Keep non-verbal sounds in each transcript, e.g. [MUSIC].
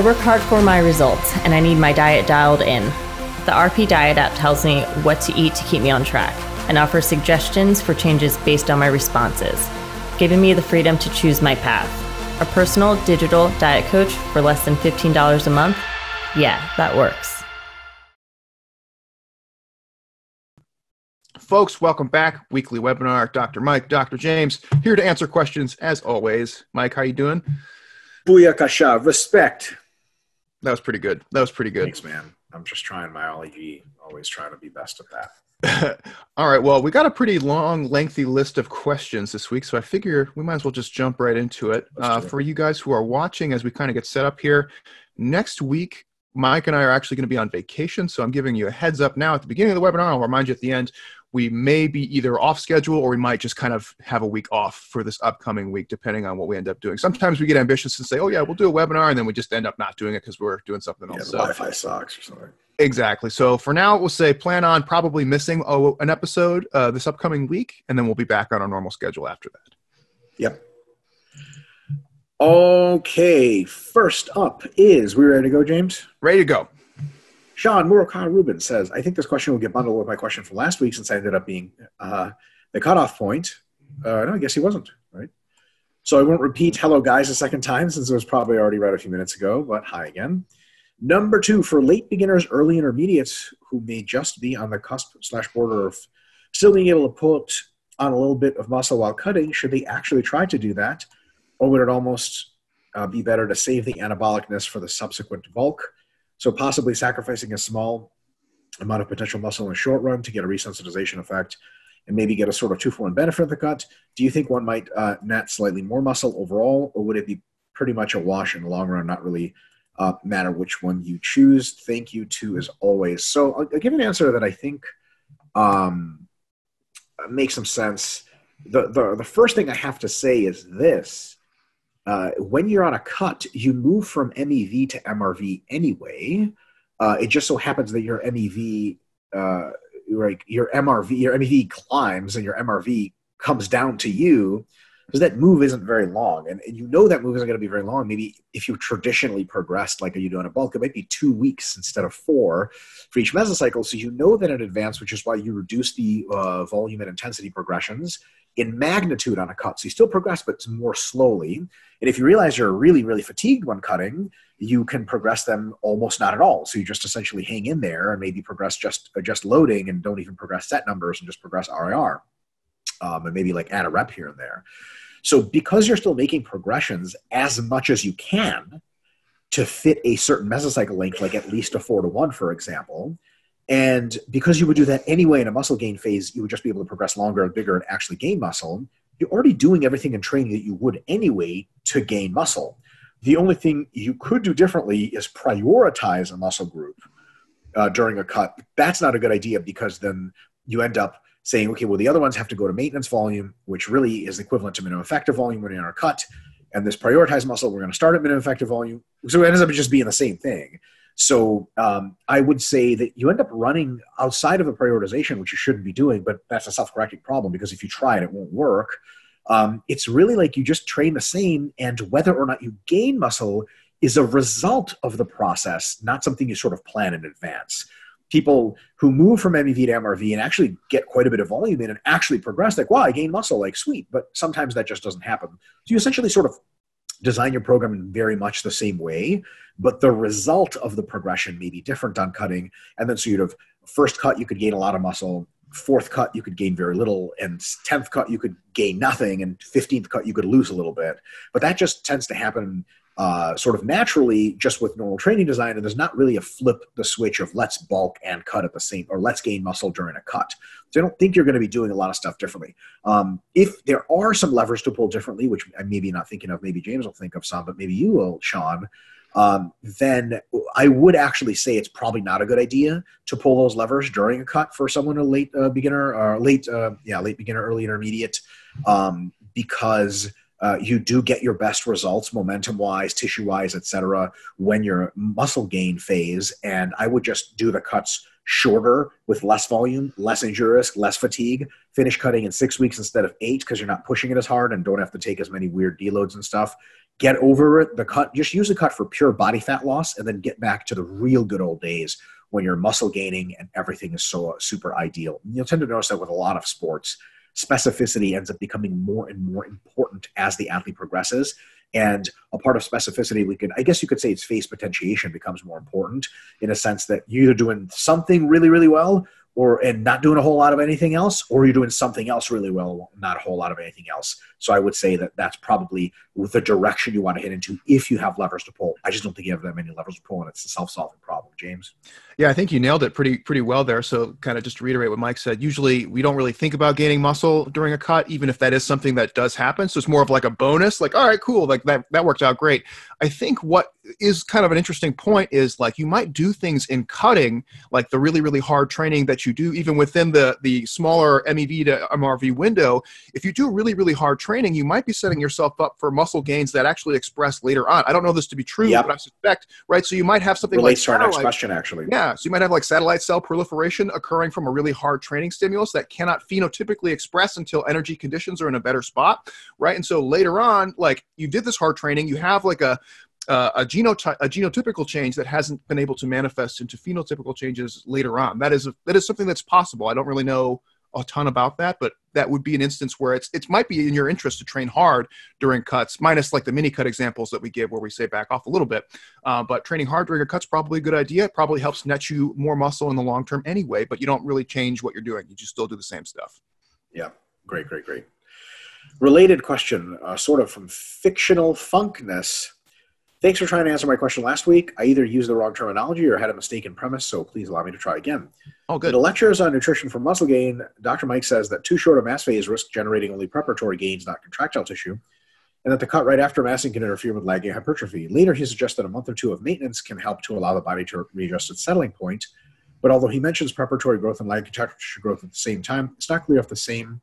I work hard for my results and I need my diet dialed in. The RP Diet app tells me what to eat to keep me on track and offers suggestions for changes based on my responses, giving me the freedom to choose my path. A personal digital diet coach for less than $15 a month? Yeah, that works. Folks, welcome back. Weekly webinar. Dr. Mike, Dr. James, here to answer questions as always. Mike, how you doing? Booyakasha, respect. That was pretty good. That was pretty good. Thanks, man. I'm just trying my Ollie always trying to be best at that. [LAUGHS] All right. Well, we got a pretty long, lengthy list of questions this week, so I figure we might as well just jump right into it. Uh, for you guys who are watching, as we kind of get set up here, next week Mike and I are actually going to be on vacation, so I'm giving you a heads up now at the beginning of the webinar. I'll remind you at the end we may be either off schedule or we might just kind of have a week off for this upcoming week, depending on what we end up doing. Sometimes we get ambitious and say, "Oh yeah, we'll do a webinar," and then we just end up not doing it because we're doing something yeah, else. So, Wi-Fi sucks or something. Exactly. So for now, we'll say plan on probably missing oh, an episode uh, this upcoming week, and then we'll be back on our normal schedule after that. Yep. Okay. First up is we ready to go, James? Ready to go. Sean Murakami Rubin says, I think this question will get bundled with my question from last week since I ended up being uh, the cutoff point. Uh, no, I guess he wasn't, right? So I won't repeat hello guys a second time since it was probably already read a few minutes ago, but hi again. Number two, for late beginners, early intermediates who may just be on the cusp slash border of still being able to put on a little bit of muscle while cutting, should they actually try to do that? Or would it almost uh, be better to save the anabolicness for the subsequent bulk? So possibly sacrificing a small amount of potential muscle in the short run to get a resensitization effect and maybe get a sort of two for one benefit of the cut. Do you think one might uh, net slightly more muscle overall, or would it be pretty much a wash in the long run, not really uh, matter which one you choose? Thank you to as always. So I'll, I'll give an answer that I think um, makes some sense. The, the, the first thing I have to say is this uh, when you're on a cut, you move from MEV to MRV anyway. Uh, it just so happens that your MEV, uh, like your MRV, your MEV climbs and your MRV comes down to you because that move isn't very long. And, and you know that move isn't going to be very long. Maybe if you traditionally progressed like you do in a bulk, it might be two weeks instead of four for each mesocycle. So you know that in advance, which is why you reduce the uh, volume and intensity progressions in magnitude on a cut. So you still progress, but it's more slowly. And if you realize you're really, really fatigued when cutting, you can progress them almost not at all. So you just essentially hang in there and maybe progress just just loading and don't even progress set numbers and just progress RIR. Um, and maybe like add a rep here and there. So because you're still making progressions as much as you can to fit a certain mesocycle length, like at least a four to one, for example, and because you would do that anyway in a muscle gain phase, you would just be able to progress longer and bigger and actually gain muscle. You're already doing everything in training that you would anyway to gain muscle. The only thing you could do differently is prioritize a muscle group uh, during a cut. That's not a good idea because then you end up saying, okay, well, the other ones have to go to maintenance volume, which really is equivalent to minimum effective volume when you're in a cut. And this prioritized muscle, we're going to start at minimum effective volume. So it ends up just being the same thing. So um, I would say that you end up running outside of a prioritization, which you shouldn't be doing, but that's a self-correcting problem because if you try it, it won't work. Um, it's really like you just train the same, and whether or not you gain muscle is a result of the process, not something you sort of plan in advance. People who move from MEV to MRV and actually get quite a bit of volume in and actually progress, like, wow, I gain muscle, like, sweet. But sometimes that just doesn't happen. So you essentially sort of design your program in very much the same way, but the result of the progression may be different on cutting. And then so you'd have first cut, you could gain a lot of muscle. Fourth cut, you could gain very little. And 10th cut, you could gain nothing. And 15th cut, you could lose a little bit. But that just tends to happen uh, sort of naturally just with normal training design and there's not really a flip the switch of let's bulk and cut at the same or let's gain muscle during a cut. So i don't think you're going to be doing a lot of stuff differently. Um, if there are some levers to pull differently which I'm maybe not thinking of maybe james will think of some but maybe you will sean um, then I would actually say it's probably not a good idea to pull those levers during a cut for someone a late uh, beginner or late, uh, yeah, late beginner, early intermediate, um, because uh, you do get your best results momentum wise tissue wise etc when you're muscle gain phase and i would just do the cuts shorter with less volume, less injury risk less fatigue. Finish cutting in six weeks instead of eight because you're not pushing it as hard and don't have to take as many weird deloads and stuff. Get over it. The cut, just use the cut for pure body fat loss and then get back to the real good old days when you're muscle gaining and everything is so super ideal. You'll tend to notice that with a lot of sports, specificity ends up becoming more and more important as the athlete progresses and a part of specificity, we could, I guess you could say it's phase potentiation becomes more important in a sense that you're either doing something really, really well or and not doing a whole lot of anything else, or you're doing something else really well, not a whole lot of anything else. So I would say that that's probably the direction you want to hit into if you have levers to pull. I just don't think you have that many levers to pull, and it's a self-solving problem. James. Yeah, I think you nailed it pretty pretty well there. So kind of just to reiterate what Mike said, usually we don't really think about gaining muscle during a cut, even if that is something that does happen. So it's more of like a bonus, like all right, cool, like that that worked out great. I think what is kind of an interesting point is like you might do things in cutting, like the really really hard training that you do, even within the the smaller MEV to MRV window. If you do really really hard training, you might be setting yourself up for muscle gains that actually express later on. I don't know this to be true, yep. but I suspect right. So you might have something relates like to our next question actually. Yeah, so you might have like satellite cell proliferation occurring from a really hard training stimulus that cannot phenotypically express until energy conditions are in a better spot, right? And so later on, like you did this hard training, you have like a uh, a, genoty- a genotypical change that hasn't been able to manifest into phenotypical changes later on. That is a, that is something that's possible. I don't really know a ton about that, but that would be an instance where it's it might be in your interest to train hard during cuts, minus like the mini cut examples that we give where we say back off a little bit. Uh, but training hard during a cut's probably a good idea. It probably helps net you more muscle in the long term anyway, but you don't really change what you're doing. You just still do the same stuff. Yeah, great, great, great. Related question, uh, sort of from fictional funkness. Thanks for trying to answer my question last week. I either used the wrong terminology or had a mistaken premise, so please allow me to try again. Oh, good. In the lectures on nutrition for muscle gain, Dr. Mike says that too short a mass phase risk generating only preparatory gains, not contractile tissue, and that the cut right after massing can interfere with lagging hypertrophy. Later, he suggests that a month or two of maintenance can help to allow the body to readjust its settling point. But although he mentions preparatory growth and lagging contractile tissue growth at the same time, it's not clear if the same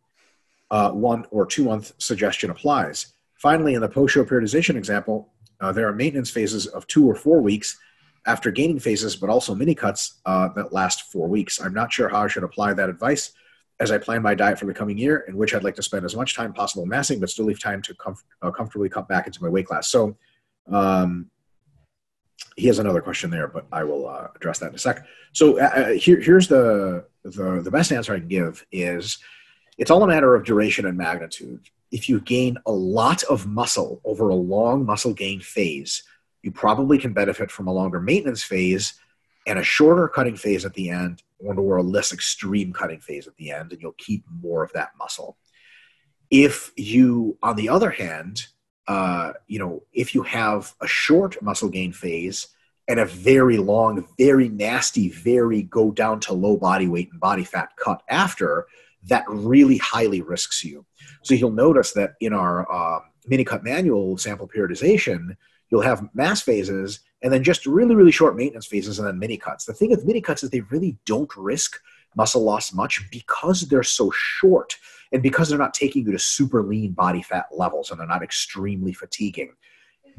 uh, one or two month suggestion applies. Finally, in the post show periodization example, uh, there are maintenance phases of two or four weeks after gaining phases, but also mini cuts uh, that last four weeks. I'm not sure how I should apply that advice as I plan my diet for the coming year, in which I'd like to spend as much time possible massing, but still leave time to comf- uh, comfortably cut back into my weight class. So, um, he has another question there, but I will uh, address that in a sec. So, uh, uh, here, here's the, the the best answer I can give is it's all a matter of duration and magnitude if you gain a lot of muscle over a long muscle gain phase, you probably can benefit from a longer maintenance phase and a shorter cutting phase at the end or a less extreme cutting phase at the end, and you'll keep more of that muscle. If you, on the other hand, uh, you know, if you have a short muscle gain phase and a very long, very nasty, very go down to low body weight and body fat cut after, that really highly risks you. So you'll notice that in our uh, mini cut manual sample periodization, you'll have mass phases and then just really, really short maintenance phases and then mini cuts. The thing with mini cuts is they really don't risk muscle loss much because they're so short and because they're not taking you to super lean body fat levels and they're not extremely fatiguing.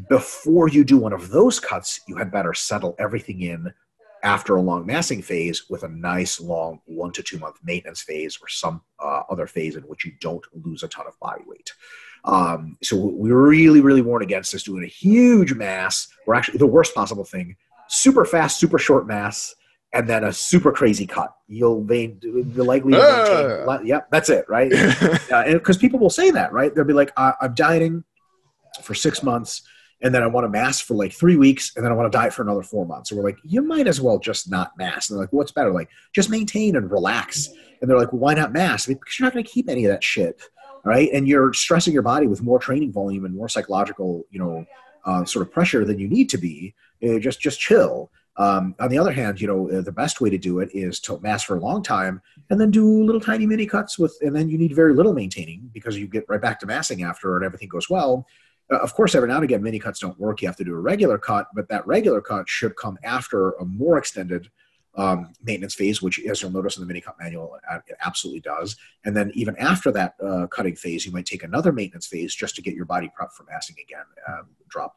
Before you do one of those cuts, you had better settle everything in after a long massing phase with a nice long one to two month maintenance phase or some uh, other phase in which you don't lose a ton of body weight. Um, so we really, really warn against this doing a huge mass, or actually the worst possible thing, super fast, super short mass, and then a super crazy cut. You'll be likely to maintain. Uh. Yep, that's it, right? [LAUGHS] Because uh, people will say that, right? They'll be like, "I'm dieting for six months." And then I want to mass for like three weeks, and then I want to diet for another four months. So we're like, you might as well just not mass. And they're like, what's better? Like, just maintain and relax. And they're like, well, why not mask? Because you're not going to keep any of that shit, right? And you're stressing your body with more training volume and more psychological, you know, uh, sort of pressure than you need to be. Uh, just just chill. Um, on the other hand, you know, uh, the best way to do it is to mass for a long time and then do little tiny mini cuts with, and then you need very little maintaining because you get right back to massing after and everything goes well of course, every now and again, mini cuts don't work. You have to do a regular cut, but that regular cut should come after a more extended um, maintenance phase, which, as you'll notice in the mini cut manual, it absolutely does. And then even after that uh, cutting phase, you might take another maintenance phase just to get your body prepped for massing again. Um, drop.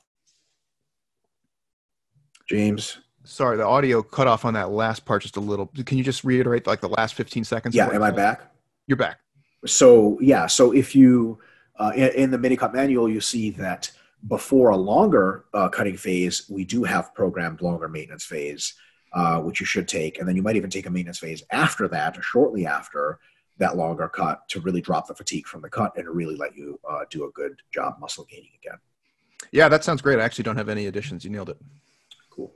James, Sorry, the audio cut off on that last part just a little. Can you just reiterate like the last 15 seconds? Yeah, am I back? You're back. So yeah, so if you uh, in, in the mini cut manual, you see that before a longer uh, cutting phase, we do have programmed longer maintenance phase, uh, which you should take, and then you might even take a maintenance phase after that, or shortly after that longer cut, to really drop the fatigue from the cut and really let you uh, do a good job muscle gaining again. Yeah, that sounds great. I actually don't have any additions. You nailed it. Cool.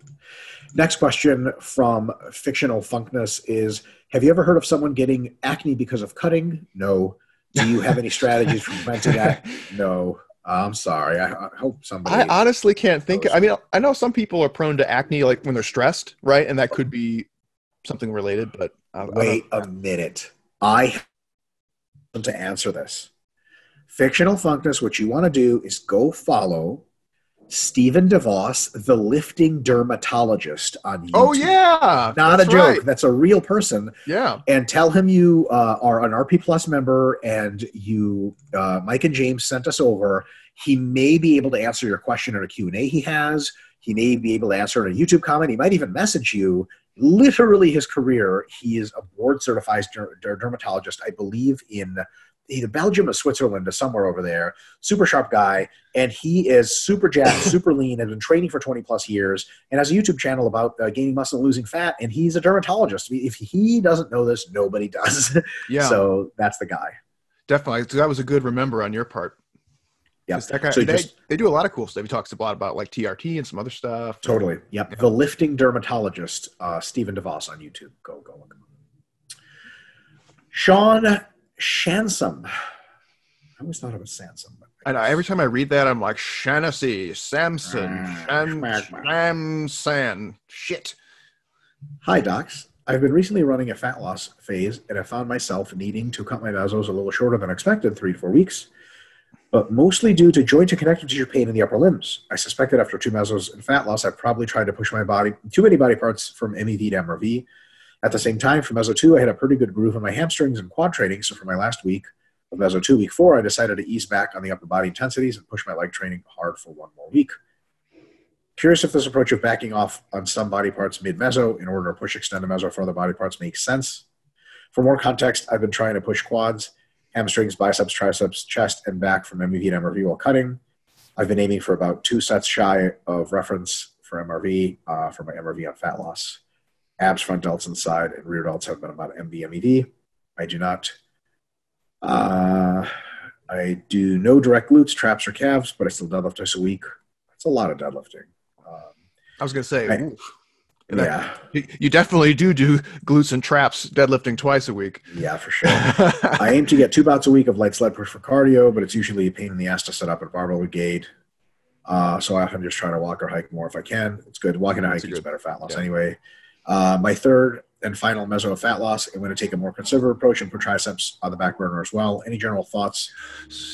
Next question from Fictional Funkness is Have you ever heard of someone getting acne because of cutting? No. Do you have any strategies for preventing that? [LAUGHS] No. I'm sorry. I, I hope somebody. I honestly can't think. I mean, I know some people are prone to acne like when they're stressed, right? And that could be something related, but I, I don't- Wait a minute. I have to answer this. Fictional Funkness, what you want to do is go follow Stephen DeVos, the lifting dermatologist on YouTube. Oh yeah, Not a joke. right. That's a real person. Yeah, and tell him you uh, are an RP Plus member and you, uh, Mike and James sent us over. He may be able to answer your question in a Q&A he has. He may be able to answer in a YouTube comment. He might even message you. Literally his career, he is a board certified der- der- dermatologist, I believe in either Belgium or Switzerland or somewhere over there. Super sharp guy. And he is super jacked, [COUGHS] super lean, has been training for 20 plus years and has a YouTube channel about uh, gaining muscle and losing fat. And he's a dermatologist. If he doesn't know this, nobody does. [LAUGHS] yeah, So that's the guy. definitely. So that was a good remember on your part. Yeah. So they, just- they do a lot of cool stuff. He talks a lot about like TRT and some other stuff. Totally. Yep. The lifting dermatologist, uh, Stephen DeVos on YouTube. Go, go look. him up. Sean Shansom. I always thought it was Sansom. But I know. Every time I read that, I'm like Shaughnessy, Samson, Ah, Shan, schmack, schmack. Shamsan. Shit. Hi, docs. I've been recently running a fat loss phase, and I found myself needing to cut my mesos a little shorter than expected, three to four weeks, but mostly due to joint and connective tissue pain in the upper limbs. I suspect that after two mesos and fat loss, I've probably tried to push my body too many body parts from MEV to MRV. At the same time, for meso two, I had a pretty good groove in my hamstrings and quad training. So for my last week of meso two, week four, I decided to ease back on the upper body intensities and push my leg training hard for one more week. Curious if this approach of backing off on some body parts mid meso in order to push extended meso for other body parts makes sense. For more context, I've been trying to push quads, hamstrings, biceps, triceps, chest, and back from MEV to MRV while cutting. I've been aiming for about two sets shy of reference for MRV uh, for my MRV on fat loss. Abs, front delts, and side and rear delts have been about MV MEV. I do not. Uh, I do no direct glutes, traps, or calves, but I still deadlift twice a week. That's a lot of deadlifting. Um, I was gonna say. I- yeah, you, definitely do do glutes and traps deadlifting twice a week. yeah, for sure. I aim to get two bouts a week of light sled push for cardio, but it's usually a pain in the ass to set up at barbell brigade. Uh, so I often just try to walk or hike more if I can. It's good. Walking and hiking is better fat loss yeah. anyway. Uh, my third and final meso of fat loss, I'm going to take a more conservative approach and put triceps on the back burner as well. Any general thoughts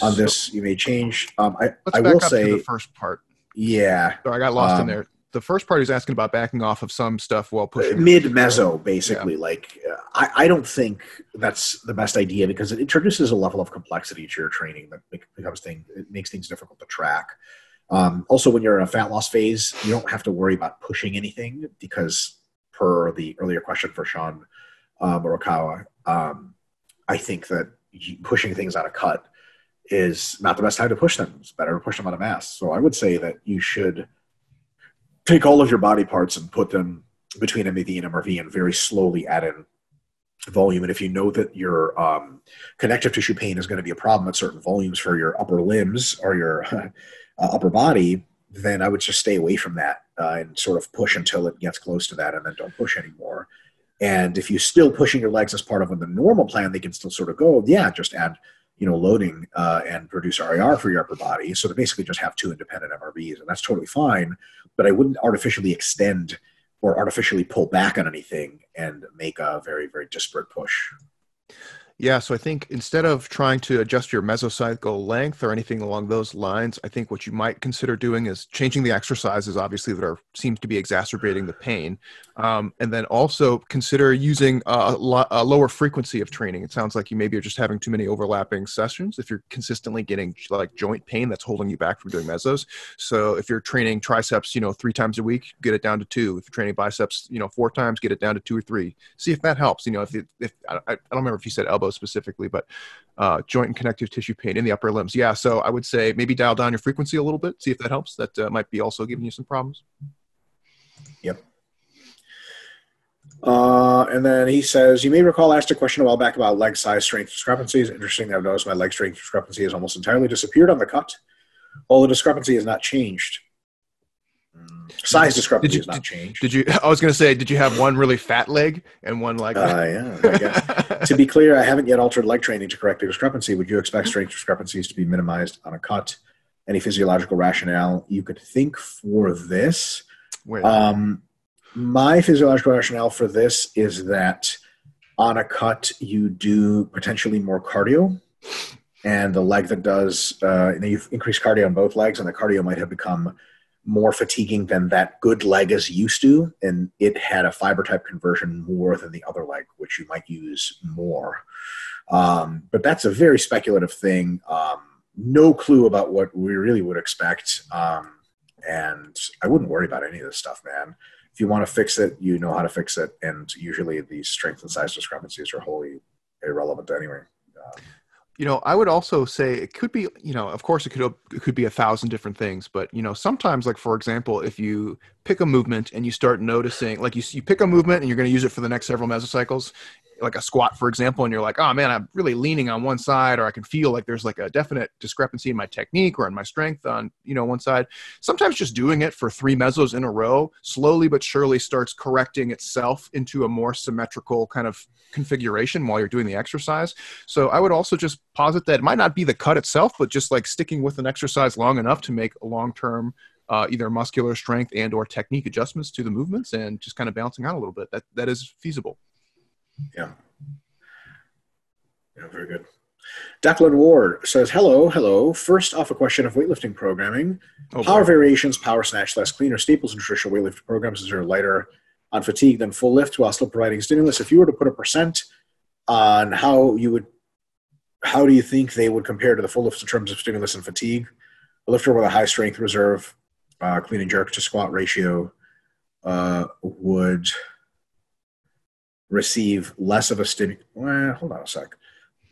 on So, this? You may change. Um, I, I will say, the first part. yeah, So I got lost in Um, there. The first part is asking about backing off of some stuff while pushing. mid meso basically like uh, I, I don't think that's the best idea because it introduces a level of complexity to your training that becomes thing it makes things difficult to track um, also when you're in a fat loss phase you don't have to worry about pushing anything because per the earlier question for sean uh, um, i think that pushing things out of cut is not the best time to push them. It's better to push them out of mass. So i would say that you should take all of your body parts and put them between MEV and MRV and very slowly add in volume. And if you know that your um, connective tissue pain is going to be a problem at certain volumes for your upper limbs or your [LAUGHS] uh, upper body, then I would just stay away from that uh, and sort of push until it gets close to that and then don't push anymore. And if you're still pushing your legs as part of the normal plan, they can still sort of go, yeah, just add, you know, loading uh, and produce RIR for your upper body. So to basically just have two independent MRVs, and that's totally fine. But I wouldn't artificially extend or artificially pull back on anything and make a very, very disparate push. Yeah, so I think instead of trying to adjust your mesocycle length or anything along those lines, I think what you might consider doing is changing the exercises, obviously that are seems to be exacerbating the pain, um, and then also consider using a, a, lower frequency of training. It sounds like you maybe are just having too many overlapping sessions. If you're consistently getting like joint pain, that's holding you back from doing mesos. So if you're training triceps, you know, three times a week, get it down to two. If you're training biceps, you know, four times, get it down to two or three. See if that helps. You know, if, it, if I, I don't remember if you said specifically, but uh, joint and connective tissue pain in the upper limbs. Yeah, so I would say maybe dial down your frequency a little bit, see if that helps. That uh, might be also giving you some problems. Yep. Uh, and then he says, You may recall I asked a question a while back about leg size strength discrepancies. Interesting, I've noticed my leg strength discrepancy has almost entirely disappeared on the cut, while the discrepancy has not changed. Size discrepancy has not changed. Did you? I was going to say, did you have one really fat leg and one like? Uh, yeah. [LAUGHS] to be clear, I haven't yet altered leg training to correct the discrepancy. Would you expect strength discrepancies to be minimized on a cut? Any physiological rationale you could think for this? Um, my physiological rationale for this is that on a cut you do potentially more cardio and the leg that does uh, you've increased cardio on both legs and the cardio might have become more fatiguing than that good leg is used to, and it had a fiber type conversion more than the other leg, which you might use more. Um, but that's a very speculative thing. Um, no clue about what we really would expect. Um, and I wouldn't worry about any of this stuff, man. If you want to fix it, you know how to fix it. And usually these strength and size discrepancies are wholly irrelevant anyway. Um, you know i would also say it could be you know of course it could it could be a thousand different things but you know sometimes like for example if you pick a movement and you start noticing like you, you pick a movement and you're going to use it for the next several mesocycles like a squat for example and you're like oh man i'm really leaning on one side or i can feel like there's like a definite discrepancy in my technique or in my strength on you know one side sometimes just doing it for three mesos in a row slowly but surely starts correcting itself into a more symmetrical kind of configuration while you're doing the exercise. So i would also just posit that it might not be the cut itself but just like sticking with an exercise long enough to make a long-term uh, either muscular strength and or technique adjustments to the movements and just kind of bouncing out a little bit. That that is feasible yeah. Yeah, very good. Declan Ward says, Hello, hello. First off, a question of weightlifting programming. Oh, power boy. variations, power snatch, less cleaner staples, and traditional weightlifting programs are lighter on fatigue than full lift while still providing stimulus. If you were to put a percent on how you would, how do you think they would compare to the full lifts in terms of stimulus and fatigue? A lifter with a high strength reserve, uh, clean and jerk to squat ratio uh, would receive less of a stimulant. Well, hold on a sec.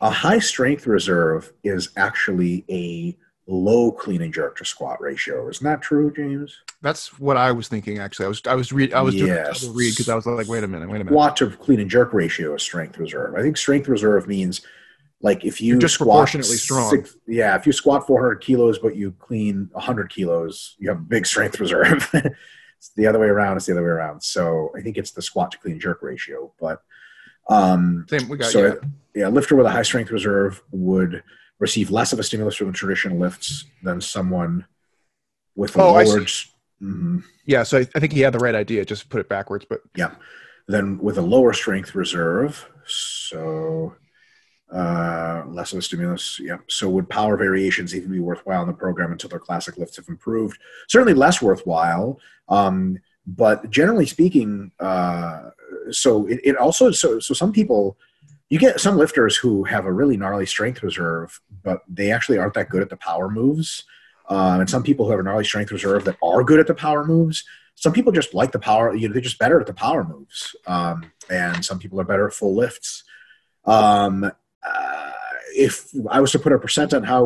A high strength reserve is actually a low clean and jerk to squat ratio. Isn't that true, James? That's what I was thinking. Actually, I was I was read I was yes. doing a read because I was like, wait a minute, wait a minute. Squat to clean and jerk ratio is strength reserve. I think strength reserve means like if you You're disproportionately strong. Six, yeah, if you squat 400 kilos but you clean 100 kilos, you have a big strength reserve. [LAUGHS] It's the other way around. It's the other way around. So I think it's the squat to clean jerk ratio. But um, Same, we got so yeah. yeah, lifter with a high strength reserve would receive less of a stimulus from the traditional lifts than someone with a oh, lowered. Mm-hmm. Yeah, so I, I, think he had the right idea. Just put it backwards, but yeah. Then with a lower strength reserve, so uh, less of a stimulus. Yeah. So would power variations even be worthwhile in the program until their classic lifts have improved? Certainly less worthwhile. Um, but generally speaking, uh, so it, it, also so so some people you get some lifters who have a really gnarly strength reserve, but they actually aren't that good at the power moves. Um, and some people who have a gnarly strength reserve that are good at the power moves. Some people just like the power. You know, they're just better at the power moves. Um, and some people are better at full lifts. Um, uh, if I was to put a percent on how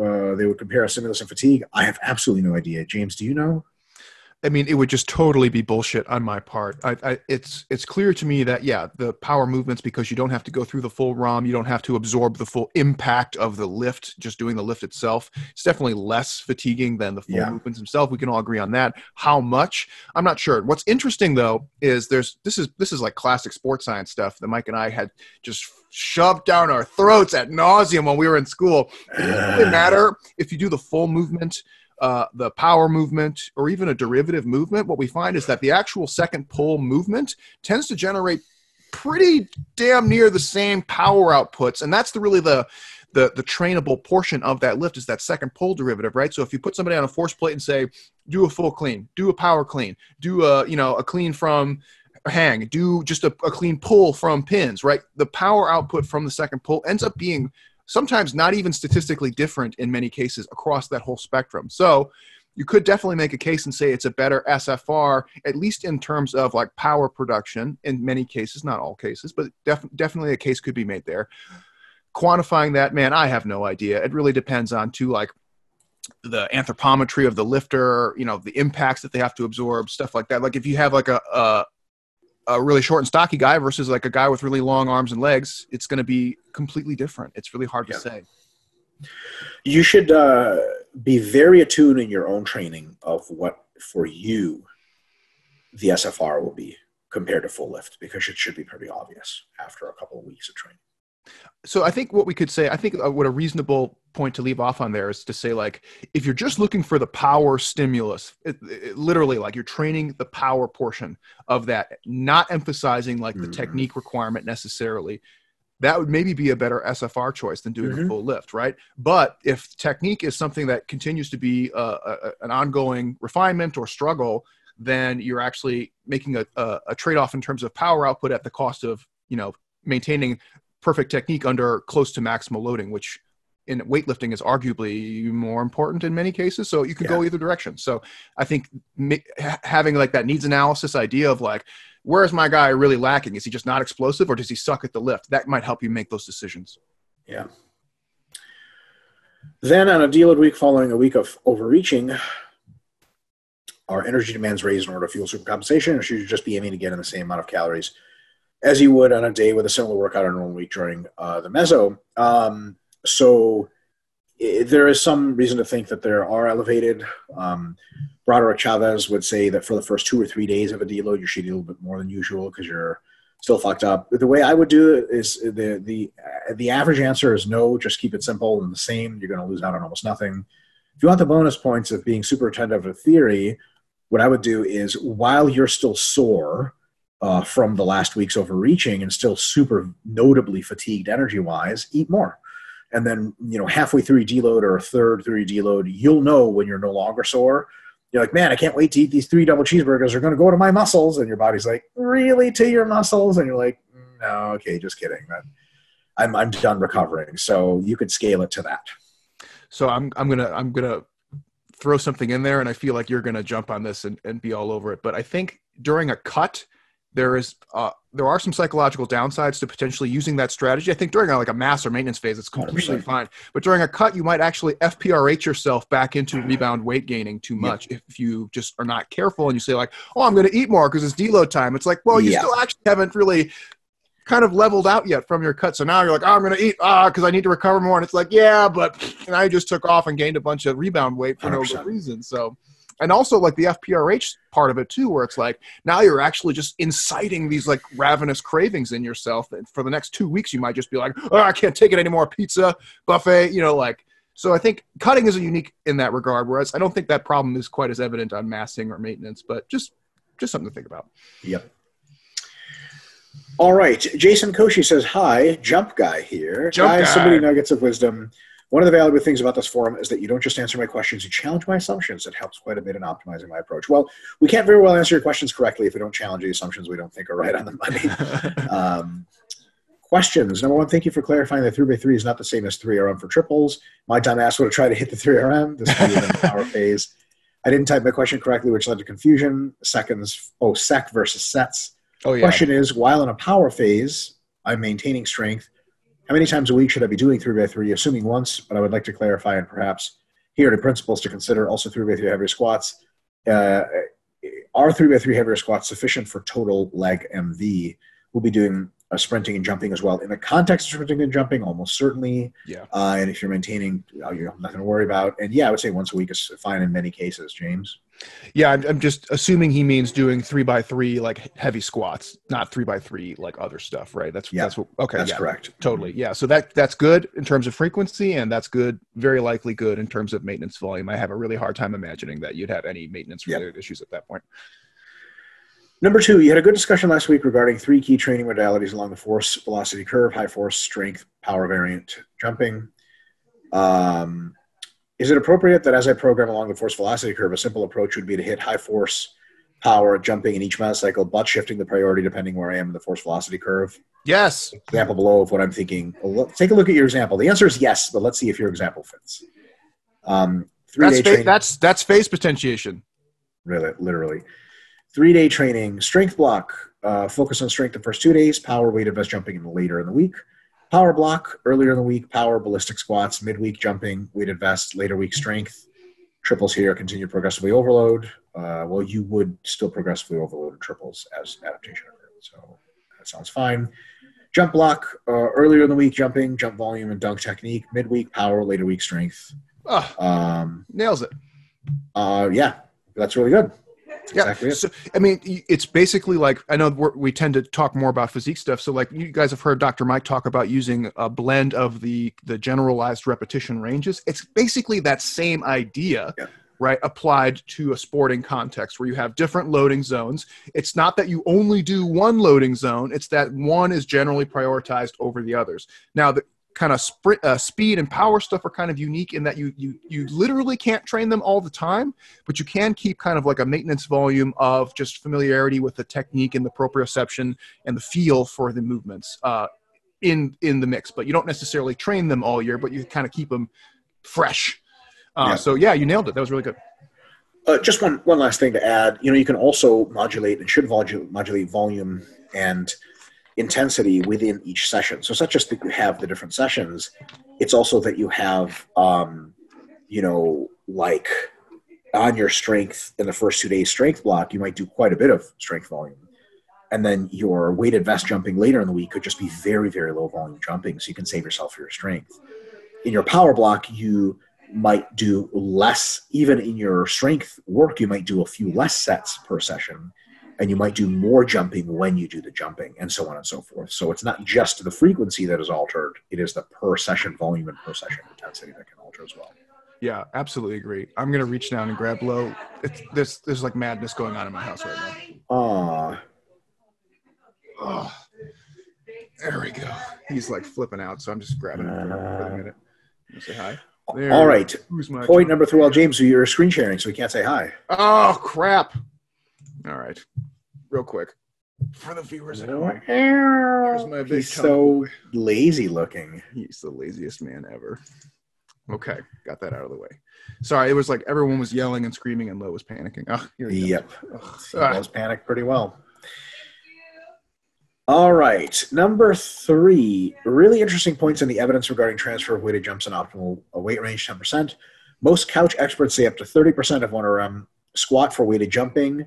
uh, they would compare a stimulus and fatigue, I have absolutely no idea. James, do you know? I mean, it would just totally be bullshit on my part. I, I, it's it's clear to me that yeah, the power movements because you don't have to go through the full ROM, you don't have to absorb the full impact of the lift, just doing the lift itself. It's definitely less fatiguing than the full yeah. movements themselves. We can all agree on that. How much? I'm not sure. What's interesting though is there's this is this is like classic sports science stuff that Mike and I had just shoved down our throats at nauseum when we were in school. It doesn't really matter if you do the full movement uh, the power movement or even a derivative movement, what we find is that the actual second pull movement tends to generate pretty damn near the same power outputs, and that's the really the the the trainable portion of that lift is that second pull derivative, right? So if you put somebody on a force plate and say, do a full clean, do a power clean, do a you know a clean from hang, do just a, a clean pull from pins, right? The power output from the second pull ends up being sometimes not even statistically different in many cases across that whole spectrum. So you could definitely make a case and say it's a better SFR, at least in terms of like power production in many cases, not all cases, but def- definitely a case could be made there quantifying that, man, I have no idea. It really depends on to like the anthropometry of the lifter, you know, the impacts that they have to absorb, stuff like that. Like if you have like a, a a really short and stocky guy versus like a guy with really long arms and legs, it's going to be completely different. It's really hard yeah. to say. You should uh, be very attuned in your own training of what for you the SFR will be compared to full lift because it should be pretty obvious after a couple of weeks of training so I think what we could say, I think uh, what a reasonable point to leave off on there is to say like, if you're just looking for the power stimulus, it, it, literally like you're training the power portion of that, not emphasizing like the mm-hmm. technique requirement necessarily. That would maybe be a better SFR choice than doing mm-hmm. a full lift, right? But if technique is something that continues to be a, a, an ongoing refinement or struggle, then you're actually making a, a, a trade-off in terms of power output at the cost of you know maintaining perfect technique under close to maximal loading, which in weightlifting is arguably more important in many cases. So you can yeah. go either direction. So I think having like that needs analysis idea of like, where is my guy really lacking? Is he just not explosive or does he suck at the lift? That might help you make those decisions. Yeah. Then on a deload week following a week of overreaching, our energy demands raise in order to fuel supercompensation, or should you just be aiming to get in the same amount of calories as you would on a day with a similar workout on a normal week during uh, the meso. Um, so it, there is some reason to think that there are elevated. Um, Broderick Chavez would say that for the first two or three days of a deload, you should eat a little bit more than usual because you're still fucked up. The way I would do it is the the the average answer is no. Just keep it simple and the same. You're going to lose out on almost nothing. If you want the bonus points of being super attentive to theory, what I would do is while you're still sore uh, from the last week's overreaching and still super notably fatigued energy wise, eat more. And then, you know, halfway through your deload or a third through your deload, you'll know when you're no longer sore. You're like, man, I can't wait to eat these three double cheeseburgers. They're going to go to my muscles. And your body's like, really to your muscles? And you're like, no, okay, just kidding. I'm, I'm done recovering. So you could scale it to that. So I'm, I'm going to, I'm going to throw something in there and I feel like you're going to jump on this and, and be all over it. But I think during a cut, there is uh, there are some psychological downsides to potentially using that strategy. I think during a, like a mass or maintenance phase, it's completely 100%. fine. But during a cut, you might actually FPRH yourself back into rebound weight gaining too much yep. if you just are not careful and you say like, "Oh, I'm going to eat more because it's deload time." It's like, well, you yeah. still actually haven't really kind of leveled out yet from your cut. So now you're like, oh, I'm going to eat ah because I need to recover more. And it's like, yeah, but and I just took off and gained a bunch of rebound weight for 100%. no good reason. So and also like the FPRH part of it too, where it's like now you're actually just inciting these like ravenous cravings in yourself. And for the next two weeks, you might just be like, oh, I can't take it anymore. Pizza, buffet, you know, like. So I think cutting is unique in that regard. Whereas I don't think that problem is quite as evident on massing or maintenance, but just just something to think about. Yep. All right. Jason Koshi says, Hi, jump guy here. Jump guy. so many nuggets of wisdom. One of the valuable things about this forum is that you don't just answer my questions, you challenge my assumptions. It helps quite a bit in optimizing my approach. Well, we can't very well answer your questions correctly if we don't challenge the assumptions we don't think are right on the money. [LAUGHS] um, questions. Number one, thank you for clarifying that 3x3 is not the same as 3RM for triples. My time asked what to try to hit the 3RM. This is in the power phase. I didn't type my question correctly, which led to confusion. Seconds, oh, sec versus sets. Oh, yeah. Question is, while in a power phase, I'm maintaining strength how many times a week should I be doing 3 by 3 Assuming once, but I would like to clarify and perhaps here the principles to consider also 3 by 3 heavier squats. Uh, are 3 by 3 heavier squats sufficient for total leg MV? We'll be doing uh, sprinting and jumping as well. In the context of sprinting and jumping, almost certainly. Yeah. Uh, and if you're maintaining, you have nothing to worry about. And yeah, I would say once a week is fine in many cases, James. Yeah, I'm, I'm just assuming he means doing three by three like heavy squats, not three by three like other stuff, right? That's yeah, that's what. Okay, that's yeah, correct. Totally, yeah. So that that's good in terms of frequency, and that's good, very likely good in terms of maintenance volume. I have a really hard time imagining that you'd have any maintenance related yep. issues at that point. Number two, you had a good discussion last week regarding three key training modalities along the force velocity curve high force, strength, power variant, jumping. Um, is it appropriate that as I program along the force velocity curve, a simple approach would be to hit high force, power, jumping in each mesocycle, but shifting the priority depending where I am in the force velocity curve? Yes. Example below of what I'm thinking. Take a look at your example. The answer is yes, but let's see if your example fits. Um, three That's fa- that's that's phase potentiation. really, literally. Three day training, strength block, uh, focus on strength the first two days, power, weighted vest jumping in later in the week. Power block, earlier in the week, power, ballistic squats, midweek jumping, weighted vest, later week strength. Triples here, continue progressively overload. Uh, well, you would still progressively overload triples as adaptation occurred. So that sounds fine. Jump block, uh, earlier in the week, jumping, jump volume, and dunk technique. Midweek, power, later week strength. Oh, Um, nails it. uh, yeah, that's really good. Yeah. Exactly. So, I mean, it's basically like I know we're, we tend to talk more about physique stuff. So, like you guys have heard Dr. Mike talk about using a blend of the the generalized repetition ranges. It's basically that same idea, Yeah. right? Applied to a sporting context where you have different loading zones. It's not that you only do one loading zone. It's that one is generally prioritized over the others. Now, the kind of sprint, uh, speed and power stuff are kind of unique in that you you you literally can't train them all the time but you can keep kind of like a maintenance volume of just familiarity with the technique and the proprioception and the feel for the movements uh, in in the mix. But you don't necessarily train them all year, but you kind of keep them fresh. Uh, Yeah. So yeah, you nailed it. That was really good. Uh, just one one last thing to add. You know, you can also modulate and should modulate volume and intensity within each session. So it's not just that you have the different sessions; it's also that you have, um, you know, like on your strength in the first two days strength block, you might do quite a bit of strength volume. And then your weighted vest jumping later in the week could just be very, very low volume jumping, so you can save yourself for your strength. In your power block, you might do less, even in your strength work, you might do a few less sets per session, and you might do more jumping when you do the jumping, and so on and so forth. So it's not just the frequency that is altered, it is the per session volume and per session intensity that can alter as well. Yeah, absolutely agree. I'm gonna reach down and grab low. It's this. There's like madness going on in my house right now. Ah, Oh, there we go. He's like flipping out, so I'm just grabbing him for, a minute. You Say hi. There all right. Point number three. Well, James, you're screen sharing, so we can't say hi. Oh crap! All right, real quick for the viewers at home. Here's my big He's so lazy looking. He's the laziest man ever. Okay, got that out of the way. Sorry, it was like everyone was yelling and screaming, and Lo was panicking. Oh, Yep. goes. He Ah. does panic pretty well. All right. Number three, really interesting points in the evidence regarding transfer of weighted jumps and optimal weight range 10%. Most couch experts say up to 30% of 1RM squat for weighted jumping.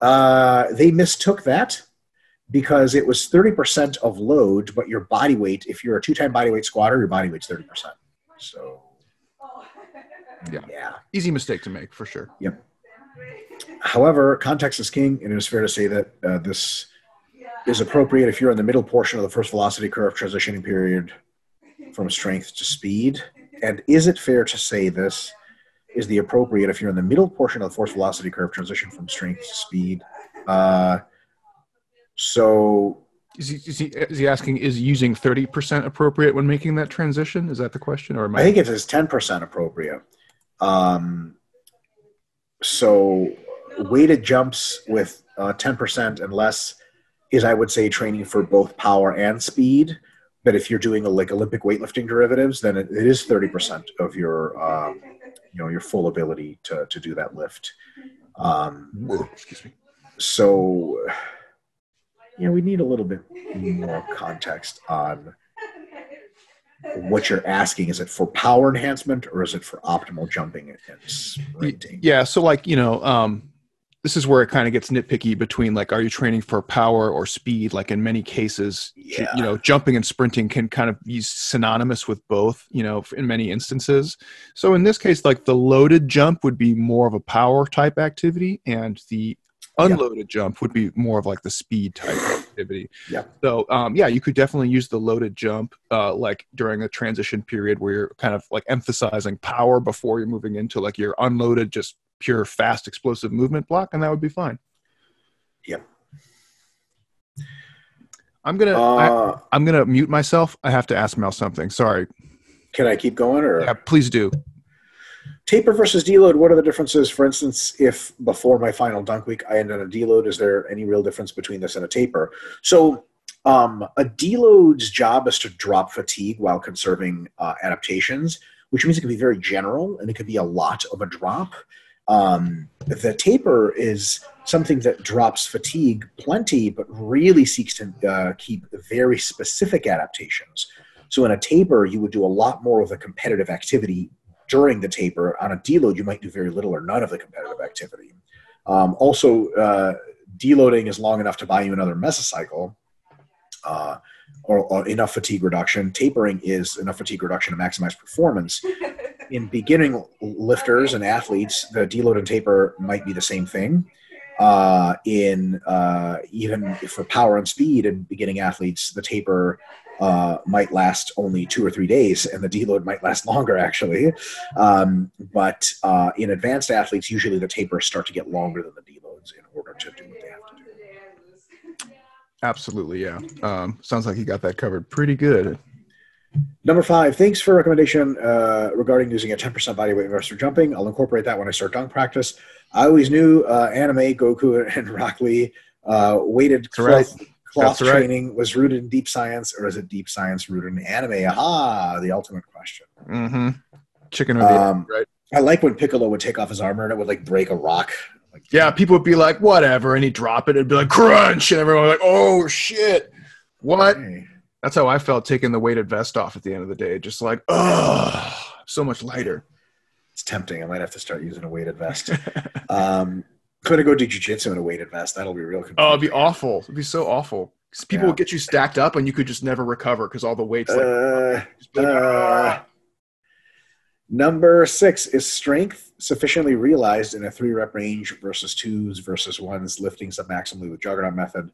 Uh, they mistook that because it was 30% of load, but your body weight, if you're a two time body weight squatter, your body weight's 30%. So, [LAUGHS] Yeah. yeah. Easy mistake to make for sure. Yep. However, context is king, and it is fair to say that uh, this is appropriate if you're in the middle portion of the force velocity curve transitioning period from strength to speed. And is it fair to say this is the appropriate if you're in the middle portion of the force velocity curve transition from strength to speed? Uh, so Is he, is he is he asking is using thirty percent appropriate when making that transition? Is that the question, or am I? I think it is 10% appropriate. Um, so weighted jumps with uh, 10% and less is, I would say, training for both power and speed. But if you're doing a, like Olympic weightlifting derivatives, then it, it is 30% of your, um, you know, your full ability to, to do that lift. Um, Whoa, excuse me. so, you know, we need a little bit more context on what you're asking. Is it for power enhancement or is it for optimal jumping and sprinting? Yeah, so like you know, um, this is where it kind of gets nitpicky between like, are you training for power or speed? Like in many cases, Yeah. you know, jumping and sprinting can kind of be synonymous with both. You know, in many instances. So in this case, like the loaded jump would be more of a power type activity, and the Yeah. unloaded jump would be more of like the speed type [SIGHS] activity. Yeah. So um, yeah, you could definitely use the loaded jump uh, like during a transition period where you're kind of like emphasizing power before you're moving into like your unloaded, just pure fast explosive movement block, and that would be fine. Yep. I'm gonna Uh, I, am gonna mute myself. I have to ask Mel something. Sorry. can I keep going or Yeah, please do. taper versus deload? What are the differences? For instance, if before my final dunk week I end on a deload, is there any real difference between this and a taper? So um, a deload's job is to drop fatigue while conserving uh, adaptations, which means it can be very general and it could be a lot of a drop. Um, the taper is something that drops fatigue plenty, but really seeks to uh, keep very specific adaptations. So in a taper, you would do a lot more of the competitive activity during the taper. On a deload, you might do very little or none of the competitive activity. Um, also, uh, deloading is long enough to buy you another mesocycle. Uh, or, or, enough fatigue reduction. Tapering is enough fatigue reduction to maximize performance. [LAUGHS] In beginning lifters and athletes, the deload and taper might be the same thing. Uh, in uh, even for power and speed and beginning athletes, the taper uh, might last only two or three days, and the deload might last [LAUGHS] longer actually. Um, but uh, in advanced athletes, usually the tapers start to get longer than the deloads in order to do what they have to do. Absolutely, yeah. Um, sounds like you got that covered pretty good. Number five, thanks for recommendation uh, regarding using a 10% body weight vest for jumping. I'll incorporate that when I start dunk practice. I always knew uh, anime, Goku, [LAUGHS] and Rock Lee uh, weighted right. cloth, cloth That's right. training was rooted in deep science, or is it deep science rooted in anime? Aha, the ultimate question. Mm-hmm. Chicken or the Um, right? I like when Piccolo would take off his armor and it would like break a rock. Like, Yeah, people would be like, whatever, and he'd drop it, it'd be like crunch, and everyone would be like, oh shit. What? hey. That's how I felt taking the weighted vest off at the end of the day. Just like, oh, so much lighter. It's tempting. I might have to start using a weighted vest. um, I'm gonna go do jujitsu in a weighted vest. That'll be real. Oh, it'd be awful. It'd be so awful. people Yeah. would get you stacked up, and you could just never recover because all the weights. Like, Uh, like, uh, number six is strength sufficiently realized in a three rep range versus twos versus ones, lifting submaximally with juggernaut method.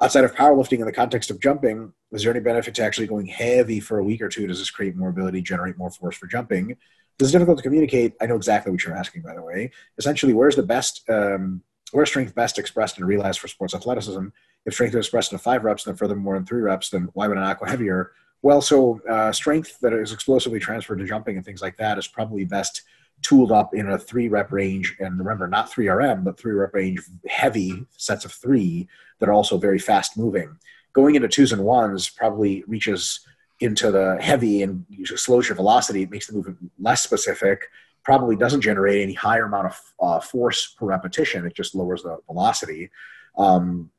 Outside of powerlifting in the context of jumping, is there any benefit to actually going heavy for a week or two? Does this create more ability, generate more force for jumping? This is difficult to communicate. I know exactly what you're asking, by the way. Essentially, where's the best, um, where's strength best expressed and realized for sports athleticism? If strength is expressed in five reps, then furthermore in three reps, then why would an aqua heavier? Well, so uh, strength that is explosively transferred to jumping and things like that is probably best tooled up in a three rep range. And remember, not three RM, but three rep range heavy sets of three that are also very fast moving. Going into twos and ones probably reaches into the heavy and slows your velocity. It makes the movement less specific. Probably doesn't generate any higher amount of uh, force per repetition. It just lowers the velocity. Um,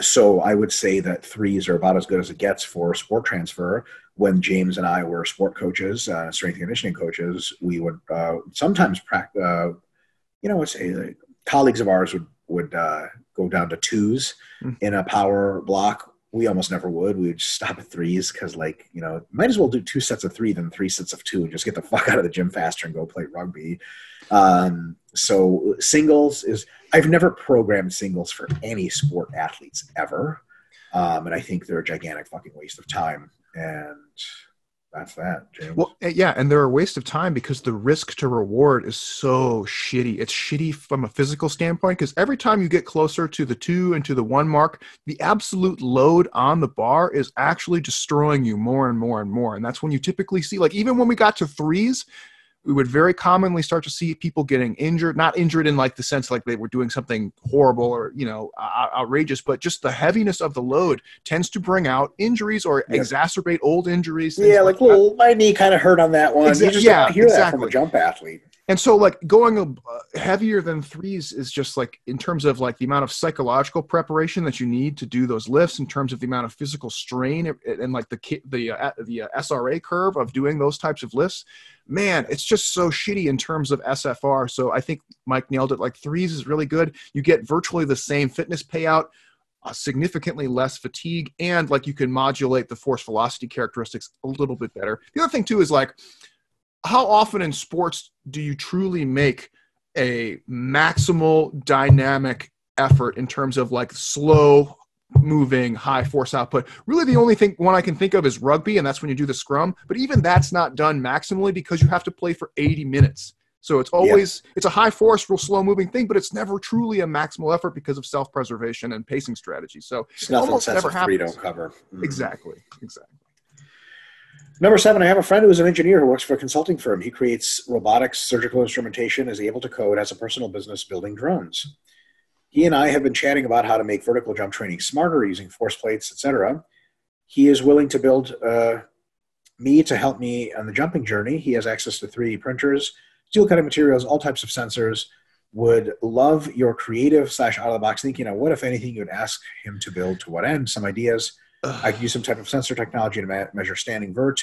so I would say that threes are about as good as it gets for sport transfer. When James and I were sport coaches, uh, strength and conditioning coaches, we would uh, sometimes practice. Uh, you know, say like, colleagues of ours would would uh, go down to twos Mm. in a power block. We almost never would. We would just stop at threes because, like, you know, might as well do two sets of three than three sets of two and just get the [LAUGHS] fuck out of the gym faster and go play rugby. Um, so singles is I've never programmed singles for any sport athletes ever. Um, and I think they're a gigantic fucking waste of time. And that's that, James. Well, eh, yeah, and they're a waste of time because the risk to reward is so shitty. It's shitty from a physical standpoint because every time you get closer to the two and to the one mark, the absolute load on the bar is actually destroying you more and more and more. And that's when you typically see, like, even when we got to threes, we would very commonly start to see people getting injured, not injured in like the sense like they were doing something horrible or, you know, ou- outrageous, but just the heaviness of the load tends to bring out injuries or Yeah. exacerbate old injuries. yeah, like, that. well, my knee kind of hurt on that one. Exa- you just yeah, don't hear that from exactly. a jump athlete. and so like going uh, heavier than threes is just like in terms of like the amount of psychological preparation that you need to do those lifts in terms of the amount of physical strain and, and like the the uh, the uh, SRA curve of doing those types of lifts man it's just so shitty in terms of SFR so I think Mike nailed it. Like threes is really good. You get virtually the same fitness payout uh, significantly less fatigue and like you can modulate the force velocity characteristics a little bit better. The other thing too is like how often in sports do you truly make a maximal dynamic effort in terms of like slow moving high force output really the only thing one i can think of is rugby and that's when you do the scrum but even that's not done maximally because you have to play for 80 minutes So it's always yeah. it's a high force, real slow moving thing, but it's never truly a maximal effort because of self preservation and pacing strategy. So it's almost never happens. Three don't cover mm. exactly, exactly. Number seven, I have a friend who is an engineer who works for a consulting firm. He creates robotics, surgical instrumentation, is able to code, has a personal business building drones. He and I have been chatting about how to make vertical jump training smarter using force plates, etc. He is willing to build uh, me to help me on the jumping journey. He has access to 3D printers, steel cutting materials, all types of sensors. Would love your creative slash out of the box thinking on what, if anything, you would ask him to build to what end, some ideas I could use some type of sensor technology to ma- measure standing vert.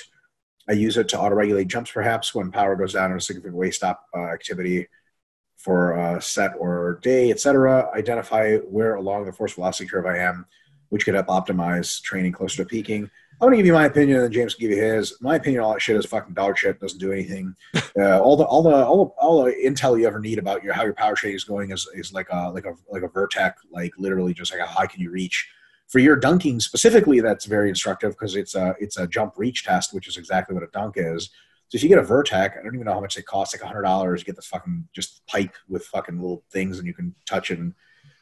I use it to auto-regulate jumps, perhaps when power goes down in a significant way stop uh, activity for a set or day, etc. Identify where along the force velocity curve I am, which could help optimize training closer to peaking. I'm gonna give you my opinion, and then James can give you his. My opinion, all that shit is fucking dog shit. Doesn't do anything. [LAUGHS] Uh, all the all the all the, all the intel you ever need about your how your power training is going is, is like a like a like a Vertec, like literally just like how high can you reach for your dunking specifically, that's very instructive because it's a it's a jump reach test, which is exactly what a dunk is. So if you get a Vertec, I don't even know how much they cost, like hundred dollars, you get the fucking just pipe with fucking little things, and you can touch and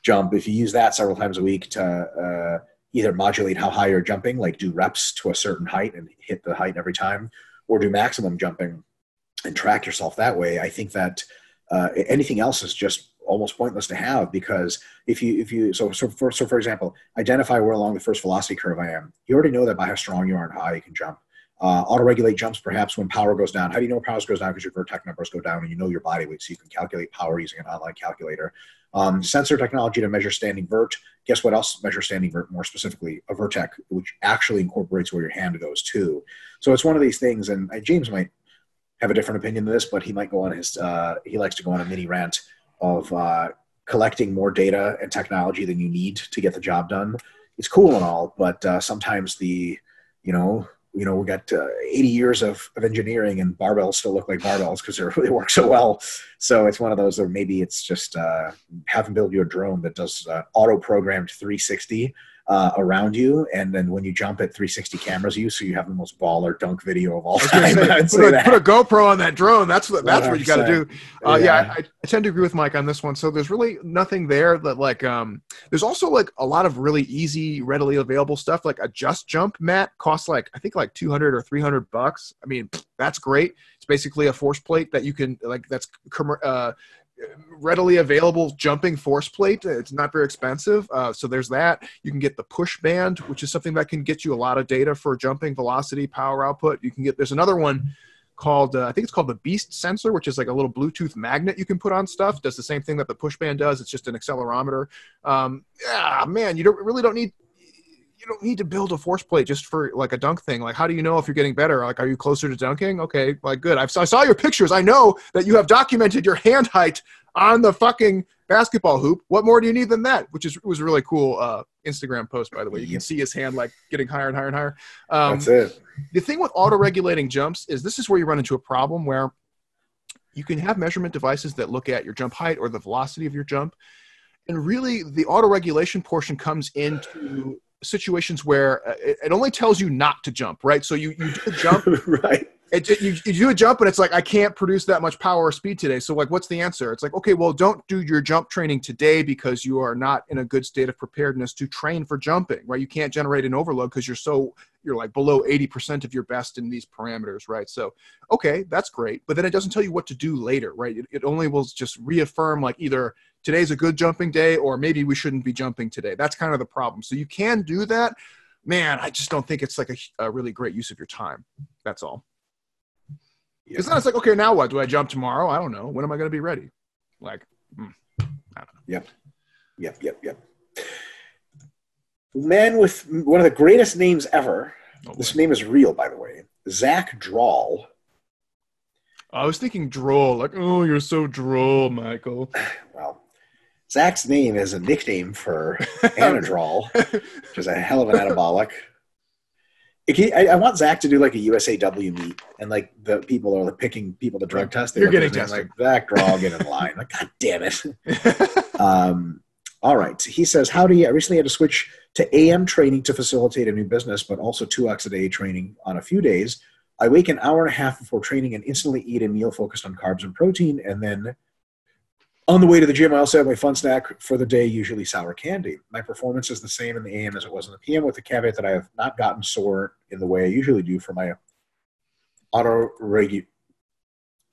jump. If you use that several times a week to uh, either modulate how high you're jumping, like do reps to a certain height and hit the height every time, or do maximum jumping and track yourself that way, I think that uh, anything else is just almost pointless to have because if you if you so so for so for example identify where along the force velocity curve I am you already know that by how strong you are and how high you can jump uh, auto regulate jumps perhaps when power goes down. How do you know power goes down? Because your Vertec numbers go down and you know your body weight so you can calculate power using an online calculator. Um, sensor technology to measure standing vert. Guess what else measure standing vert more specifically? A Vertec which actually incorporates where your hand goes to. So it's one of these things and James might have a different opinion than this but he might go on his uh, he likes to go on a mini rant of uh, collecting more data and technology than you need to get the job done. It's cool and all, but uh, sometimes the, you know, you know, we got uh, 80 years of, of engineering and barbells still look like barbells because [LAUGHS] they really work so well. So it's one of those, or maybe it's just uh, having build you a drone that does uh, auto programmed 360 uh, around you, and then when you jump at 360 cameras you, so you have the most baller dunk video of all time. Say, [LAUGHS] put, a, put, a, GoPro on that drone. That's what that's 100%. what you got to do. Uh, yeah, yeah I, I, tend to agree with Mike on this one. So there's really nothing there that like um. There's also like a lot of really easy, readily available stuff. Like a just jump mat costs like I think like 200 or 300 bucks. I mean that's great. It's basically a force plate that you can like that's uh, readily available jumping force plate. It's not very expensive. Uh, so there's that. You can get the push band, which is something that can get you a lot of data for jumping velocity, power output. You can get, there's another one called, uh, I think it's called the Beast sensor, which is like a little Bluetooth magnet you can put on stuff. Does the same thing that the push band does. It's just an accelerometer. Um, yeah, man, you don't really don't need you don't need to build a force plate just for like a dunk thing. Like, how do you know if you're getting better? Like, are you closer to dunking? Okay, like good. I've, I saw your pictures. I know that you have documented your hand height on the fucking basketball hoop. What more do you need than that? Which is was a really cool uh, Instagram post, by the way. You can see his hand like getting higher and higher and higher. Um, That's it. The thing with auto-regulating jumps is this is where you run into a problem where you can have measurement devices that look at your jump height or the velocity of your jump, and really the auto-regulation portion comes into situations where uh, it, only tells you not to jump, right? So you, you do jump, [LAUGHS] right? It, it, you, you do a jump and it's like I can't produce that much power or speed today. So like, what's the answer? It's like okay, well, don't do your jump training today because you are not in a good state of preparedness to train for jumping, right? You can't generate an overload because you're so you're like below 80% of your best in these parameters, right? So, okay, that's great. But then it doesn't tell you what to do later, right? It, it only will just reaffirm like either today's a good jumping day or maybe we shouldn't be jumping today. That's kind of the problem. So you can do that. Man, I just don't think it's like a, a really great use of your time. That's all. Yeah. It's not it's like, okay, now what? Do I jump tomorrow? I don't know. When am I going to be ready? Like, hmm, Yep. Yep. Yep. Yep. Man with one of the greatest names ever. Oh, this name is real, by the way. Zach Drawl. I was thinking droll, like, oh, you're so droll, Michael. [SIGHS] Well, Zach's name is a nickname for Anadrol, [LAUGHS] which is a hell of an anabolic. I, I, want Zach to do like a USAW meet, and like the people are like picking people to drug test. You're getting tested. Like Zach Drawl, get in line. Like, God damn it. [LAUGHS] um, all right. He says, How do? I recently had to switch to AM training to facilitate a new business, but also 2x a day training on a few days. I wake an hour and a half before training and instantly eat a meal focused on carbs and protein. And then on the way to the gym, I also have my fun snack for the day, usually sour candy. My performance is the same in the AM as it was in the PM, with the caveat that I have not gotten sore in the way I usually do for my auto regu-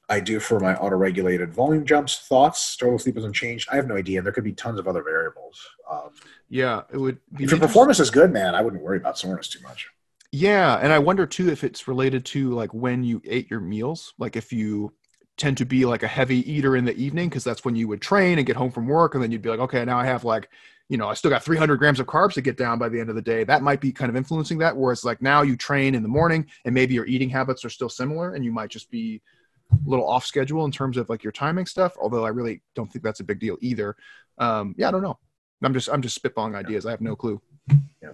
I do for my auto-regulated volume jumps. Thoughts? Total sleep hasn't changed. I have no idea. And there could be tons of other variables. Um, yeah, it would. if your performance is good, man, I wouldn't worry about soreness too much. Yeah, and I wonder too if it's related to like when you ate your meals. Like if you tend to be like a heavy eater in the evening because that's when you would train and get home from work, and then you'd be like, okay, now I have like, you know, I still got 300 grams of carbs to get down by the end of the day. That might be kind of influencing that. Whereas like now you train in the morning, and maybe your eating habits are still similar, and you might just be a little off schedule in terms of like your timing stuff. Although I really don't think that's a big deal either. Um, yeah, I don't know. I'm just I'm just spitballing ideas. I have no clue. Yeah.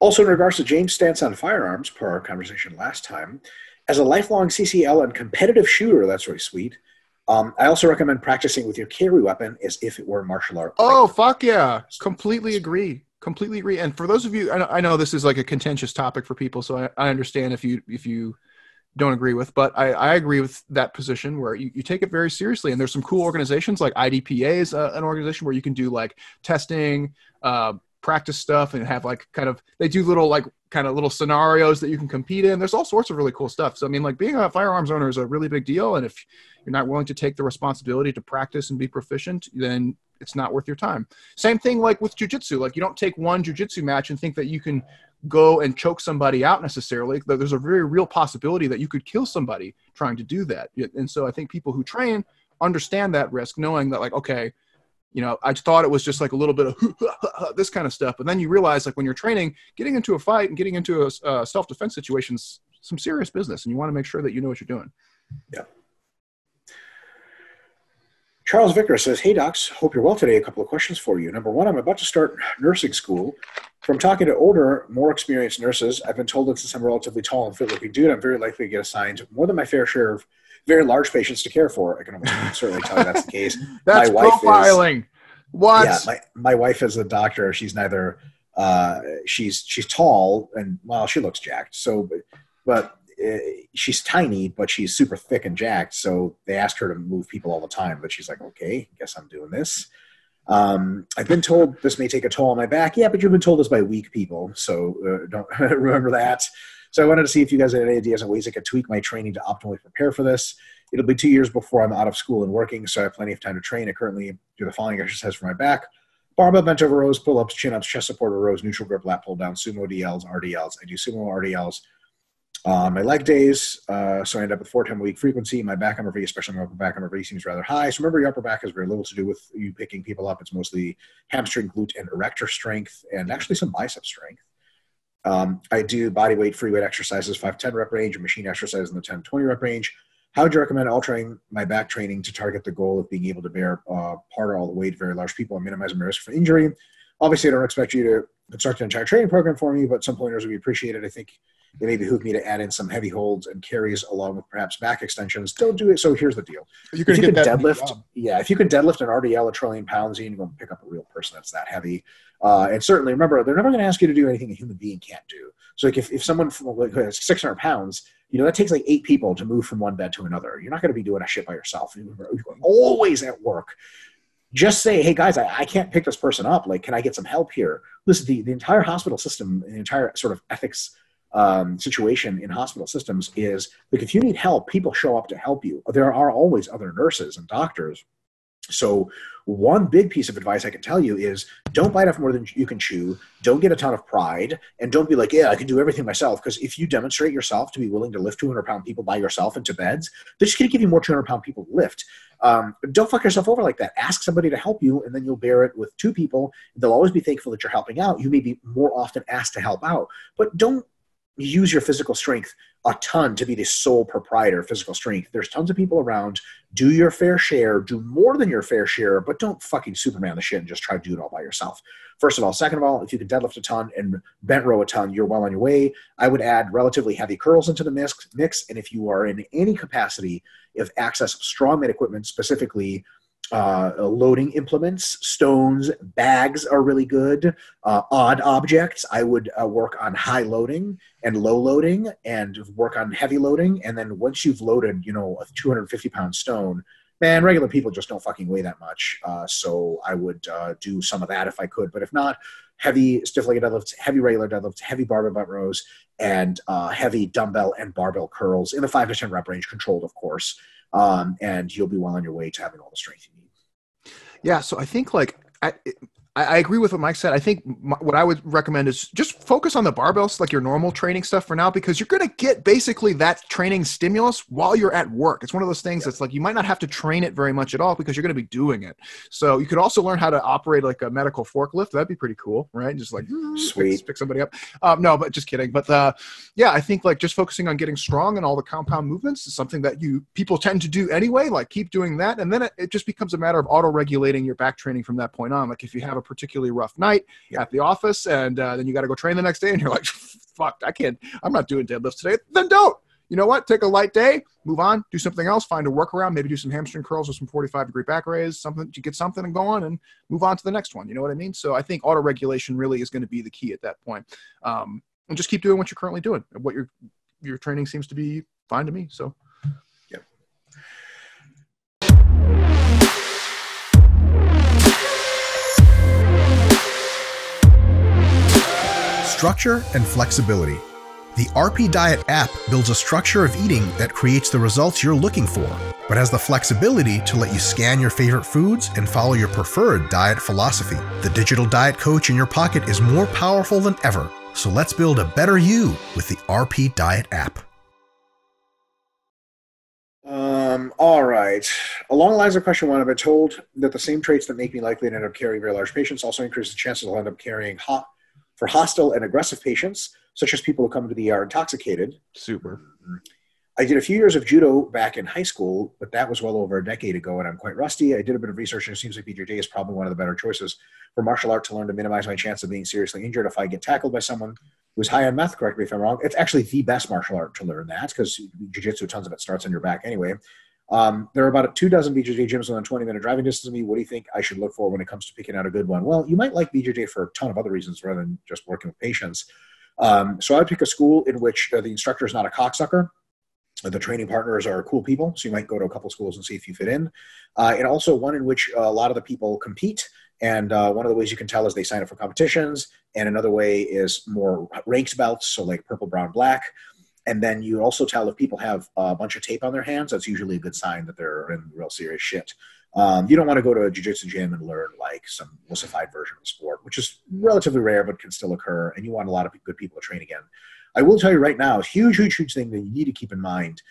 Also, in regards to James' stance on firearms, per our conversation last time, as a lifelong CCL and competitive shooter, that's really sweet. Um, I also recommend practicing with your carry weapon as if it were martial art. Oh, fuck yeah. Completely agree. Completely agree. And for those of you, I know, I know this is like a contentious topic for people, so I, I understand if you if you don't agree with, but I, I agree with that position where you, you take it very seriously. And there's some cool organizations like IDPA is uh, an organization where you can do like testing, uh, practice stuff and have like kind of they do little like kind of little scenarios that you can compete in. There's all sorts of really cool stuff. So i mean like being a firearms owner is a really big deal and if you're not willing to take the responsibility to practice and be proficient then it's not worth your time. Same thing like with jujitsu like you don't take one jujitsu match and think that you can go and choke somebody out necessarily. There's a very real possibility that you could kill somebody trying to do that. And so i think people who train understand that risk knowing that like okay you know, I thought it was just like a little bit of [LAUGHS] this kind of stuff, but then you realize like when you're training, getting into a fight and getting into a, self-defense situation is some serious business, and you want to make sure that you know what you're doing. Yeah. Charles Vicker says, Hey, docs, hope you're well today. A couple of questions for you. Number one, I'm about to start nursing school. From talking to older, more experienced nurses, I've been told that since I'm relatively tall and fit looking dude, I'm very likely to get assigned more than my fair share of very large patients to care for. I can almost certainly tell you that's the case. [LAUGHS] that's my profiling. Is, what? Yeah, my, my wife is a doctor. She's neither uh, she's she's tall and well, she looks jacked. So, but, but uh, she's tiny, but she's super thick and jacked. So they ask her to move people all the time, but she's like, okay, guess I'm doing this. Um, I've been told this may take a toll on my back. Yeah, but you've been told this by weak people, so uh, don't [LAUGHS] remember that. So I wanted to see if you guys had any ideas on ways I could tweak my training to optimally prepare for this. It'll be two years before I'm out of school and working, so I have plenty of time to train. I currently do the following exercise for my back. Barbell bent over rows, pull-ups, chin-ups, chest support rows, neutral grip, lat pull down, sumo DLs, RDLs. I do sumo RDLs on my leg days, uh, so I end up with four times a week frequency. My back MRV, especially my upper back MRV, seems rather high. So remember, your upper back has very little to do with you picking people up. It's mostly hamstring, glute, and erector strength, and actually some bicep strength. Um, I do body weight, free weight exercises, 5 10 rep range, and machine exercises in the 10 20 rep range. How would you recommend altering my back training to target the goal of being able to bear uh, part or all the weight very large people and minimize my risk for injury? Obviously, I don't expect you to construct an entire training program for me, but some pointers would be appreciated. I think it may behoove me to add in some heavy holds and carries along with perhaps back extensions. Don't do it. So here's the deal. You if you can deadlift, yeah, if you can deadlift an RDL a trillion pounds, you can go pick up a real person that's that heavy. Uh, and certainly remember, they're never going to ask you to do anything a human being can't do. So like if, if someone like, has 600 pounds, you know, that takes like eight people to move from one bed to another. You're not going to be doing a shit by yourself. You're always at work. Just say, hey guys, I, I can't pick this person up. Like, can I get some help here? Listen, the, the entire hospital system, the entire sort of ethics um, situation in hospital systems is like if you need help, people show up to help you. There are always other nurses and doctors so, one big piece of advice I can tell you is don't bite off more than you can chew. Don't get a ton of pride, and don't be like, "Yeah, I can do everything myself." Because if you demonstrate yourself to be willing to lift 200 pound people by yourself into beds, they're just going to give you more 200 pound people to lift. Um, don't fuck yourself over like that. Ask somebody to help you, and then you'll bear it with two people. They'll always be thankful that you're helping out. You may be more often asked to help out, but don't use your physical strength a ton to be the sole proprietor of physical strength. There's tons of people around. Do your fair share, do more than your fair share, but don't fucking Superman the shit and just try to do it all by yourself. First of all. Second of all, if you can deadlift a ton and bent row a ton, you're well on your way. I would add relatively heavy curls into the mix. mix and if you are in any capacity of access strongman equipment, specifically uh, loading implements, stones, bags are really good. Uh, odd objects, I would uh, work on high loading and low loading and work on heavy loading. And then once you've loaded, you know, a 250 pound stone, man, regular people just don't fucking weigh that much. Uh, so I would uh, do some of that if I could. But if not, heavy stiff legged deadlifts, heavy regular deadlifts, heavy barbell butt rows, and uh, heavy dumbbell and barbell curls in the five to 10 rep range, controlled, of course. Um, and you'll be well on your way to having all the strength you need. Yeah, so I think like I, I, agree with what Mike said. I think what I would recommend is just focus on the barbells, like your normal training stuff for now, because you're going to get basically that training stimulus while you're at work. It's one of those things that's like you might not have to train it very much at all because you're going to be doing it. So you could also learn how to operate like a medical forklift. That'd be pretty cool, right? Just like sweet, pick, pick somebody up. Um, no, but just kidding. But uh, yeah, I think like just focusing on getting strong and all the compound movements is something that you people tend to do anyway. Like keep doing that, and then it, it just becomes a matter of auto regulating your back training from that point on. Like if you have a particularly rough night yeah. at the office, and uh, then you got to go train the next day, and you're like, "Fuck, I can't. I'm not doing deadlifts today." Then don't. You know what? Take a light day, move on, do something else, find a workaround, maybe do some hamstring curls or some 45 degree back raise, something to get something and go on and move on to the next one. You know what I mean? So I think auto regulation really is going to be the key at that point. Um, and just keep doing what you're currently doing. What your your training seems to be fine to me. So. Structure and flexibility. The RP Diet app builds a structure of eating that creates the results you're looking for, but has the flexibility to let you scan your favorite foods and follow your preferred diet philosophy. The digital diet coach in your pocket is more powerful than ever, so let's build a better you with the RP Diet app. Um, all right. Along the lines of question one, I've been told that the same traits that make me likely to end up carrying very large patients also increase the chances I'll end up carrying hot for hostile and aggressive patients, such as people who come to the ER intoxicated. Super. I did a few years of judo back in high school, but that was well over a decade ago, and I'm quite rusty. I did a bit of research, and it seems like BJJ is probably one of the better choices for martial art to learn to minimize my chance of being seriously injured if I get tackled by someone who's high on meth. Correct me if I'm wrong. It's actually the best martial art to learn that because jiu-jitsu, tons of it starts on your back anyway. Um, there are about two dozen BJJ gyms within 20 minute driving distance of me. What do you think I should look for when it comes to picking out a good one? Well, you might like BJJ for a ton of other reasons rather than just working with patients. Um, so I would pick a school in which uh, the instructor is not a cocksucker. Uh, the training partners are cool people, so you might go to a couple schools and see if you fit in. Uh, and also one in which a lot of the people compete. And uh, one of the ways you can tell is they sign up for competitions. And another way is more ranked belts, so like purple, brown, black and then you also tell if people have a bunch of tape on their hands, that's usually a good sign that they're in real serious shit. Um, you don't want to go to a jiu-jitsu gym and learn like some wussified version of the sport, which is relatively rare but can still occur. And you want a lot of good people to train again. I will tell you right now, huge, huge, huge thing that you need to keep in mind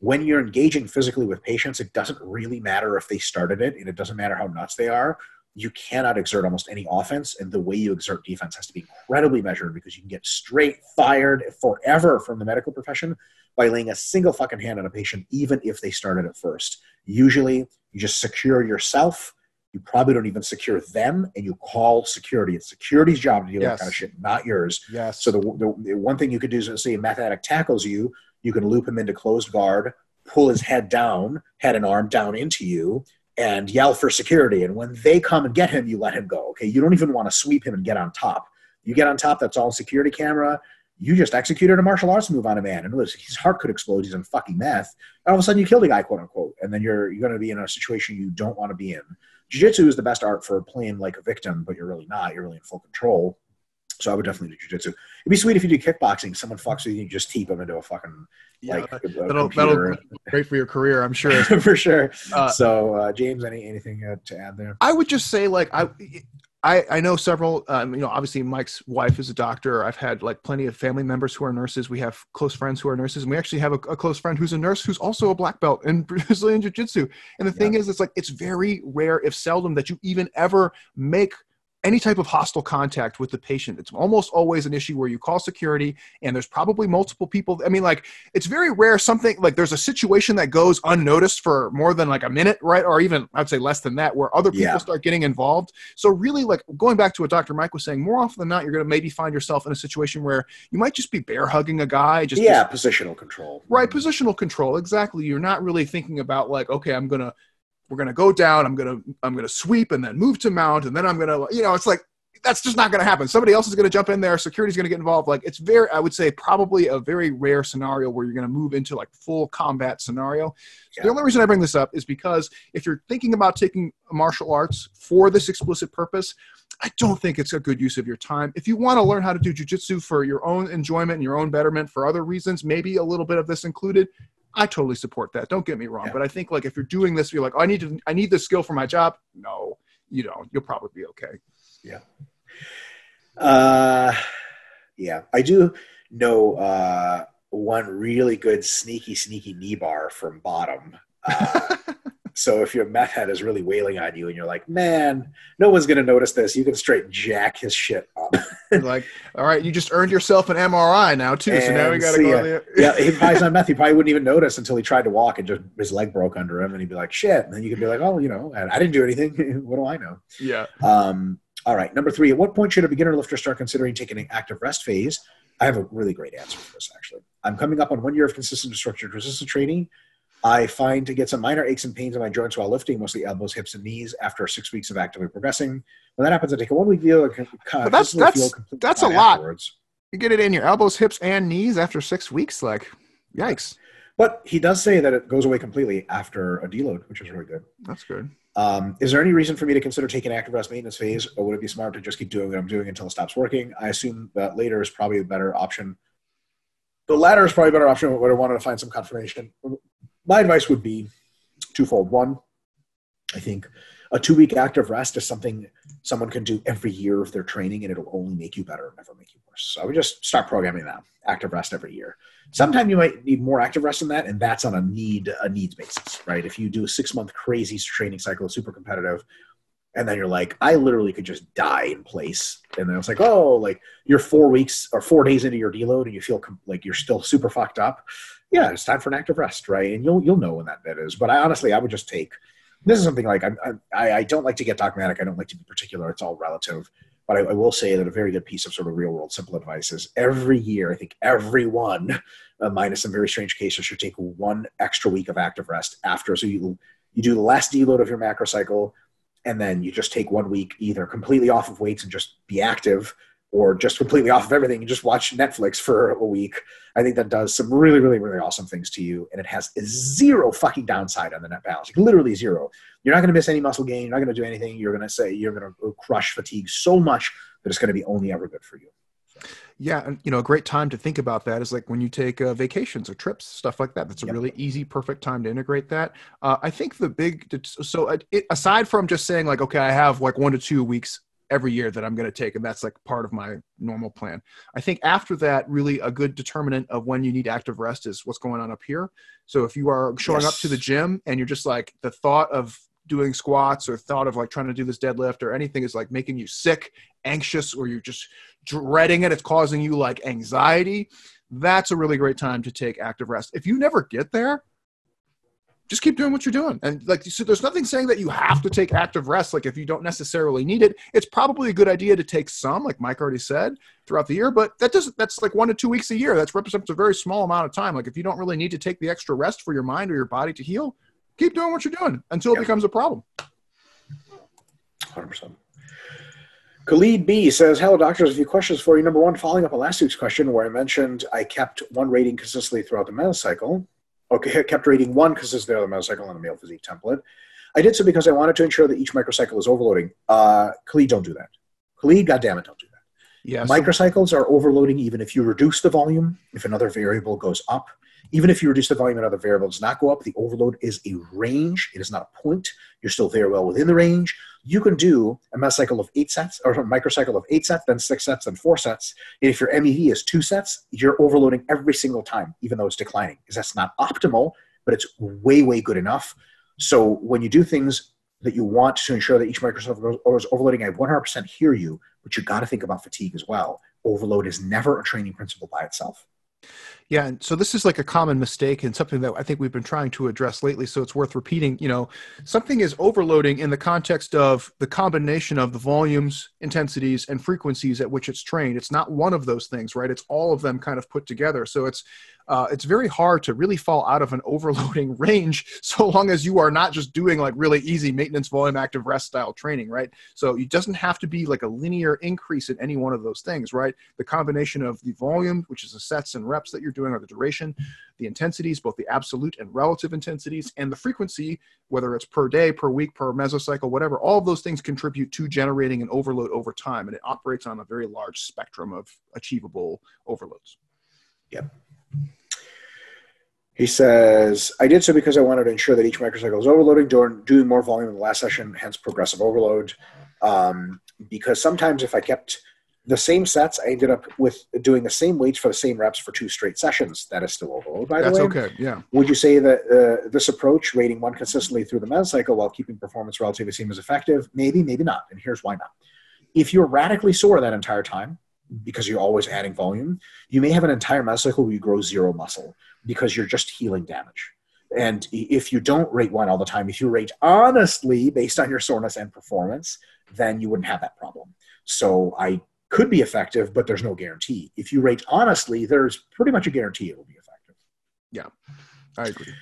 when you're engaging physically with patients, it doesn't really matter if they started it, and it doesn't matter how nuts they are you cannot exert almost any offense, and the way you exert defense has to be incredibly measured because you can get straight fired forever from the medical profession by laying a single fucking hand on a patient, even if they started at first. Usually, you just secure yourself. You probably don't even secure them, and you call security. It's security's job to deal yes. with that kind of shit, not yours. Yes. So the, the, the one thing you could do is say a addict tackles you, you can loop him into closed guard, pull his head down, head and arm down into you, and yell for security. And when they come and get him, you let him go. Okay. You don't even want to sweep him and get on top. You get on top, that's all security camera. You just executed a martial arts move on a man. And his heart could explode. He's in fucking meth. And all of a sudden you kill the guy, quote unquote. And then you're, you're going to be in a situation you don't want to be in. Jiu-jitsu is the best art for playing like a victim, but you're really not. You're really in full control. So I would definitely do jiu-jitsu. It'd be sweet if you do kickboxing. Someone fucks with you, you just teep them into a fucking like yeah, that'll, that'll great for your career, I'm sure. [LAUGHS] for sure. Uh, so uh, James, any anything uh, to add there? I would just say like I. I, I know several, um, you know, obviously Mike's wife is a doctor. I've had like plenty of family members who are nurses. We have close friends who are nurses. And we actually have a, a close friend who's a nurse who's also a black belt in [LAUGHS] Brazilian Jiu Jitsu. And the thing is, it's like, it's very rare, if seldom, that you even ever make – any type of hostile contact with the patient. It's almost always an issue where you call security and there's probably multiple people. I mean, like, it's very rare something like there's a situation that goes unnoticed for more than like a minute, right? Or even I'd say less than that, where other people yeah. start getting involved. So, really, like going back to what Dr. Mike was saying, more often than not, you're going to maybe find yourself in a situation where you might just be bear hugging a guy. Just yeah, just, positional control. Right, mm-hmm. positional control. Exactly. You're not really thinking about like, okay, I'm going to we're gonna go down. I'm gonna I'm gonna sweep and then move to mount, and then I'm gonna you know it's like that's just not going to happen. Somebody else is going to jump in there. Security's going to get involved. Like it's very, I would say, probably a very rare scenario where you're going to move into like full combat scenario. Yeah. The only reason I bring this up is because if you're thinking about taking martial arts for this explicit purpose, I don't think it's a good use of your time. If you want to learn how to do jujitsu for your own enjoyment and your own betterment for other reasons, maybe a little bit of this included. I totally support that. Don't get me wrong, yeah. but I think like if you're doing this, you're like, oh, I need to, I need this skill for my job. No, you don't. You'll probably be okay. Yeah. Uh, yeah, I do know uh, one really good sneaky, sneaky knee bar from bottom. Uh, [LAUGHS] so if your meth head is really wailing on you and you're like, man, no one's going to notice this, you can straight jack his shit up. [LAUGHS] like, all right, you just earned yourself an MRI now too. And so now we got to go. [LAUGHS] Yeah, yeah, he buys on meth. He probably wouldn't even notice until he tried to walk and just his leg broke under him, and he'd be like, shit. And then you could be like, oh, you know, I didn't do anything. [LAUGHS] what do I know? Yeah. Um, all right, number three, at what point should a beginner lifter start considering taking an active rest phase? I have a really great answer for this, actually. I'm coming up on one year of consistent structured resistance training. I find to get some minor aches and pains in my joints while lifting, mostly elbows, hips, and knees, after six weeks of actively progressing. When that happens, I take a one week deal. But that's that's that's a lot. Afterwards. You get it in your elbows, hips, and knees after six weeks. Like, yikes! But he does say that it goes away completely after a deload, which is really good. That's good. Um, is there any reason for me to consider taking active rest maintenance phase, or would it be smart to just keep doing what I'm doing until it stops working? I assume that later is probably a better option. The latter is probably a better option, but I wanted to find some confirmation. My advice would be twofold. One, I think a two week active rest is something someone can do every year if they're training, and it'll only make you better, never make you worse. So I would just start programming that active rest every year. Sometimes you might need more active rest than that, and that's on a need a needs basis, right? If you do a six month crazy training cycle, super competitive, and then you're like, I literally could just die in place, and then it's like, oh, like you're four weeks or four days into your deload, and you feel com- like you're still super fucked up. Yeah, it's time for an active rest, right? And you'll you'll know when that bit is. But I honestly, I would just take. This is something like I, I I don't like to get dogmatic. I don't like to be particular. It's all relative. But I, I, will say that a very good piece of sort of real world simple advice is every year, I think everyone, uh, minus some very strange cases, should take one extra week of active rest after. So you, you do the last deload of your macro cycle, and then you just take one week either completely off of weights and just be active or just completely off of everything and just watch Netflix for a week. I think that does some really, really, really awesome things to you. And it has zero fucking downside on the net balance. Like literally zero. You're not going to miss any muscle gain. You're not going to do anything. You're going to say you're going to crush fatigue so much that it's going to be only ever good for you. Yeah, and you know, a great time to think about that is like when you take uh, vacations or trips, stuff like that. That's a yep. really easy, perfect time to integrate that. Uh, I think the big so uh, it, aside from just saying like, okay, I have like one to two weeks every year that I'm going to take, and that's like part of my normal plan. I think after that, really a good determinant of when you need active rest is what's going on up here. So if you are showing yes. up to the gym and you're just like the thought of doing squats or thought of like trying to do this deadlift or anything is like making you sick, anxious, or you're just dreading it, it's causing you like anxiety. That's a really great time to take active rest. If you never get there, just keep doing what you're doing. And like, so there's nothing saying that you have to take active rest. Like, if you don't necessarily need it, it's probably a good idea to take some, like Mike already said, throughout the year. But that doesn't, that's like one to two weeks a year. That represents a very small amount of time. Like, if you don't really need to take the extra rest for your mind or your body to heal, keep doing what you're doing until it becomes a problem. 100%. Khalid B says, Hello, doctors. A few questions for you. Number one, following up on last week's question where I mentioned I kept one rating consistently throughout the mesocycle okay, I kept rating one because it's the other mesocycle on the male physique template. I did so because I wanted to ensure that each microcycle is overloading. Uh, Khalid, don't do that. Khalid, goddamn it, don't do that. Yeah, Microcycles are overloading even if you reduce the volume, if another variable goes up. Even if you reduce the volume, another variable does not go up. The overload is a range. It is not a point. You're still very well within the range you can do a mesocycle of eight sets or a microcycle of eight sets, then six sets, then four sets. And if your MEV is two sets, you're overloading every single time, even though it's declining, because that's not optimal, but it's way, way good enough. So when you do things that you want to ensure that each microcycle is overloading, I 100% hear you, but you got to think about fatigue as well. Overload is never a training principle by itself. Yeah, and so this is like a common mistake and something that I think we've been trying to address lately. So it's worth repeating. You know, something is overloading in the context of the combination of the volumes, intensities, and frequencies at which it's trained. It's not one of those things, right? It's all of them kind of put together. So it's uh, it's very hard to really fall out of an [LAUGHS] overloading range so long as you are not just doing like really easy maintenance volume active rest style training right? So it doesn't have to be like a linear increase in any one of those things right? The combination of the volume which is the sets and reps that you're doing or the duration the intensities both the absolute and relative intensities and the frequency whether it's per day per week per mesocycle whatever all of those things contribute to generating an overload over time and it operates on a very large spectrum of achievable overloads. Yep he says, I did so because I wanted to ensure that each microcycle is overloading, doing more volume in the last session, hence progressive overload. Um, because sometimes if I kept the same sets, I ended up with doing the same weights for the same reps for two straight sessions. That is still overload, by That's the way. That's okay, yeah. Would you say that uh, this approach, rating one consistently through the mesocycle while keeping performance relatively the same, is effective? Maybe, maybe not. And here's why not. If you're radically sore that entire time, because you're always adding volume, you may have an entire mesocycle where you grow zero muscle because you're just healing damage. And if you don't rate one all the time, if you rate honestly based on your soreness and performance, then you wouldn't have that problem. So I could be effective, but there's no guarantee. If you rate honestly, there's pretty much a guarantee it will be effective. Yeah, I agree.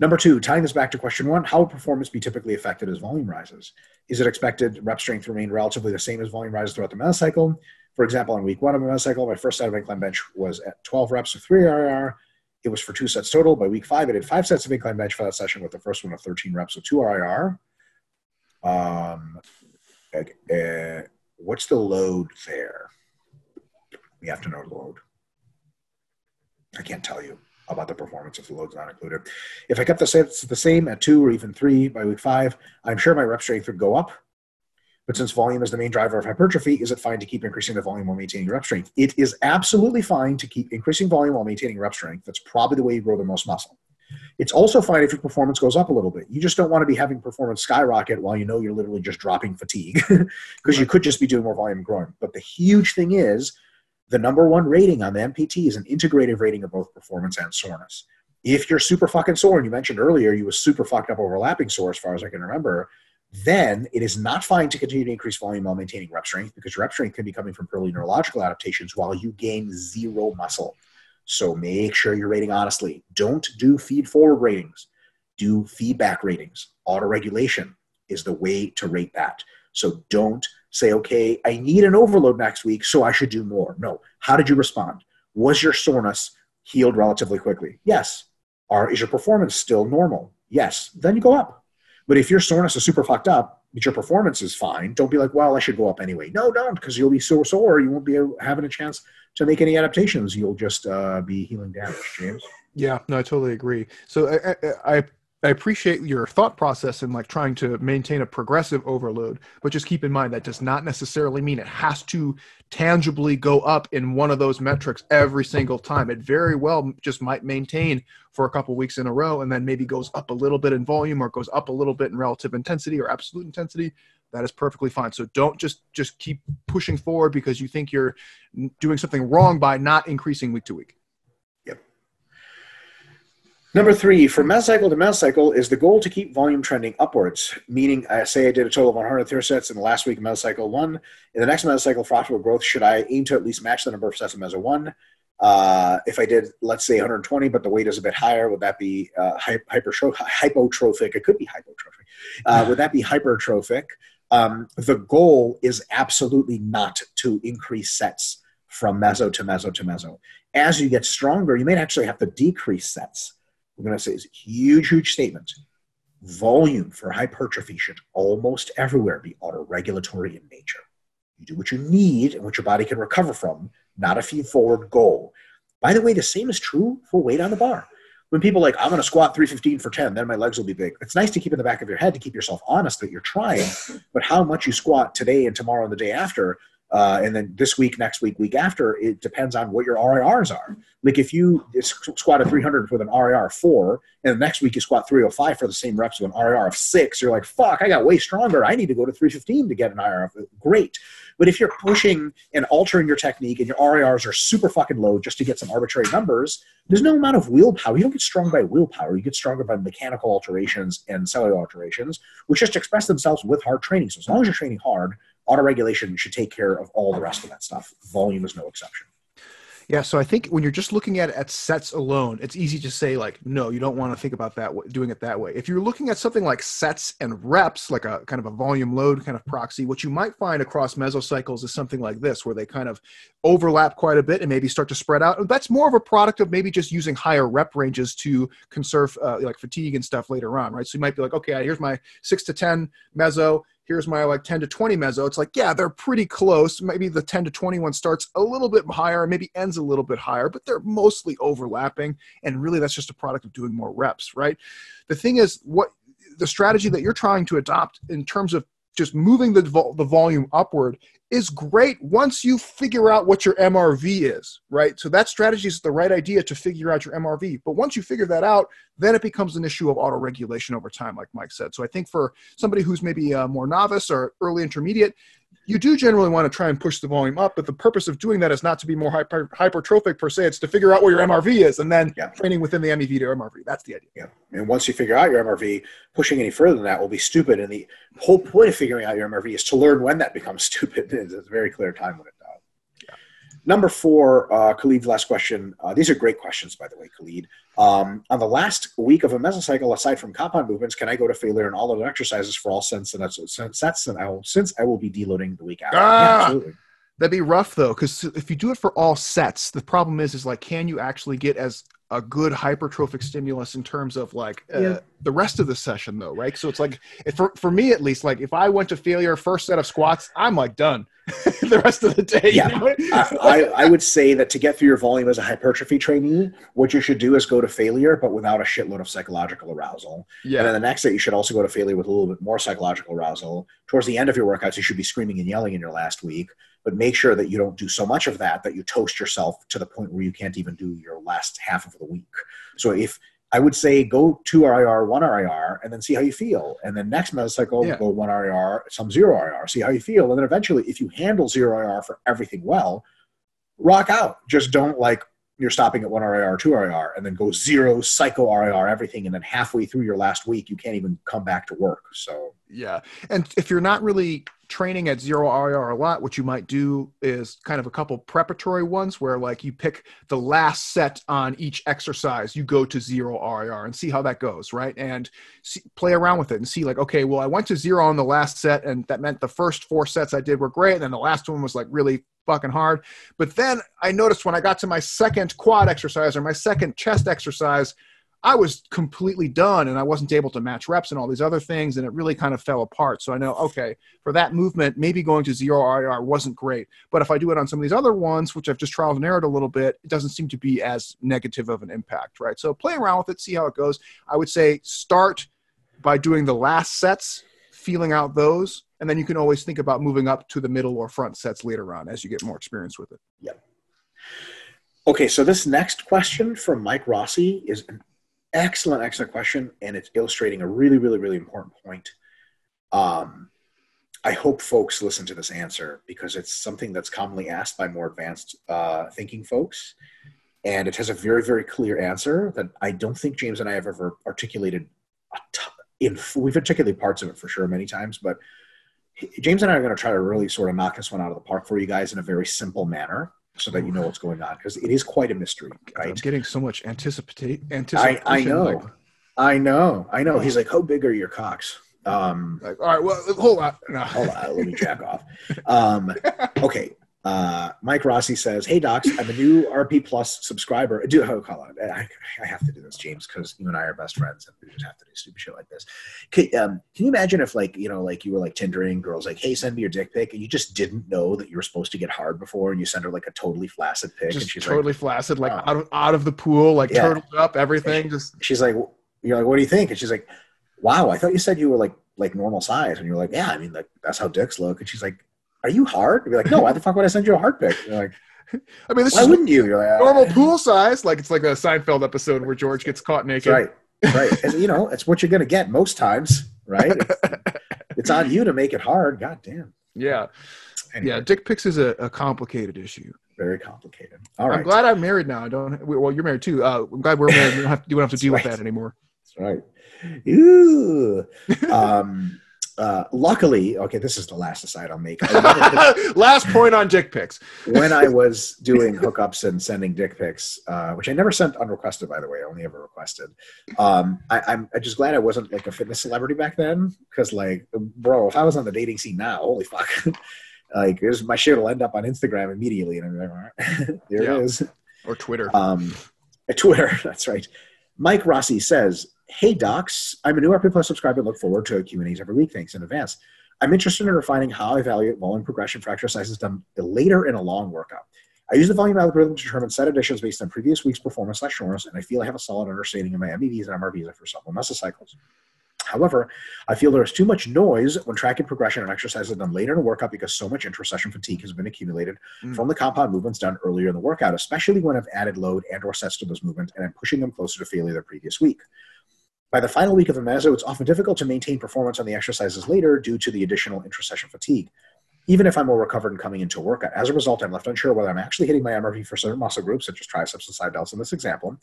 Number two, tying this back to question one, how would performance be typically affected as volume rises? Is it expected rep strength remain relatively the same as volume rises throughout the mesocycle? For example, on week one of my mesocycle, my first set of incline bench was at 12 reps of 3 RIR. It was for two sets total. By week five, I did five sets of incline bench for that session with the first one of 13 reps of 2 RIR. Um, uh, what's the load there? We have to know the load. I can't tell you about the performance if the load's not included. If I kept the sets the same at two or even three by week five, I'm sure my rep strength would go up but since volume is the main driver of hypertrophy, is it fine to keep increasing the volume while maintaining rep strength? It is absolutely fine to keep increasing volume while maintaining rep strength. That's probably the way you grow the most muscle. It's also fine if your performance goes up a little bit. You just don't want to be having performance skyrocket while you know you're literally just dropping fatigue [LAUGHS] because right. you could just be doing more volume growing. But the huge thing is the number one rating on the MPT is an integrative rating of both performance and soreness. If you're super fucking sore, and you mentioned earlier you was super fucked up overlapping sore as far as I can remember, then it is not fine to continue to increase volume while maintaining rep strength because rep strength can be coming from purely neurological adaptations while you gain zero muscle. So make sure you're rating honestly. Don't do feed forward ratings. Do feedback ratings. Autoregulation is the way to rate that. So don't say, okay, I need an overload next week, so I should do more. No. How did you respond? Was your soreness healed relatively quickly? Yes. Are, is your performance still normal? Yes. Then you go up. But if your soreness is super fucked up, but your performance is fine, don't be like, well, I should go up anyway. No, don't, because you'll be so sore, you won't be having a chance to make any adaptations. You'll just uh, be healing damage, James. Yeah, no, I totally agree. So I, I, I I appreciate your thought process in like trying to maintain a progressive overload, but just keep in mind that does not necessarily mean it has to tangibly go up in one of those metrics every single time. It very well just might maintain for a couple weeks in a row and then maybe goes up a little bit in volume or goes up a little bit in relative intensity or absolute intensity. That is perfectly fine. So don't just just keep pushing forward because you think you're doing something wrong by not increasing week to week. Number three, from mesocycle to mesocycle, is the goal to keep volume trending upwards, meaning I say I did a total of 130 sets in the last week of mesocycle one. In the next mesocycle for optimal growth, should I aim to at least match the number of sets of meso one? Uh, if I did, let's say 120, but the weight is a bit higher, would that be uh, hypertrophic? It could be hypotrophic. Uh, would that be hypertrophic? Um, the goal is absolutely not to increase sets from meso to meso to meso. As you get stronger, you may actually have to decrease sets we're going to say is huge, huge statement. Volume for hypertrophy should almost everywhere be autoregulatory in nature. You do what you need and what your body can recover from, not a feed forward goal. By the way, the same is true for weight on the bar. When people like, I'm going to squat 315 for 10, then my legs will be big. It's nice to keep in the back of your head to keep yourself honest that you're trying, but how much you squat today and tomorrow and the day after uh, and then this week, next week, week after, it depends on what your RIRs are. Like if you squat a 300 with an RIR of four, and the next week you squat 305 for the same reps with an RIR of six, you're like, fuck, I got way stronger. I need to go to 315 to get an IR of great. But if you're pushing and altering your technique and your RIRs are super fucking low just to get some arbitrary numbers, there's no amount of willpower. You don't get strong by willpower. You get stronger by mechanical alterations and cellular alterations, which just express themselves with hard training. So as long as you're training hard, autoregulation should take care of all the rest of that stuff. Volume is no exception. Yeah, so I think when you're just looking at at sets alone, it's easy to say like, no, you don't want to think about that doing it that way. If you're looking at something like sets and reps, like a kind of a volume load kind of proxy, what you might find across mesocycles is something like this, where they kind of overlap quite a bit and maybe start to spread out. That's more of a product of maybe just using higher rep ranges to conserve uh, like fatigue and stuff later on, right? So you might be like, okay, here's my six to ten meso here's my like 10 to 20 meso. It's like yeah they're pretty close. Maybe the 10 to 21 starts a little bit higher maybe ends a little bit higher but they're mostly overlapping and really that's just a product of doing more reps right? The thing is what the strategy that you're trying to adopt in terms of just moving the, vo- the volume upward is great once you figure out what your MRV is, right? So that strategy is the right idea to figure out your MRV. But once you figure that out, then it becomes an issue of auto regulation over time, like Mike said. So I think for somebody who's maybe uh, more novice or early intermediate, you do generally want to try and push the volume up, but the purpose of doing that is not to be more hyper, hypertrophic per se. It's to figure out where your MRV is and then yeah. training within the MEV to MRV. That's the idea. Yeah. And once you figure out your MRV, pushing any further than that will be stupid. And the whole point of figuring out your MRV is to learn when that becomes stupid. It's a very clear time limit. Number four, uh, Khalid's last question. Uh, these are great questions, by the way, Khalid. Um, on the last week of a mesocycle, aside from compound movements, can I go to failure in all other exercises for all sets and sets? And I will, since I will be deloading the week after. Ah, yeah, absolutely. That'd be rough though, because if you do it for all sets, the problem is, is like, can you actually get as a good hypertrophic stimulus in terms of like uh, yeah. the rest of the session though right? So it's like if for, for me at least like if i went to failure first set of squats i'm like done [LAUGHS] the rest of the day yeah. you know? I, I, would say that to get through your volume as a hypertrophy trainee what you should do is go to failure but without a shitload of psychological arousal. Yeah. And then the next day you should also go to failure with a little bit more psychological arousal. Towards the end of your workouts you should be screaming and yelling in your last week but make sure that you don't do so much of that that you toast yourself to the point where you can't even do your last half of the week. So if I would say go two RIR, one RIR, and then see how you feel. And then next mesocycle, yeah. go one RIR, some zero RIR, see how you feel. And then eventually, if you handle zero RIR for everything well, rock out. Just don't like you're stopping at one RIR, two RIR, and then go zero psycho RIR, everything, and then halfway through your last week, you can't even come back to work. So yeah, and if you're not really training at zero RIR a lot, what you might do is kind of a couple preparatory ones where like you pick the last set on each exercise, you go to zero RIR and see how that goes, right? And see, play around with it and see like, okay, well, I went to zero on the last set, and that meant the first four sets I did were great, and then the last one was like really fucking hard. But then I noticed when I got to my second quad exercise or my second chest exercise, I was completely done and I wasn't able to match reps and all these other things. And it really kind of fell apart. So I know, okay, for that movement, maybe going to zero RIR wasn't great. But if I do it on some of these other ones, which I've just trialed and errored a little bit, it doesn't seem to be as negative of an impact, right? So play around with it, see how it goes. I would say start by doing the last sets, feeling out those, and then you can always think about moving up to the middle or front sets later on as you get more experience with it. Yep. Okay, so this next question from Mike Rossi is an excellent, excellent question, and it's illustrating a really, really, really important point. Um, I hope folks listen to this answer because it's something that's commonly asked by more advanced uh, thinking folks, and it has a very, very clear answer that I don't think James and I have ever articulated. In we've articulated parts of it for sure many times, but James and I are going to try to really sort of knock this one out of the park for you guys in a very simple manner so that you know what's going on because it is quite a mystery. Right? I'm getting so much anticipate anticipation. I, I know. Like, I know. I know. He's like, how big are your cocks? Um, like, all right. Well, hold on. No. Hold on. Let me jack off. Um, [LAUGHS] okay. Uh, Mike Rossi says, "Hey docs, I'm a new RP Plus subscriber. Do oh, call it. I, I have to do this, James, because you and I are best friends, and we just have to do stupid shit like this. Can, um, can you imagine if, like, you know, like you were like Tindering girls, like, hey, send me your dick pic, and you just didn't know that you were supposed to get hard before, and you send her like a totally flaccid pic, just and she's totally like, flaccid, like oh. out of out of the pool, like yeah. turtled up, everything. Just she's like, you're like, what do you think? And she's like, wow, I thought you said you were like like normal size, and you're like, yeah, I mean, like that's how dicks look, and she's like are you hard? Be like, no, why the fuck would I send you a heart pic? You're like, [LAUGHS] I mean, this why is wouldn't you? You're like, normal pool size. Like it's like a Seinfeld episode where George gets caught naked. Right, right. and, you know, [LAUGHS] it's what you're gonna get most times, right? It's, [LAUGHS] it's on you to make it hard. God damn. Yeah. Anyway, Yeah, dick pics is a, a complicated issue. very complicated. All right. I'm glad I'm married now. I don't. Well, you're married too. Uh, I'm glad we're married. You don't have to, you don't have to deal That's with that anymore. That's right. Ooh. um, uh, luckily, okay, this is the last aside I'll make. I wanted to- Last point on dick pics. when I was doing hookups and sending dick pics, uh, which I never sent unrequested, by the way, I only ever requested. Um, I, I'm, I'm just glad I wasn't like a fitness celebrity back then, because like, bro, if I was on the dating scene now, holy fuck, [LAUGHS] like, there's, my shit will end up on Instagram immediately, and I'm like, all right, [LAUGHS] there Yeah. it is. Or Twitter. Um, Twitter, [LAUGHS] that's right. Mike Rossi says, "Hey docs, I'm a new RP Plus subscriber. and Look forward to Q and A's every week. Thanks in advance. I'm interested in refining how I evaluate volume progression for exercises done later in a long workout. I use the volume algorithm to determine set additions based on previous week's performance slash shortness, and I feel I have a solid understanding of my MEVs and MRVs for supplemental mesocycles. However, I feel there is too much noise when tracking progression on exercises done later in a workout because so much intrasession fatigue has been accumulated Mm. from the compound movements done earlier in the workout, especially when I've added load and or sets to those movements and I'm pushing them closer to failure the previous week. By the final week of a meso, it's often difficult to maintain performance on the exercises later due to the additional intrasession fatigue, even if I'm more recovered and coming into a workout. As a result, I'm left unsure whether I'm actually hitting my MRV for certain muscle groups, such as triceps and side delts in this example,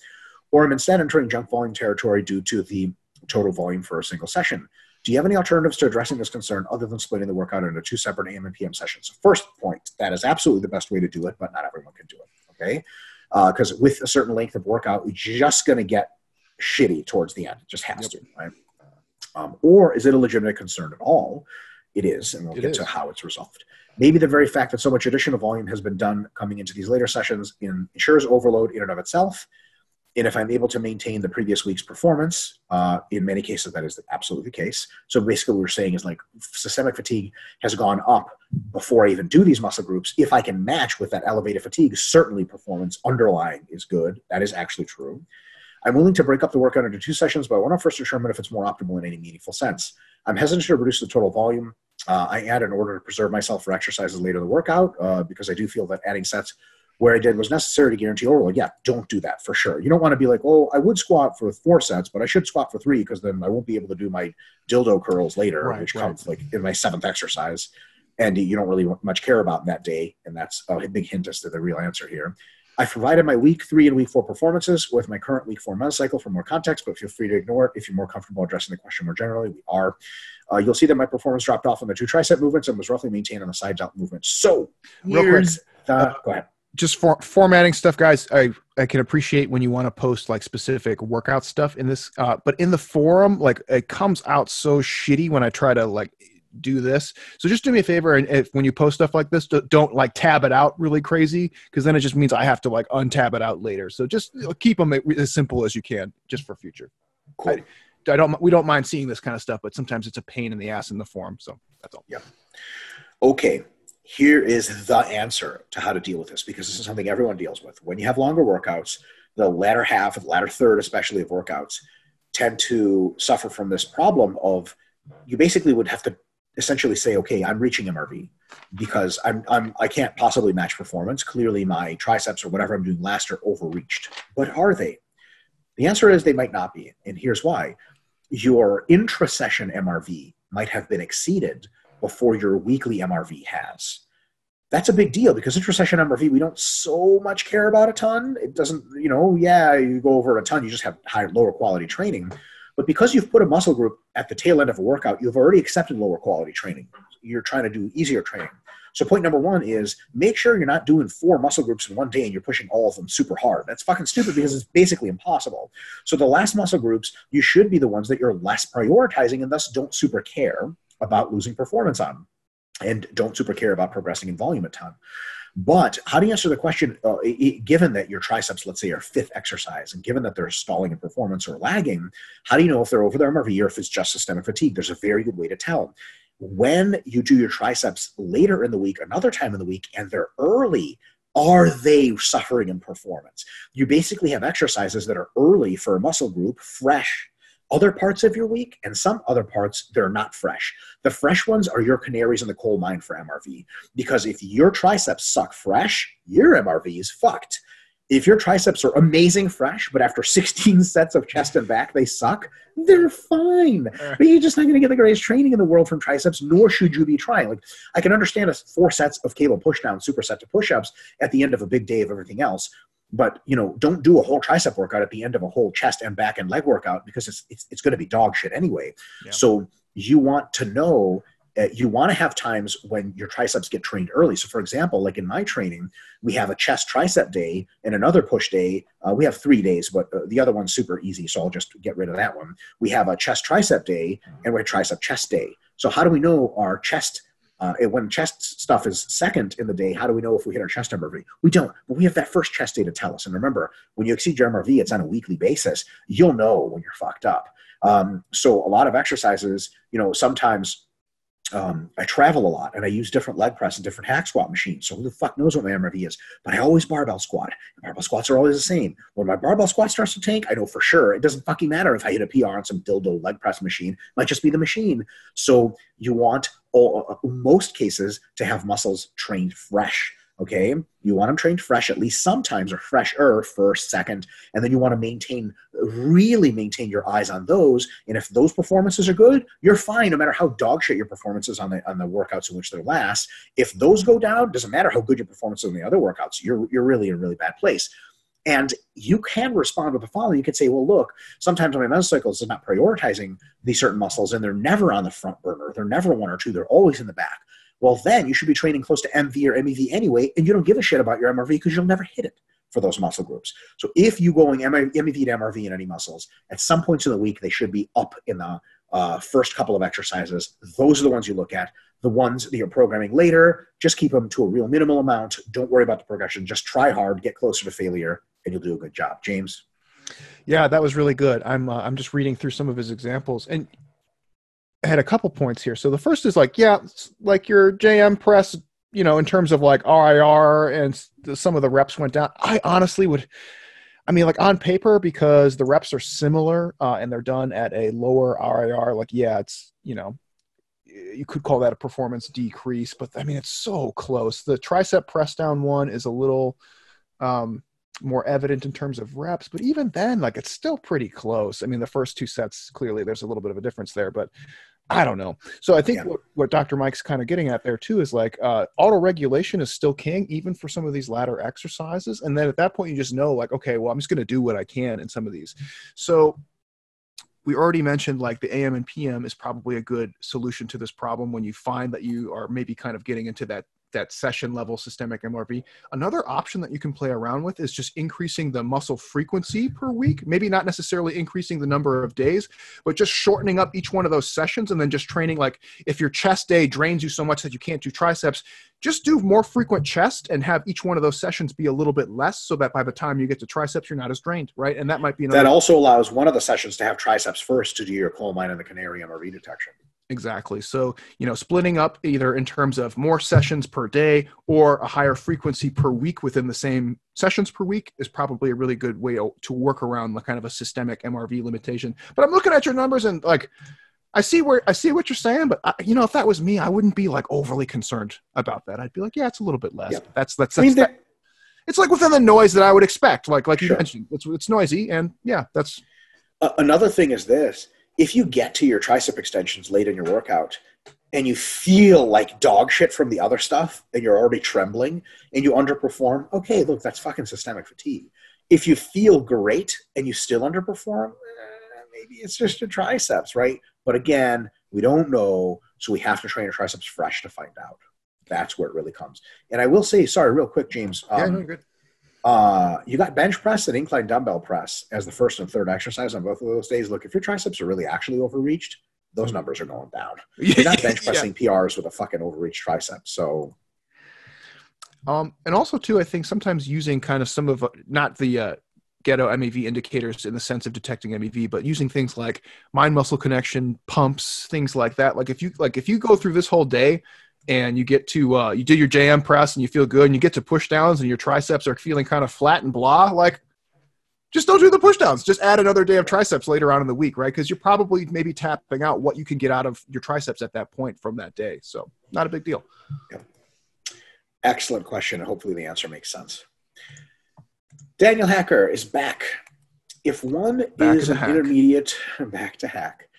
or I'm instead entering junk volume territory due to the total volume for a single session. Do you have any alternatives to addressing this concern other than splitting the workout into two separate AM and PM sessions? First point, that is absolutely the best way to do it, but not everyone can do it. Okay, uh, because with a certain length of workout, you're just going to get shitty towards the end. It just has to, right? Um, or is it a legitimate concern at all? It is, and we'll It get to how it's resolved. Maybe the very fact that so much additional volume has been done coming into these later sessions in, ensures overload in and of itself. And if I'm able to maintain the previous week's performance, uh, in many cases that is absolutely the case. So basically, what we're saying is like systemic fatigue has gone up before I even do these muscle groups. If I can match with that elevated fatigue, certainly performance underlying is good. That is actually true. I'm willing to break up the workout into two sessions, but I want to first determine if it's more optimal in any meaningful sense. I'm hesitant to reduce the total volume uh, I add in order to preserve myself for exercises later in the workout uh, because I do feel that adding sets where I did was necessary to guarantee overload. Yeah, don't do that for sure. You don't want to be like, oh, I would squat for four sets, but I should squat for three because then I won't be able to do my dildo curls later, Right, which right. comes like in my seventh exercise. And you don't really much care about that day. And that's a big hint as to the real answer here. I've provided my week three and week four performances with my current week four mesocycle for more context, but feel free to ignore it if you're more comfortable addressing the question more generally. We are. Uh, you'll see that my performance dropped off on the two tricep movements and was roughly maintained on the side delt movement. So, Real quick. the, go ahead. just for formatting stuff guys i i can appreciate when you want to post like specific workout stuff in this uh but in the forum like it comes out so shitty when i try to like do this so just do me a favor and if when you post stuff like this don't, like tab it out really crazy because then it just means i have to like untab it out later so just keep them as simple as you can just for future Cool. i don't we don't mind seeing this kind of stuff but sometimes it's a pain in the ass in the form. so that's all Yeah. okay, here is the answer to how to deal with this because this is something everyone deals with. When you have longer workouts, the latter half, the latter third, especially of workouts, tend to suffer from this problem of you basically would have to essentially say, okay, I'm reaching MRV because I'm, I'm I can't possibly match performance. Clearly, my triceps or whatever I'm doing last are overreached. But are they? The answer is they might not be, and here's why: your intra-session MRV might have been exceeded before your weekly MRV has. That's a big deal because intra-session MRV we don't so much care about a ton. It doesn't, you know, yeah, you go over a ton, you just have higher, lower quality training. But because you've put a muscle group at the tail end of a workout, you've already accepted lower quality training. You're trying to do easier training. So point number one is make sure you're not doing four muscle groups in one day and you're pushing all of them super hard. That's fucking stupid because it's basically impossible. So the last muscle groups, you should be the ones that you're less prioritizing and thus don't super care about losing performance on and don't super care about progressing in volume a ton. But how do you answer the question, uh, i- i- given that your triceps, let's say, are fifth exercise, and given that they're stalling in performance or lagging, how do you know if they're over their MRV or if it's just systemic fatigue? There's a very good way to tell. When you do your triceps later in the week, another time in the week, and they're early, are they suffering in performance? You basically have exercises that are early for a muscle group, fresh, other parts of your week, and some other parts, they're not fresh. The fresh ones are your canaries in the coal mine for MRV. Because if your triceps suck fresh, your MRV is fucked. If your triceps are amazing fresh, but after [LAUGHS] 16 sets of chest and back they suck, they're fine. But you're just not going to get the greatest training in the world from triceps, nor should you be trying. Like I can understand a four sets of cable pushdown, superset to push-ups at the end of a big day of everything else. But you know, don't do a whole tricep workout at the end of a whole chest and back and leg workout because it's it's, it's going to be dog shit anyway. Yeah. So you want to know uh, you want to have times when your triceps get trained early. So, for example, like in my training, we have a chest tricep day and another push day. Uh, we have three days, but uh, the other one's super easy, so I'll just get rid of that one. We have a chest tricep day and we have tricep chest day. So, how do we know our chest? Uh, when chest stuff is second in the day, how do we know if we hit our chest MRV? We don't, but we have that first chest day to tell us. And remember, when you exceed your MRV, it's on a weekly basis. You'll know when you're fucked up. Um, so a lot of exercises, you know, sometimes um, I travel a lot and I use different leg press and different hack squat machines. So who the fuck knows what my MRV is? But I always barbell squat. Barbell squats are always the same. When my barbell squat starts to tank, I know for sure it doesn't fucking matter if I hit a PR on some dildo leg press machine. It might just be the machine. So you want all, most cases to have muscles trained fresh. Okay, you want them trained fresh at least sometimes or fresher first, second, and then you want to maintain, really maintain your eyes on those. And if those performances are good, you're fine, no matter how dog shit your performance is on the on the workouts in which they're last. If those go down, doesn't matter how good your performance is on the other workouts, you're you're really in a really bad place. And you can respond with the following. You can say, well, look, sometimes my mesocycles is not prioritizing these certain muscles and they're never on the front burner. They're never one or two. They're always in the back well, then you should be training close to MV or MEV anyway, and you don't give a shit about your MRV because you'll never hit it for those muscle groups. So if you're going MEV to MRV in any muscles, at some points in the week, they should be up in the uh, first couple of exercises. Those are the ones you look at. The ones that you're programming later, just keep them to a real minimal amount. Don't worry about the progression. Just try hard, get closer to failure, and you'll do a good job. James? Yeah, that was really good. I'm uh, I'm just reading through some of his examples, and had a couple points here. So the first is like, yeah, like your JM press, you know, in terms of like RIR and some of the reps went down. I honestly would, I mean, like on paper, because the reps are similar uh, and they're done at a lower RIR, like, yeah, it's, you know, you could call that a performance decrease, but I mean, it's so close. The tricep press down one is a little, um, more evident in terms of reps, but even then, like it's still pretty close. I mean, the first two sets clearly there's a little bit of a difference there, but I don't know. So I think yeah. what, what Dr. Mike's kind of getting at there too is like uh, auto regulation is still king, even for some of these latter exercises. And then at that point, you just know like, okay, well, I'm just going to do what I can in some of these. So we already mentioned like the AM and PM is probably a good solution to this problem when you find that you are maybe kind of getting into that that session level systemic MRV. Another option that you can play around with is just increasing the muscle frequency per week. Maybe not necessarily increasing the number of days, but just shortening up each one of those sessions and then just training. Like if your chest day drains you so much that you can't do triceps, just do more frequent chest and have each one of those sessions be a little bit less so that by the time you get to triceps, you're not as drained, right? And that might be another. That also allows one of the sessions to have triceps first to do your coal mine and the canary MRV detection. Exactly. So, you know, splitting up either in terms of more sessions per day or a higher frequency per week within the same sessions per week is probably a really good way to work around the kind of a systemic MRV limitation. But I'm looking at your numbers and like, I see where I see what you're saying, but I, you know, if that was me, I wouldn't be like overly concerned about that. I'd be like, yeah, it's a little bit less. That's that's, that's I mean, that, it's like within the noise that I would expect. Like like sure. you mentioned, it's it's noisy, and yeah, that's. Uh, another thing is this: if you get to your tricep extensions late in your workout and you feel like dog shit from the other stuff and you're already trembling and you underperform, okay, look, that's fucking systemic fatigue. If you feel great and you still underperform, eh, maybe it's just your triceps, right? But again, we don't know, so we have to train our triceps fresh to find out. That's where it really comes. And I will say, sorry, real quick, James. Um, yeah, no, good. Uh, you got bench press and incline dumbbell press as the first and third exercise on both of those days. Look, if your triceps are really actually overreached, those numbers are going down. You're not bench [LAUGHS] pressing yeah. PRs with a fucking overreached tricep. So, um, and also too, I think sometimes using kind of some of uh, not the uh, ghetto MEV indicators in the sense of detecting MEV, but using things like mind muscle connection, pumps, things like that. Like if you like if you go through this whole day and you get to uh, you do your JM press and you feel good and you get to push downs and your triceps are feeling kind of flat and blah, like just don't do the push downs. Just add another day of triceps later on in the week, right? Because you're probably maybe tapping out what you can get out of your triceps at that point from that day. So not a big deal. Yeah. Excellent question. Hopefully the answer makes sense. Daniel Hacker is back. If one Back is an hack. intermediate, [LAUGHS] back to hack.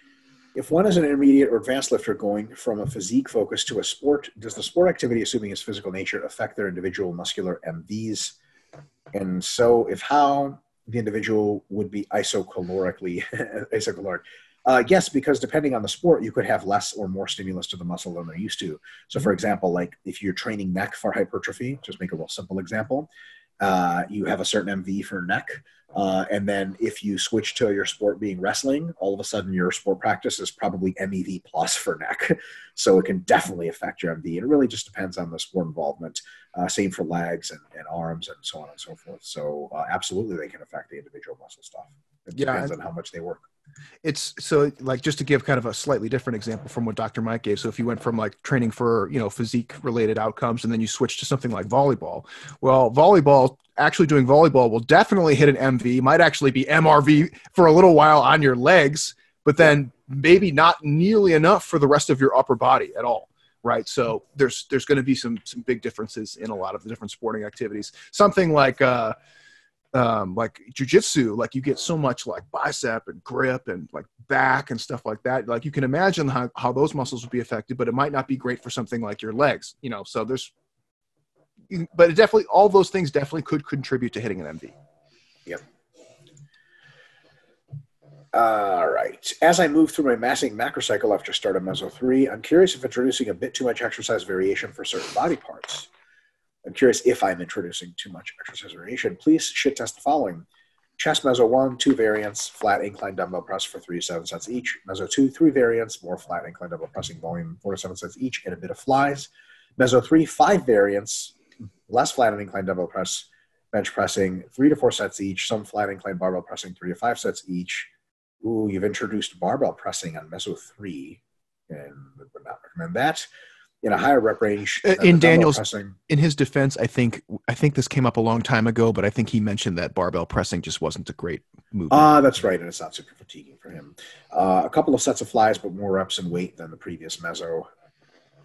If one is an intermediate or advanced lifter going from a physique focus to a sport, does the sport activity, assuming its physical nature, affect their individual muscular MVs? And so, if how, the individual would be isocalorically [LAUGHS] isocaloric. Uh, yes, because depending on the sport, you could have less or more stimulus to the muscle than they're used to. So, for example, like if you're training neck for hypertrophy, just make a real simple example, uh, you have a certain MV for neck. Uh, and then if you switch to your sport being wrestling, all of a sudden your sport practice is probably MEV plus for neck. [LAUGHS] So it can definitely affect your MV. It really just depends on the sport involvement. Uh, same for legs and, and arms and so on and so forth. So uh, absolutely, they can affect the individual muscle stuff. It Yeah, depends on how much they work. It's so like just to give kind of a slightly different example from what Dr. Mike gave. So if you went from like training for you know physique related outcomes and then you switch to something like volleyball, well, volleyball actually doing volleyball will definitely hit an MV, might actually be MRV for a little while on your legs, but then maybe not nearly enough for the rest of your upper body at all. Right. So there's there's going to be some some big differences in a lot of the different sporting activities. Something like uh um, like jujitsu, like you get so much like bicep and grip and like back and stuff like that. Like you can imagine how, how those muscles would be affected, but it might not be great for something like your legs, you know. So there's, but it definitely, all those things definitely could contribute to hitting an MV. Yep. All right. As I move through my massing macrocycle after start of Meso 3, I'm curious if introducing a bit too much exercise variation for certain body parts. I'm curious if I'm introducing too much exercise variation. Please shit test the following. Chest Meso 1, two variants, flat incline dumbbell press for three to seven sets each. Meso 2, three variants, more flat incline dumbbell pressing volume, four to seven sets each, and a bit of flies. Meso 3, five variants, less flat and incline dumbbell press, bench pressing, three to four sets each, some flat incline barbell pressing, three to five sets each. Ooh, you've introduced barbell pressing on Meso 3, and would not recommend that. In a higher rep range, Uh, in Daniel's- pressing. In his defense, I think I think this came up a long time ago, but I think he mentioned that barbell pressing just wasn't a great move. Ah, that's right, and it's not super fatiguing for him. Uh, a couple of sets of flies, but more reps and weight than the previous meso.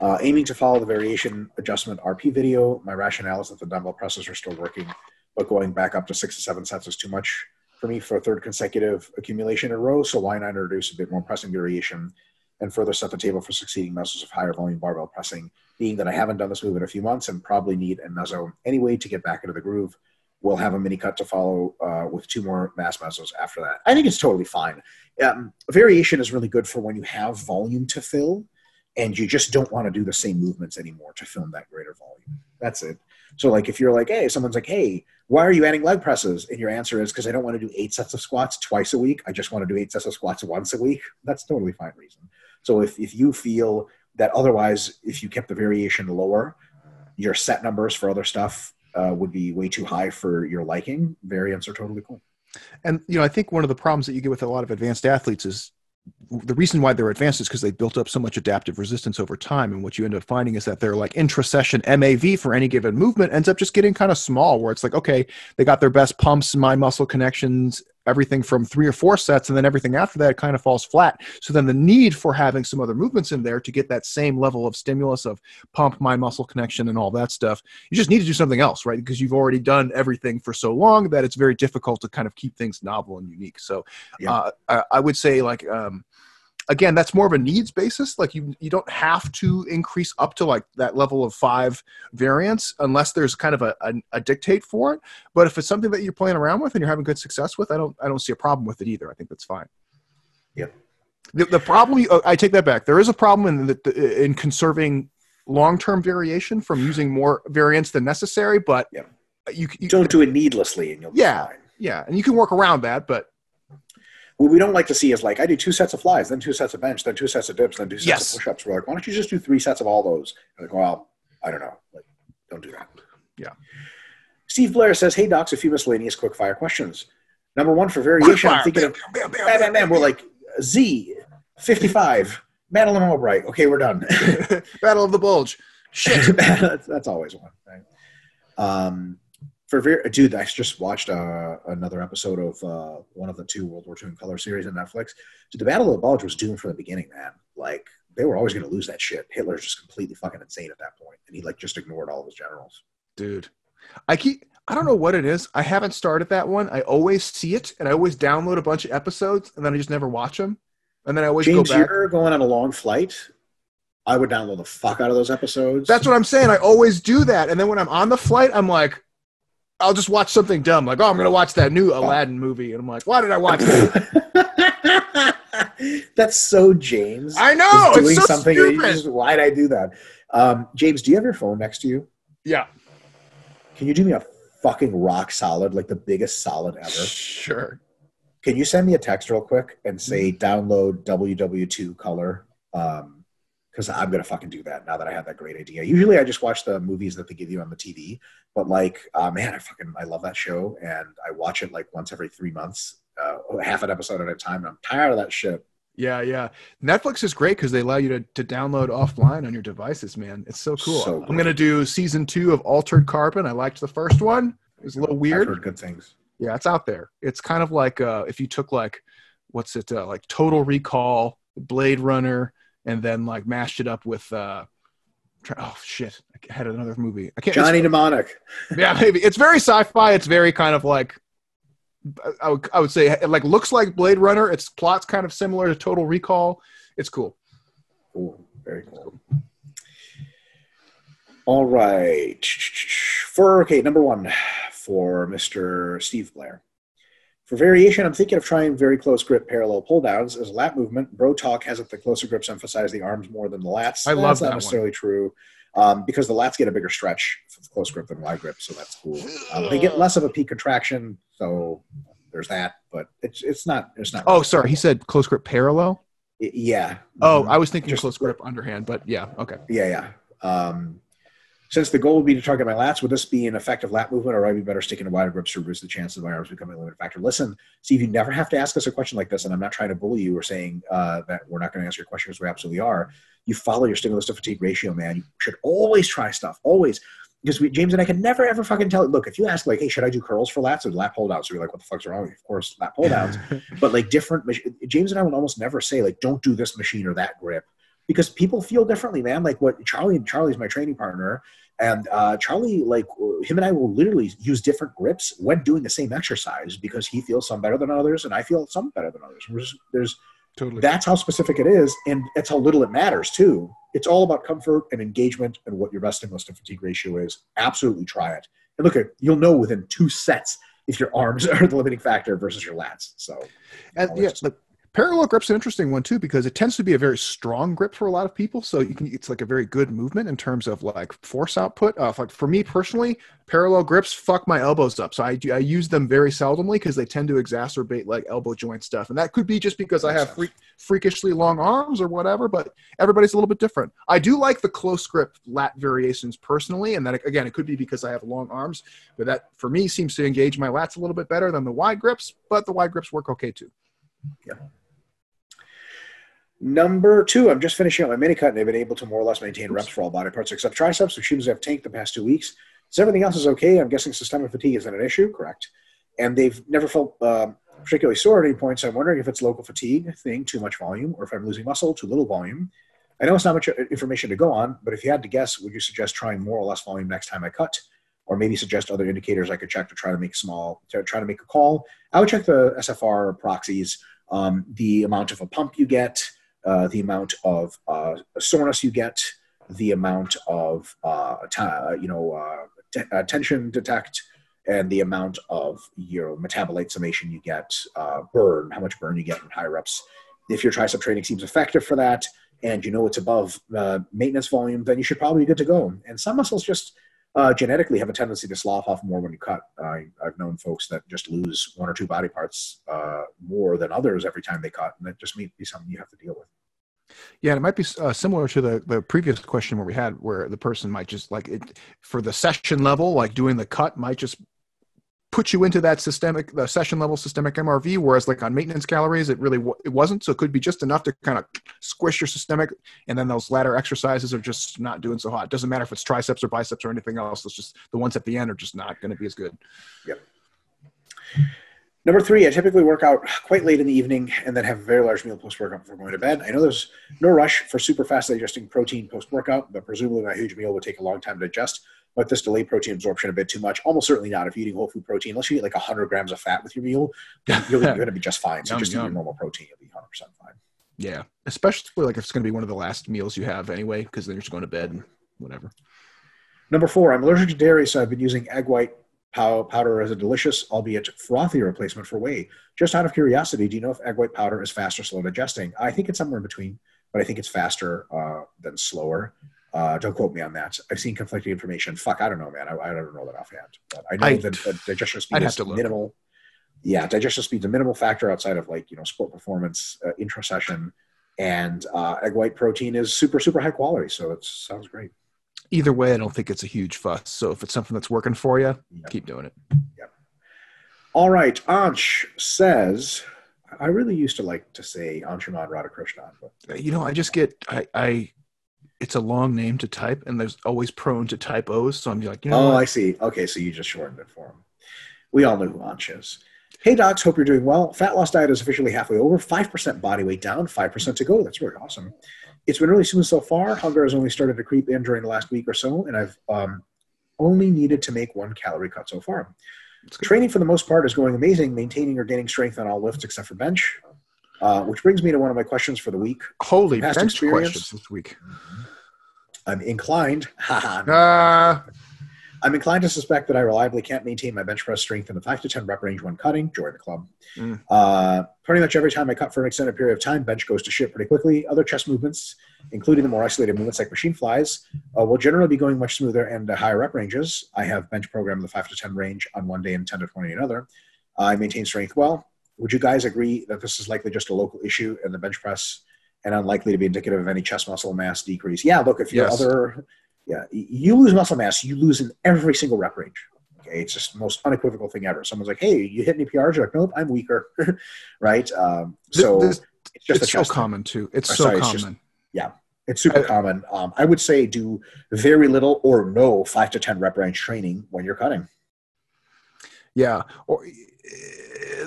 Uh, aiming to follow the variation adjustment RP video, my rationale is that the dumbbell presses are still working, but going back up to six to seven sets is too much for me for a third consecutive accumulation in a row. So why not introduce a bit more pressing variation and further set the table for succeeding mesos of higher volume barbell pressing? Being that I haven't done this move in a few months and probably need a meso anyway to get back into the groove, we'll have a mini cut to follow uh, with two more mass mesos after that. I think it's totally fine. Um, variation is really good for when you have volume to fill and you just don't want to do the same movements anymore to film that greater volume. That's it. So, like, if you're like, hey, someone's like, hey, why are you adding leg presses? And your answer is because I don't want to do eight sets of squats twice a week. I just want to do eight sets of squats once a week. That's totally fine reason. So, if, if you feel that otherwise, if you kept the variation lower, your set numbers for other stuff uh, would be way too high for your liking, variants are totally cool. And you know, I think one of the problems that you get with a lot of advanced athletes is the reason why they're advanced is because they built up so much adaptive resistance over time. And what you end up finding is that their like intra-session MAV for any given movement ends up just getting kind of small, where it's like, okay, they got their best pumps, my muscle connections, everything from three or four sets, and then everything after that kind of falls flat. So then the need for having some other movements in there to get that same level of stimulus of pump, mind muscle connection, and all that stuff, you just need to do something else, right? Because you've already done everything for so long that it's very difficult to kind of keep things novel and unique. So Yeah. uh, I, I would say like um, again that's more of a needs basis. Like you you don't have to increase up to like that level of five variants unless there's kind of a, a, a dictate for it. But if it's something that you're playing around with and you're having good success with i don't i don't see a problem with it either. I think that's fine. Yep. the, the problem you- oh, i take that back. There is a problem in the, in conserving long-term variation from using more variants than necessary but Yep. you, you Don't do it needlessly and you'll be Yeah. yeah. And you can work around that but What we don't like to see is like I do two sets of flies, then two sets of bench, then two sets of dips, then two sets Yes. of push-ups. We're like, why don't you just do three sets of all those? Like, well, I don't know. Like, don't do that. Yeah. Steve Blair says, "Hey docs, a few miscellaneous quick fire questions. Number one for variation, I'm thinking of Bam, bam, bam, bam, bam. We're like Z, fifty-five, Madeleine Albright. Okay, we're done. [LAUGHS] battle of the bulge shit [LAUGHS] that's, that's always one, right? Um, for Ver- dude, I just watched uh, another episode of uh, one of the two World War II in color series on Netflix. Dude, the Battle of the Bulge was doomed from the beginning, man. Like they were always going to lose that shit. Hitler's just completely fucking insane at that point, and he like just ignored all of his generals. dude i keep I don't know what it is. I haven't started that one. I always see it, and I always download a bunch of episodes, and then I just never watch them. And then I always James, go back. you're going on a long flight. I would download the fuck out of those episodes. That's what I'm saying. I always do that, and then when I'm on the flight, I'm like, I'll just watch something dumb, like, oh, I'm gonna watch that new Aladdin movie, and I'm like, why did I watch that? [LAUGHS] That's so James. I know doing it's so something. that you stupid. just- why'd I do that? Um, James, do you have your phone next to you? yeah, Can you do me a fucking rock solid, like the biggest solid ever? sure. Can you send me a text real quick and say Mm-hmm. download WW2 color? Um, because I'm gonna fucking do that now that I have that great idea. Usually I just watch the movies that they give you on the TV, but like, uh, man, I fucking I love that show and I watch it like once every three months, uh, half an episode at a time. And I'm tired of that shit. Yeah, yeah. Netflix is great because they allow you to, to download offline on your devices, man. It's so cool. So I'm gonna do season two of Altered Carbon. I liked the first one. It was a little I've weird. heard good things. Yeah, it's out there. It's kind of like uh, if you took like what's it uh, like Total Recall, Blade Runner, and then like mashed it up with uh, oh shit, I had another movie. I can't. Johnny Mnemonic. [LAUGHS] yeah, maybe it's very sci-fi. It's very kind of like I would I would say it like looks like Blade Runner. Its plot's kind of similar to Total Recall. It's cool. Cool. Very cool. All right. For okay, number one for Mr. Steve Blair. For variation, I'm thinking of trying very close grip parallel pull downs as a lat movement. Bro Talk has it the closer grips emphasize the arms more than the lats. I love That's that not one. necessarily true um, because the lats get a bigger stretch for the close grip than wide grip, so that's cool. Um, they get less of a peak contraction, so there's that. But it's it's not it's not. Oh, sorry, he said close grip parallel. Yeah. Oh, Mhm. I was thinking Just- close grip underhand, but yeah, okay. Yeah, yeah. Um, since the goal would be to target my lats, would this be an effective lat movement, or would I be better sticking to wider grips to reduce the chance of my arms becoming a limiting factor? Listen, Steve, you never have to ask us a question like this, and I'm not trying to bully you or saying uh, that we're not going to answer your question because we absolutely are. You follow your stimulus to fatigue ratio, man. You should always try stuff, always. Because we, James and I can never ever fucking tell. Look, if you ask like, "Hey, should I do curls for lats or lat pull downs?" So you're like, "What the fuck's wrong?" with you?" Of course, lat [LAUGHS] pull downs but like different james and i will almost never say like don't do this machine or that grip because people feel differently man. Like what charlie and charlie's my training partner and uh, charlie like him and i will literally use different grips when doing the same exercise because he feels some better than others and i feel some better than others. There's, there's totally. that's how specific it is and that's how little it matters too. It's all about comfort and engagement and what your best stimulus to fatigue ratio is. Absolutely try it. And look at you'll know within two sets if your arms [LAUGHS] are the limiting factor versus your lats so. And yeah, just- the parallel grip's an interesting one too because it tends to be a very strong grip for a lot of people. So you can it's like a very good movement in terms of like force output. Uh, like for me personally, parallel grips fuck my elbows up. So I do, I use them very seldomly because they tend to exacerbate like elbow joint stuff, and that could be just because I have freak, freakishly long arms or whatever. But everybody's a little bit different. I do like the close grip lat variations personally, and that again it could be because I have long arms, but that for me seems to engage my lats a little bit better than the wide grips. But the wide grips work okay too. Number two, I'm just finishing up my mini cut and I've been able to more or less maintain reps for all body parts except triceps, which seems to have tanked the past two weeks. So everything else is okay. I'm guessing systemic fatigue isn't an issue, correct? And they've never felt um, particularly sore at any point. So I'm wondering if it's local fatigue thing, too much volume, or if I'm losing muscle, too little volume. I know it's not much uh, information to go on, but if you had to guess, would you suggest trying more or less volume next time I cut? Or maybe suggest other indicators I could check to try to make small, to try to make a call. I would check the SFR proxies, um, the amount of a pump you get, uh, the amount of uh, soreness you get, the amount of uh, ti- uh, you know uh, t- uh, tension detect, and the amount of your metabolite summation you get, burn, how much burn you get in high reps. If your tricep training seems effective for that, and you know it's above maintenance volume, then you should probably be good to go. And some muscles just uh, genetically have a tendency to slough off more when you cut. I, I've known folks that just lose one or two body parts uh, more than others every time they cut, and that just may be something you have to deal with. Yeah, and it might be uh, similar to the, the previous question where we had, where the person might just like it for the session level, like doing the cut might just put you into that systemic, the session level systemic MRV. Whereas like on maintenance calories, it really wa- it wasn't. So it could be just enough to kind of squish your systemic, and then those latter exercises are just not doing so hot. It doesn't matter if it's triceps or biceps or anything else. It's just the ones at the end are just not going to be as good. Yep Number three, I typically work out quite late in the evening and then have a very large meal post workout before going to bed. I know there's no rush for super fast digesting protein post workout, but presumably my huge meal would take a long time to digest. But this delay protein absorption a bit too much. Almost certainly not. If you're eating whole food protein, unless you eat like 100 grams of fat with your meal, you're, you're going to be just fine. So Yum, just eat your normal protein. You'll be 100% fine. Yeah, especially like if it's going to be one of the last meals you have anyway, because then you're just going to bed and whatever. Number four, I'm allergic to dairy, so I've been using egg white pow- powder as a delicious, albeit frothy replacement for whey. Just out of curiosity, do you know if egg white powder is fast or slow digesting? I think it's somewhere in between, but I think it's faster uh, than slower. Uh, don't quote me on that. I've seen conflicting information. Fuck, I don't know, man. I, I don't know that offhand. But I know I- that, that digestion speed is minimal. Yeah, digestion speed's a minimal factor outside of like you know sport performance, uh, intra-session, and uh, egg white protein is super super high quality. So it sounds great. Either way, I don't think it's a huge fuss. So if it's something that's working for you, Yeah. keep doing it. Yep. All right, Ansh says, I really used to like to say Anshuman Radhakrishnan, but You know, I just get I, I it's a long name to type, and there's always prone to typos. So I'm like, you know, oh, what? I see. Okay, so you just shortened it for him. We all know who Ansh is. Hey, docs, hope you're doing well. Fat loss diet is officially halfway over. 5% body weight down, 5% to go. That's really awesome. It's been really smooth so far. Hunger has only started to creep in during the last week or so, and I've um, only needed to make one calorie cut so far. Training for the most part is going amazing, maintaining or gaining strength on all lifts except for bench. Uh, which brings me to one of my questions for the week. holy past bench experience. questions this week. I'm inclined. [LAUGHS] Uh, I'm inclined to suspect that I reliably can't maintain my bench press strength in the 5 to 10 rep range when cutting. Join the club. Mm. Uh, pretty much every time I cut for an extended period of time, bench goes to shit pretty quickly. Other chest movements, including the more isolated movements like machine flies, uh, will generally be going much smoother and uh, higher rep ranges. I have bench program in the 5 to 10 range on one day and 10 to 20 another. I maintain strength well. Would you guys agree that this is likely just a local issue in the bench press and unlikely to be indicative of any chest muscle mass decrease? Yeah, look, if your Yes. other yeah, you lose muscle mass, you lose in every single rep range. Okay, it's just the most unequivocal thing ever. Someone's like, "Hey, you hit any PRs?" You're like, "Nope, I'm weaker." [LAUGHS] right? Um, so this- it's just it's a so thing. common too. It's so sorry, it's common. yeah, It's super common. Um, I would say do very little or no five to ten rep range training when you're cutting. Yeah, or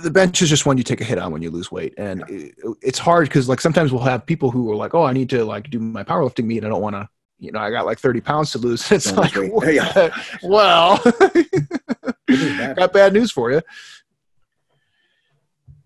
the bench is just one you take a hit on when you lose weight, and it, it's hard because like sometimes we'll have people who are like, "Oh, I need to like do my powerlifting meet. I don't want to." You know, I got like 30 pounds to lose. [LAUGHS] It's like, Yeah. [LAUGHS] well, [LAUGHS] got bad news for you.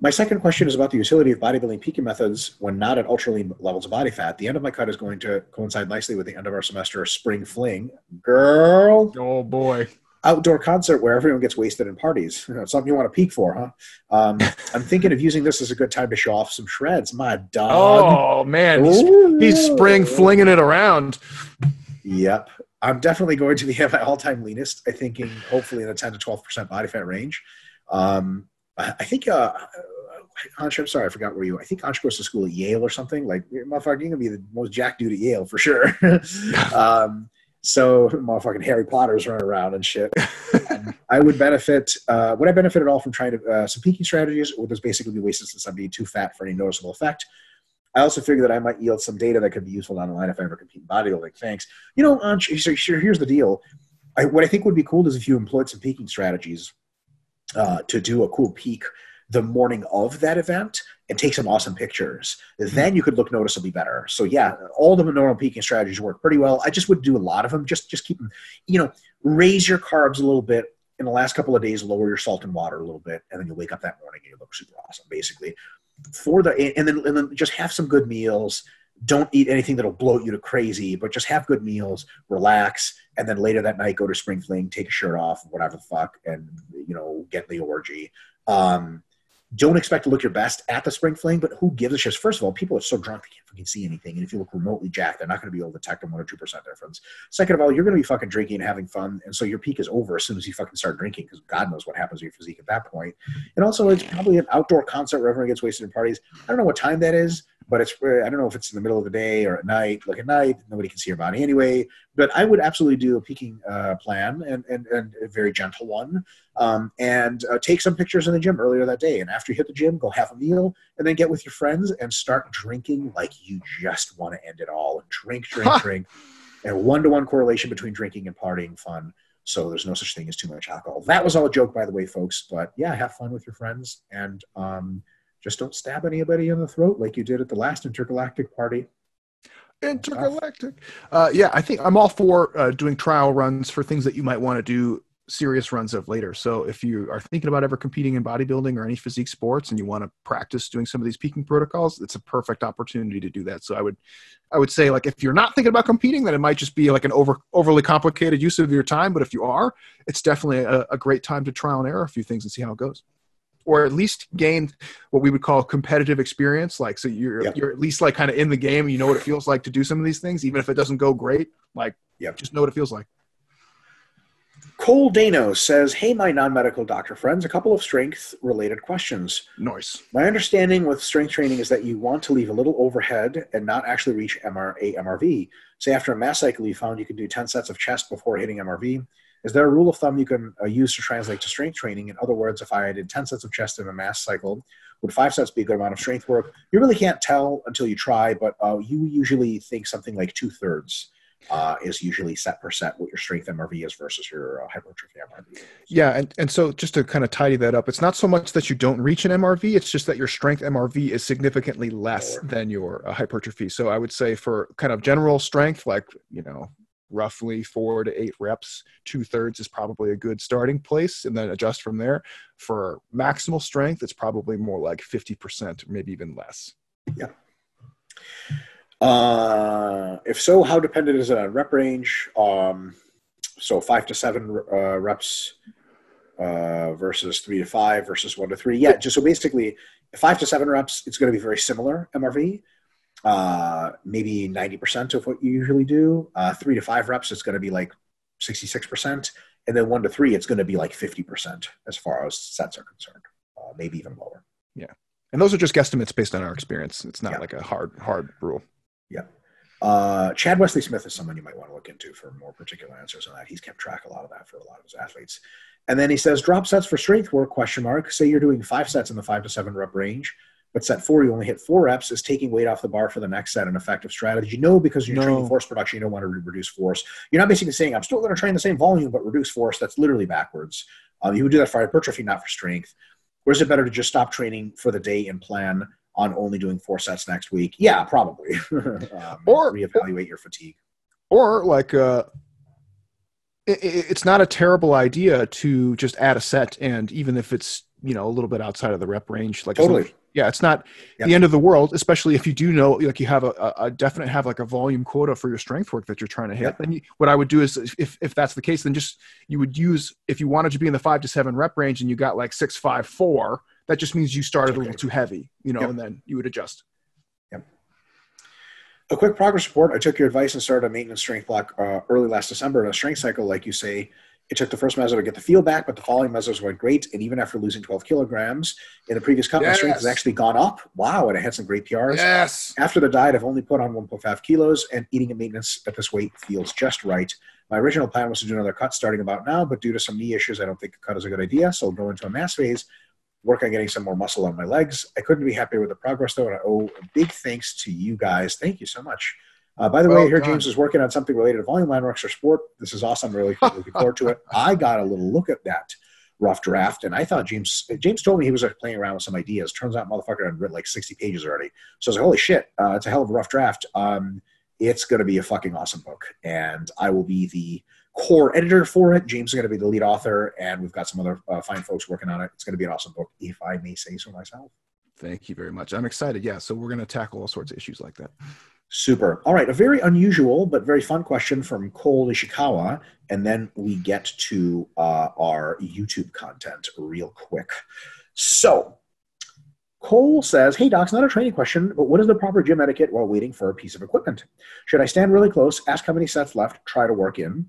My second question is about the utility of bodybuilding peaking methods when not at ultra lean levels of body fat. The end of my cut is going to coincide nicely with the end of our semester spring fling. Girl, Oh boy. Outdoor concert where everyone gets wasted and parties. You know, something you want to peak for, huh? Um, [LAUGHS] I'm thinking of using this as a good time to show off some shreds. My dog. Oh man, he's, he's spring flinging it around. Yep. I'm definitely going to be at my all-time leanest. I thinking hopefully in the 10 to 12 percent body fat range. Um, I I think. Uh, Ansh, I'm sorry, I forgot where you. I think Ansh goes to school at Yale or something. Like, motherfucker, you're gonna be the most jack dude at Yale for sure. [LAUGHS] um, so, motherfucking Harry Potter's running around and shit. And [LAUGHS] I would benefit. Uh, would I benefit at all from trying to uh, some peaking strategies, or would this basically be wasted since I'm being too fat for any noticeable effect? I also figure that I might yield some data that could be useful down the line if I ever compete in bodybuilding. Thanks. You know, so- so here's the deal. I, what I think would be cool is if you employed some peaking strategies uh, to do a cool peak the morning of that event and take some awesome pictures. Then you could look noticeably better. So yeah, all the normal peaking strategies work pretty well. I just would do a lot of them. Just just keep them. You know, raise your carbs a little bit in the last couple of days. Lower your salt and water a little bit, and then you wake up that morning and you look super awesome. Basically, for the and then and then just have some good meals. Don't eat anything that'll bloat you to crazy, but just have good meals, relax, and then later that night go to spring fling, take a shirt off, whatever the fuck, and you know get the orgy. Um, don't expect to look your best at the spring fling, but who gives a shit? First of all, people are so drunk they can't fucking see anything, and if you look remotely jacked, they're not going to be able to detect a one or two percent difference. Second of all, you're going to be fucking drinking and having fun, and so your peak is over as soon as you fucking start drinking, because God knows what happens to your physique at that point. And also, it's probably an outdoor concert where everyone gets wasted in parties. I don't know what time that is, but it's uh, I don't know if it's in the middle of the day or at night. Like at night, nobody can see your body anyway. But I would absolutely do a peaking uh, plan and, and and a very gentle one, um, and uh, take some pictures in the gym earlier that day. And after you hit the gym, go have a meal, and then get with your friends and start drinking like you just want to end it all. Drink, drink, Ha! drink, and one to one correlation between drinking and partying fun. So there's no such thing as too much alcohol. That was all a joke, by the way, folks. But yeah, have fun with your friends and um, just don't stab anybody in the throat like you did at the last intergalactic party. Intergalactic. Uh, yeah, I think I'm all for uh, doing trial runs for things that you might want to do serious runs of later. So if you are thinking about ever competing in bodybuilding or any physique sports and you want to practice doing some of these peaking protocols, it's a perfect opportunity to do that. So I would I would say like if you're not thinking about competing, then it might just be like an over overly complicated use of your time. But if you are, it's definitely a, a great time to trial and error a few things and see how it goes. Or at least gain what we would call competitive experience. Like so you're Yep. you're at least like kind of in the game, you know what it feels like to do some of these things, even if it doesn't go great. Like yeah, just know what it feels like. Cole Dano says, Hey, my non medical doctor friends, a couple of strength related questions. Noise. My understanding with strength training is that you want to leave a little overhead and not actually reach MR, a MRV. Say after a mass cycle, you found you could do 10 sets of chest before hitting MRV. Is there a rule of thumb you can uh, use to translate to strength training? In other words, if I did 10 sets of chest in a mass cycle, would five sets be a good amount of strength work? You really can't tell until you try, but uh, you usually think something like two thirds uh, is usually set per set what your strength MRV is versus your uh, hypertrophy MRV. Yeah, and, and so just to kind of tidy that up, it's not so much that you don't reach an MRV, it's just that your strength MRV is significantly less Lower. than your uh, hypertrophy. So I would say for kind of general strength, like, you know, roughly four to eight reps, two thirds is probably a good starting place, and then adjust from there. For maximal strength, it's probably more like 50%, maybe even less. Yeah. Uh, if so, how dependent is it on rep range? Um, so five to seven uh, reps uh, versus three to five versus one to three. Yeah, just so basically, five to seven reps, it's going to be very similar MRV. Uh, maybe ninety percent of what you usually do. Uh, three to five reps, it's going to be like sixty-six percent, and then one to three, it's going to be like fifty percent as far as sets are concerned. Uh, maybe even lower. Yeah. And those are just guesstimates based on our experience. It's not Yeah. like a hard, hard rule. Yeah. Uh, Chad Wesley Smith is someone you might want to look into for more particular answers on that. He's kept track a lot of that for a lot of his athletes. And then he says, drop sets for strength work, question mark. Say you're doing five sets in the five to seven rep range, but set four, you only hit four reps. Is taking weight off the bar for the next set an effective strategy? No, because you're No. training force production, you don't want to reduce force. You're not basically saying, I'm still going to train the same volume, but reduce force. That's literally backwards. Um, you would do that for hypertrophy, not for strength. Or is it better to just stop training for the day and plan on only doing four sets next week? Yeah, probably. [LAUGHS] um, Or- reevaluate your fatigue. or like uh it, it- it's not a terrible idea to just add a set and even if it's you know a little bit outside of the rep range like Totally. Yeah it's not the end of the world especially if you do know like you have a, a- definite have like a volume quota for your strength work that you're trying to hit Yeah. then you, what i would do is if if that's the case then just you would use if you wanted to be in the five to seven rep range and you got like six five four that just means you started a little too heavy you know Yep. and then you would adjust Yep. A quick progress report. I took your advice and started a maintenance strength block uh, early last December in a strength cycle, like you say. It took the first meso to get the feel back, but the following mesos went great. And even after losing 12 kilograms in the previous cut, my strength has actually gone up. Wow. And I had some great PRs. yes After the diet, I've only put on 1.5 kilos, and eating a maintenance at this weight feels just right. My original plan was to do another cut starting about now, but due to some knee issues, I don't think a cut is a good idea. So I'll go into a mass phase, work on getting some more muscle on my legs. I couldn't be happier with the progress, though, and I owe a big thanks to you guys. Thank you so much. Uh, by the way, Well hear done. James is working on something related to volume line or sport. This is awesome. Really looking [LAUGHS] forward to it. I got a little look at that rough draft, and I thought James James told me he was like, playing around with some ideas. Turns out, motherfucker had written like sixty pages already. So I was like, holy shit, uh, it's a hell of a rough draft. Um, it's going to be a fucking awesome book, and I will be the core editor for it. James is going to be the lead author, and we've got some other uh, fine folks working on it. It's going to be an awesome book, if I may say so myself. thank you very much i'm excited yeah so we're going to tackle all sorts of issues like that Super. All right, a very unusual but very fun question from Cole Ishikawa, and then we get to uh, our YouTube content real quick. So, Cole says, Hey, Doc's not a training question, but what is the proper gym etiquette while waiting for a piece of equipment? Should I stand really close, ask how many sets left, try to work in?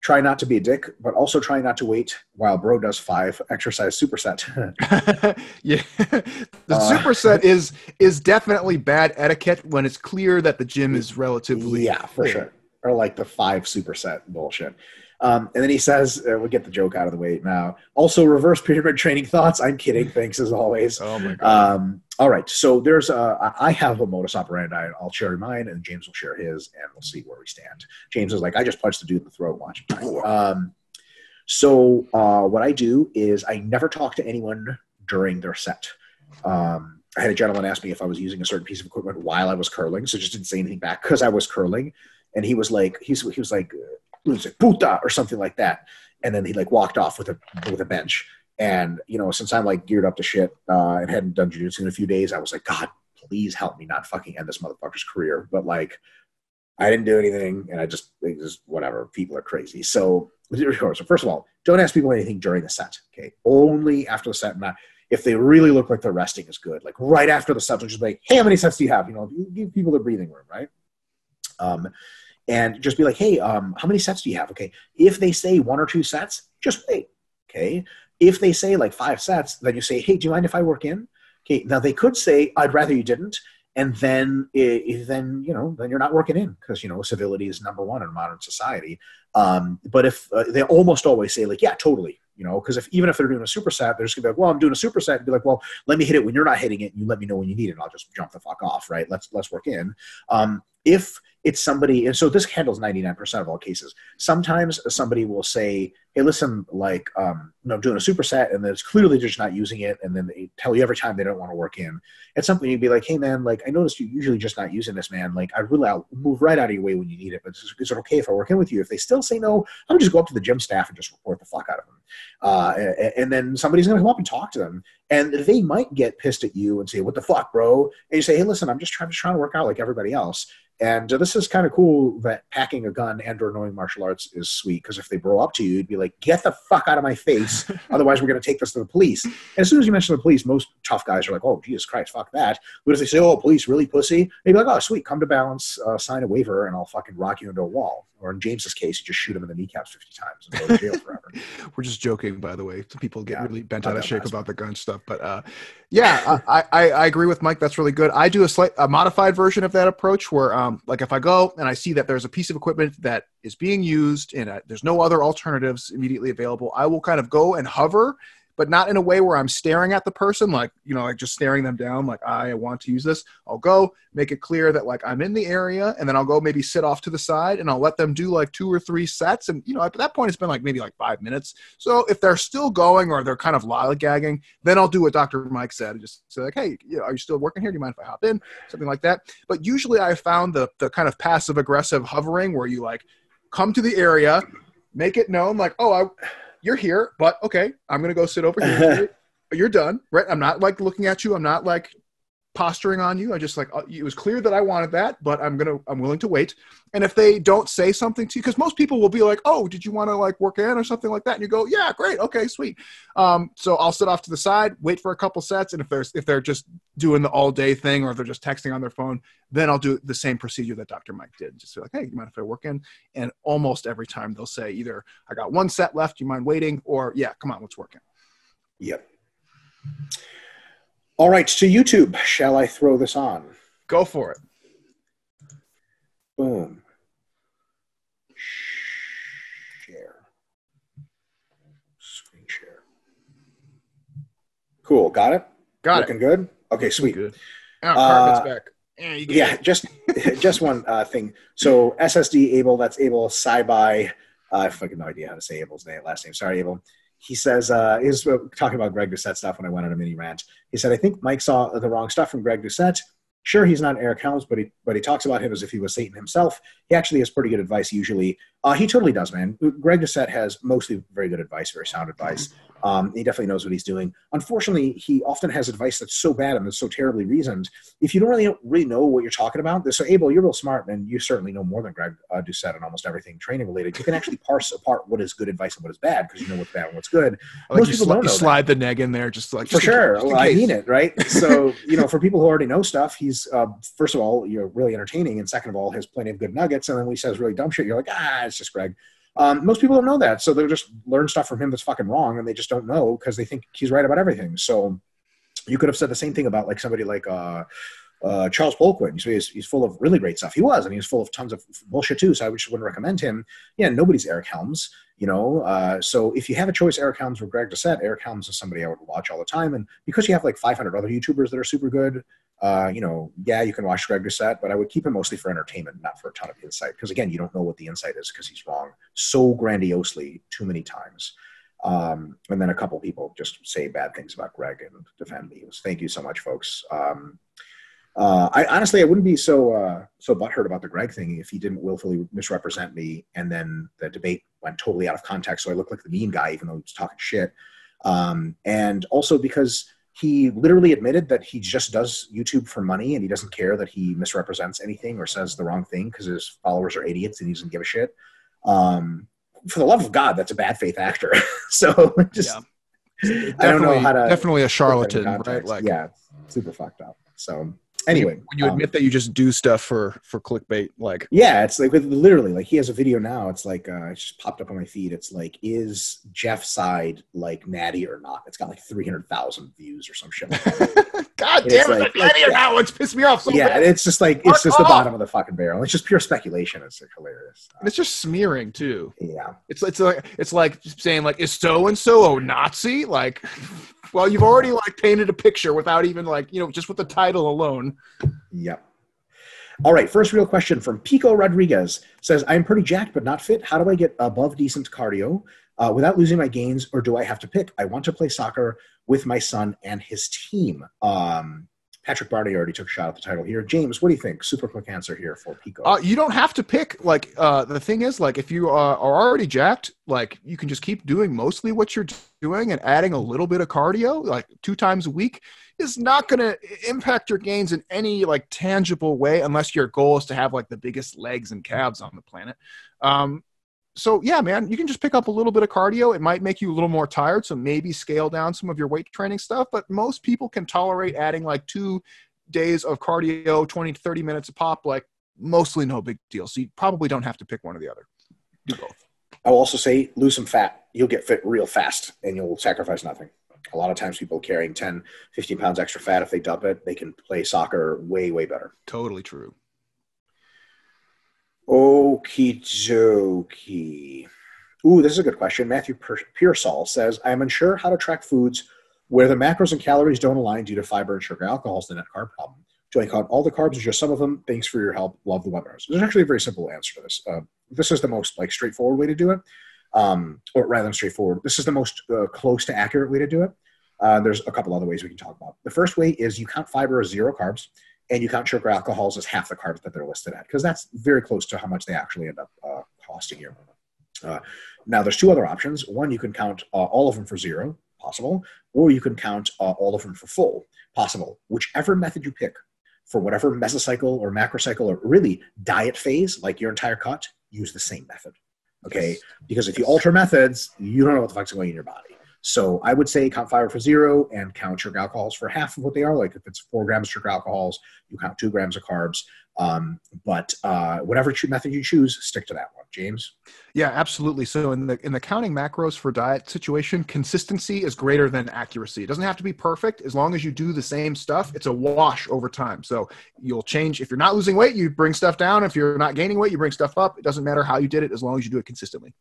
Try not to be a dick, but also try not to wait while bro does five exercise superset. [LAUGHS] yeah, the Uh, superset [LAUGHS] is is definitely bad etiquette when it's clear that the gym is relatively Yeah, for sure. Or like the five superset bullshit. Um, and then he says, uh, we'll get the joke out of the way now. Also, reverse pyramid training thoughts. I'm kidding. Thanks as always. Oh my god! Um, all right. So there's a, I have a modus operandi. I'll share mine and James will share his and we'll see where we stand. James is like, I just punched the dude in the throat. Watch. Um, so uh, what I do is I never talk to anyone during their set. Um, I had a gentleman ask me if I was using a certain piece of equipment while I was curling, so just didn't say anything back because I was curling, and he was like, he's he was like, was like puta or something like that, and then he like walked off with a with a bench. And you know, since I'm like geared up to shit uh, and hadn't done jiu-jitsu in a few days, I was like, God, please help me not fucking end this motherfucker's career. But like, I didn't do anything, and I just, it just whatever. People are crazy. So, [LAUGHS] so first of all, don't ask people anything during the set. Okay, only after the set. Not if they really look like the resting is good. Like right after the set, just like, hey, how many sets do you have? You know, give people the breathing room, right? Um, and just be like, hey, um, how many sets do you have? Okay, if they say one or two sets, just wait. Okay, if they say like five sets, then you say, hey, do you mind if I work in? Okay, now they could say, I'd rather you didn't. And then, if, then you know, then you're not working in because you know civility is number one in modern society. Um, but if uh, they almost always say like, yeah, totally, you know, because if even if they're doing a superset, they're just gonna be like, well, I'm doing a superset, and be like, well, let me hit it when you're not hitting it. And you let me know when you need it, and I'll just jump the fuck off, right? Let's let's work in. Um, if it's somebody, and so this handles 99% of all cases. Sometimes somebody will say, hey, listen, like, um, you know, I'm doing a superset and then it's clearly just not using it. And then they tell you every time they don't want to work in. It's something you'd be like, hey, man, like, I noticed you're usually just not using this, man. Like, I really, I'll move right out of your way when you need it. But is, is it okay if I work in with you? If they still say no, I'm just go up to the gym staff and just report the fuck out of them. Uh, and, and then somebody's going to come up and talk to them. And they might get pissed at you and say, what the fuck, bro? And you say, hey, listen, I'm just trying, just trying to work out like everybody else. And uh, this is kind of cool that packing a gun and or knowing martial arts is sweet because if they blow up to you, you'd be like, get the fuck out of my face. [LAUGHS] Otherwise, we're going to take this to the police. And as soon as you mention the police, most tough guys are like, oh, Jesus Christ, fuck that. But if they say, oh, police, really pussy, they'd be like, oh, sweet, come to balance, uh, sign a waiver, and I'll fucking rock you into a wall. Or in James's case, you just shoot him in the kneecaps 50 times and go to jail forever. [LAUGHS] We're just joking, by the way. Some people get yeah, really bent out of shape about the gun stuff. But uh, yeah, I, I, I, agree with Mike. That's really good. I do a slight a modified version of that approach where, um, like, if I go and I see that there's a piece of equipment that is being used and uh, there's no other alternatives immediately available, I will kind of go and hover but not in a way where I'm staring at the person, like, you know, like just staring them down, like, I want to use this. I'll go make it clear that, like, I'm in the area, and then I'll go maybe sit off to the side and I'll let them do like two or three sets. And, you know, at that point, it's been like maybe like five minutes. So if they're still going or they're kind of lollygagging, then I'll do what Dr. Mike said and just say, like, hey, you know, are you still working here? Do you mind if I hop in? Something like that. But usually I found the, the kind of passive aggressive hovering where you like come to the area, make it known, like, oh, I you're here, but okay, I'm gonna go sit over here. [LAUGHS] you're done, right? I'm not like looking at you. I'm not like posturing on you. I just like uh, it was clear that I wanted that, but I'm gonna I'm willing to wait. And if they don't say something to you, because most people will be like, "Oh, did you want to like work in or something like that?" And you go, "Yeah, great, okay, sweet." Um, so I'll sit off to the side, wait for a couple sets, and if there's if they're just doing the all day thing or if they're just texting on their phone, then I'll do the same procedure that Dr. Mike did. Just be like, "Hey, you mind if I work in?" And almost every time they'll say either, "I got one set left, you mind waiting?" or "Yeah, come on, let's work in." Yep. All right, to YouTube. Shall I throw this on? Go for it. Boom. Share. Screen share. Cool. Got it? Got Looking it. Looking good? Okay, sweet. Good. Oh, uh, back. Yeah, yeah just [LAUGHS] just one uh, thing. So SSD Abel, that's Abel Sci-Bi. Uh, I have fucking no idea how to say Abel's name, last name. Sorry, Abel he says uh, he was talking about Greg Doucette stuff when I went on a mini rant. He said, "I think Mike saw the wrong stuff from Greg Doucette. Sure, he's not Eric Helms, but he but he talks about him as if he was Satan himself. He actually has pretty good advice usually. Uh, he totally does, man. Greg Doucette has mostly very good advice, very sound advice. Um, he definitely knows what he's doing. Unfortunately, he often has advice that's so bad and that's so terribly reasoned. If you don't really really know what you're talking about, so Abel, you're real smart, and you certainly know more than Greg uh, Doucette on almost everything training related. You can actually parse apart what is good advice and what is bad because you know what's bad and what's good. Like Most people don't know slide that. the neg in there, just like for sure. well, I mean it, right? so [LAUGHS] you know, for people who already know stuff, he's uh, first of all, you're really entertaining, and second of all, has plenty of good nuggets. And then when he says really dumb shit, you're like, ah, it's just Greg. Um, most people don't know that, so they'll just learn stuff from him that's fucking wrong, and they just don't know because they think he's right about everything. So you could have said the same thing about like somebody like uh, uh, Charles Poliquin. So he's, he's full of really great stuff. He was, and he's full of tons of bullshit too. So I just wouldn't recommend him. Yeah, nobody's Eric Helms, you know. Uh, so if you have a choice, Eric Helms or Greg Doucette, Eric Helms is somebody I would watch all the time. And because you have like 500 other YouTubers that are super good, uh, you know, yeah, you can watch Greg Doucette, but I would keep him mostly for entertainment, not for a ton of insight. Because again, you don't know what the insight is because he's wrong so grandiosely too many times. Um, and then a couple people just say bad things about Greg and defend me. Thank you so much, folks. Um, uh, I honestly, I wouldn't be so uh, so butthurt about the Greg thing if he didn't willfully misrepresent me, and then the debate went totally out of context, so I looked like the mean guy, even though he was talking shit. Um, and also because he literally admitted that he just does YouTube for money, and he doesn't care that he misrepresents anything or says the wrong thing because his followers are idiots and he doesn't give a shit. Um, for the love of God, that's a bad faith actor. [LAUGHS] so just. Yeah. I don't know how to definitely a put that in charlatan, right? Like, yeah, super fucked up. So anyway, when you um, admit that you just do stuff for for clickbait, like Yeah, it's like with literally like he has a video now. It's like uh, it just popped up on my feed. It's like is Jeff Seid like natty or not? It's got like three hundred thousand views or some shit. [LAUGHS] God It's damn it, like- Natty or yeah. not one's pissed me off so yeah, bad. and it's just like Fuck it's just the bottom of the fucking barrel. It's just pure speculation. It's like hilarious. And it's just smearing too. Yeah, It's it's like it's like saying like is so and so a Nazi? Like, [LAUGHS] well, you've already like painted a picture without even like you know just with the title alone. Yep. All right, first real question from Pico Rodriguez says, "I'm pretty jacked but not fit. How do I get above decent cardio uh, without losing my gains, or do I have to pick? I want to play soccer with my son and his team." Um, Patrick Barney already took a shot at the title here. James, what do you think? Super quick answer here for Pico. Uh, you don't have to pick. Like uh, the thing is, like if you uh, are already jacked, like you can just keep doing mostly what you're doing and adding a little bit of cardio, like two times a week, is not going to impact your gains in any like tangible way, unless your goal is to have like the biggest legs and calves on the planet. Um, so yeah, man, you can just pick up a little bit of cardio. It might make you a little more tired, so maybe scale down some of your weight training stuff. But most people can tolerate adding like two days of cardio, 20 to 30 minutes a pop, like mostly no big deal. So you probably don't have to pick one or the other. Do both. I'll also say lose some fat. You'll get fit real fast and you'll sacrifice nothing. A lot of times people carrying 10, 15 pounds extra fat, if they dump it, they can play soccer way, way better. Totally true. Okie dokie. Ooh, this is a good question. Matthew Pearsall says, I am unsure how to track foods where the macros and calories don't align due to fiber and sugar. Alcohol is the net carb problem. Do I count all the carbs or just some of them? Thanks for your help. Love the webinars. There's actually a very simple answer to this. Uh, this is the most like straightforward way to do it, um, or rather than straightforward. This is the most uh, close to accurate way to do it. Uh, there's a couple other ways we can talk about. The first way is you count fiber as zero carbs, and you count sugar alcohols as half the carbs that they're listed at, because that's very close to how much they actually end up uh, costing you. Uh, now, there's two other options. One, you can count uh, all of them for zero, possible, or you can count uh, all of them for full, possible. Whichever method you pick for whatever mesocycle or macrocycle or really diet phase, like your entire cut, use the same method. Okay, because if you alter methods, you don't know what the fuck's going in your body. So I would say count fiber for zero and count sugar alcohols for half of what they are. Like if it's four grams of sugar alcohols, you count two grams of carbs. Um, but uh, whatever method you choose, stick to that one. James. Yeah, absolutely. So in the in the counting macros for diet situation, consistency is greater than accuracy. It doesn't have to be perfect as long as you do the same stuff. It's a wash over time. So you'll change if you're not losing weight, you bring stuff down. If you're not gaining weight, you bring stuff up. It doesn't matter how you did it as long as you do it consistently.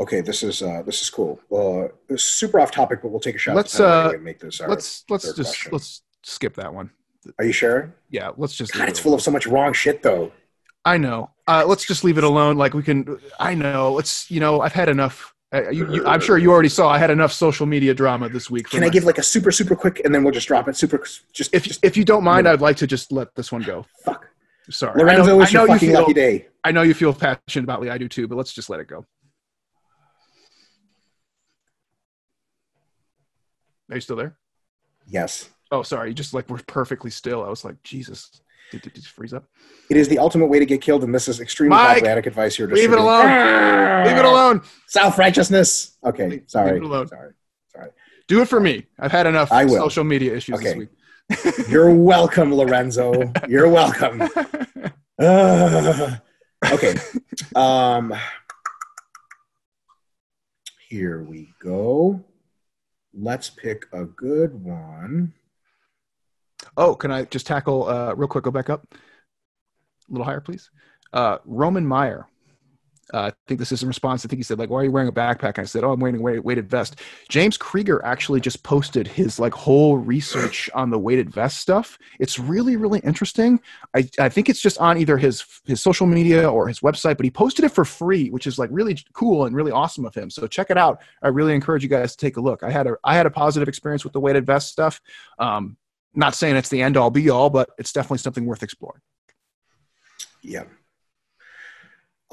Okay, this is uh, this is cool. Uh, super off topic, but we'll take a shot. Let's, uh, and make this. Our, let's let's just question. let's skip that one. Are you sure? Yeah, let's just. God, it's it full of so much wrong shit, though. I know. Uh, let's just leave it alone. Like we can. I know. Let's. You know. I've had enough. Uh, you, you, I'm sure you already saw. I had enough social media drama this week. for Can I give like a super super quick, and then we'll just drop it super just If just if you don't mind, I'd like to just let this one go. fuck. Sorry, Lorenzo, I know, it's I your know you fucking feel. lucky day. I know you feel passionate about Lee. I do too. But let's just let it go. Are you still there? Yes, Oh, sorry. You just like were perfectly still. I was like, Jesus. Did, did, did you freeze up? it is the ultimate way to get killed, and this is extremely Mike, problematic advice here. Leave it alone. Leave it alone. Self righteousness. Okay, Leave- sorry. leave it alone. Sorry. Sorry. Do it for me. I've had enough I will. social media issues Okay. this week. [LAUGHS] You're welcome, Lorenzo. You're welcome. [LAUGHS] Ugh. okay. Um, here we go. Let's pick a good one. Oh, can I just tackle uh, real quick? Go back up a little higher, please. Uh, Roman Meyer Uh, I think this is in response. I think he said like, "Why are you wearing a backpack?" I said, "Oh, I'm wearing a weighted vest." James Krieger actually just posted his like whole research on the weighted vest stuff. It's really really interesting. I I think it's just on either his his social media or his website, but he posted it for free, which is like really cool and really awesome of him. So check it out. I really encourage you guys to take a look. I had a I had a positive experience with the weighted vest stuff. Um, not saying it's the end all be all, but it's definitely something worth exploring. Yeah.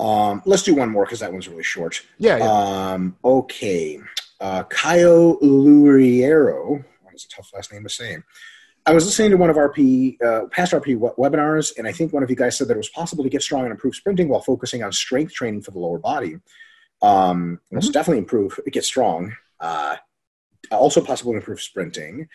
Um, let's do one more because that one's really short. Yeah. yeah. Um, okay. Uh, Caio Luriero. That's a tough last name to say. I was listening to one of RP, uh, past RP webinars, and I think one of you guys said that it was possible to get strong and improve sprinting while focusing on strength training for the lower body. Um, mm-hmm. It's definitely improve, it get strong. Uh, also possible to improve sprinting.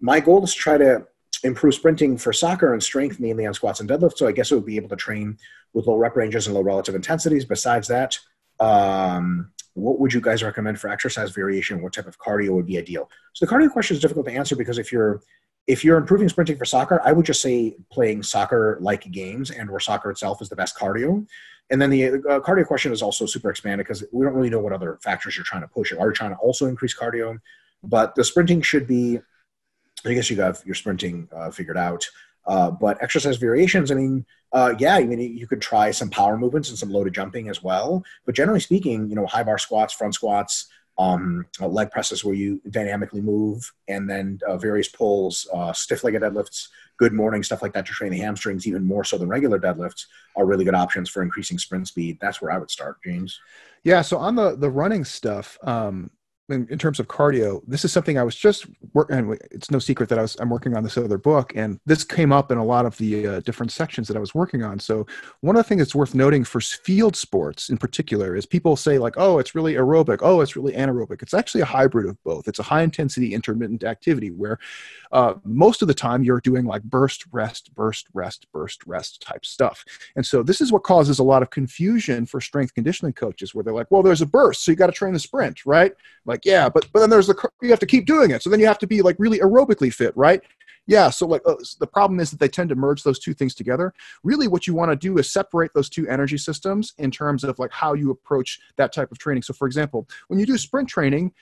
My goal is to try to improve sprinting for soccer and strength mainly on squats and deadlifts. So I guess it would be able to train with low rep ranges and low relative intensities. Besides that, um, what would you guys recommend for exercise variation? What type of cardio would be ideal? So the cardio question is difficult to answer because if you're if you're improving sprinting for soccer, I would just say playing soccer-like games and where soccer itself is the best cardio. And then the uh, cardio question is also super expanded because we don't really know what other factors you're trying to push. Are you trying to also increase cardio? But the sprinting should be I guess you got your sprinting uh, figured out. Uh, but exercise variations, I mean, uh, yeah, I mean, you could try some power movements and some loaded jumping as well. But generally speaking, you know, high bar squats, front squats, um, uh, leg presses where you dynamically move, and then uh, various pulls, uh, stiff legged deadlifts, good morning, stuff like that to train the hamstrings even more so than regular deadlifts are really good options for increasing sprint speed. That's where I would start, James. Yeah. So on the, the running stuff, um, in, in, terms of cardio, this is something I was just working. It's no secret that I was I'm working on this other book, and this came up in a lot of the uh, different sections that I was working on. So one of the things that's worth noting for field sports in particular is people say like, oh, it's really aerobic, oh, it's really anaerobic. It's actually a hybrid of both. It's a high intensity intermittent activity where uh, most of the time you're doing like burst, rest, burst, rest, burst, rest type stuff. And so this is what causes a lot of confusion for strength conditioning coaches, where they're like, well, there's a burst, so you got to train the sprint, right? Like like yeah but but then there's the you have to keep doing it so then you have to be like really aerobically fit right yeah so like uh, the problem is that they tend to merge those two things together really what you want to do is separate those two energy systems in terms of like how you approach that type of training so for example when you do sprint training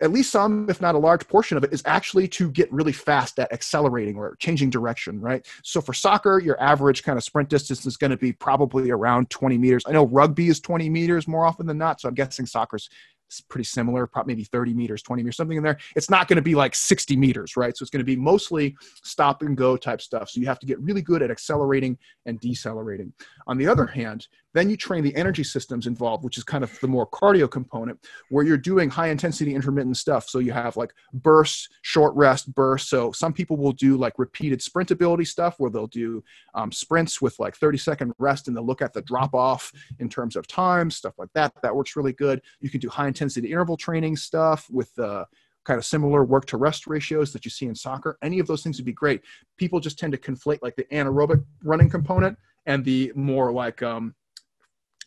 at least some, if not a large portion of it, is actually to get really fast at accelerating or changing direction, right? So for soccer, your average kind of sprint distance is going to be probably around 20 meters. I know rugby is 20 meters more often than not, so I'm guessing soccer's it's pretty similar, probably maybe 30 meters, 20 meters, something in there. It's not going to be like 60 meters, right? So it's going to be mostly stop and go type stuff. So you have to get really good at accelerating and decelerating. On the other hand, then you train the energy systems involved, which is kind of the more cardio component, where you're doing high intensity intermittent stuff. So you have like bursts, short rest, bursts. So some people will do like repeated sprint ability stuff where they'll do um, sprints with like 30 second rest and they'll look at the drop off in terms of time, stuff like that. That works really good. You can do high intensity interval training stuff with uh, kind of similar work to rest ratios that you see in soccer. Any of those things would be great. People just tend to conflate like the anaerobic running component and the more like um,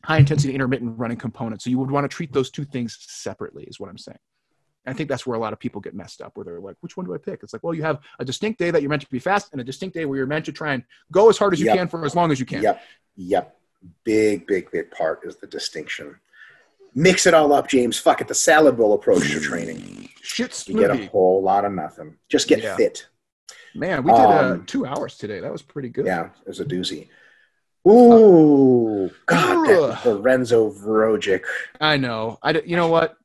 high intensity intermittent running component. So you would want to treat those two things separately, is what I'm saying. And I think that's where a lot of people get messed up, where they're like, which one do I pick? It's like, well, you have a distinct day that you're meant to be fast and a distinct day where you're meant to try and go as hard as you yep. can for as long as you can. Yep. Yep. Big, big, big part is the distinction. Mix it all up, James. Fuck it. The salad bowl approach to training. Shit smoothie. You get a whole lot of nothing. Just get yeah. fit. Man, we did uh, um, two hours today. That was pretty good. Yeah, it was a doozy. Ooh, God, that Lorenzo Vrojic. I know. I you know what?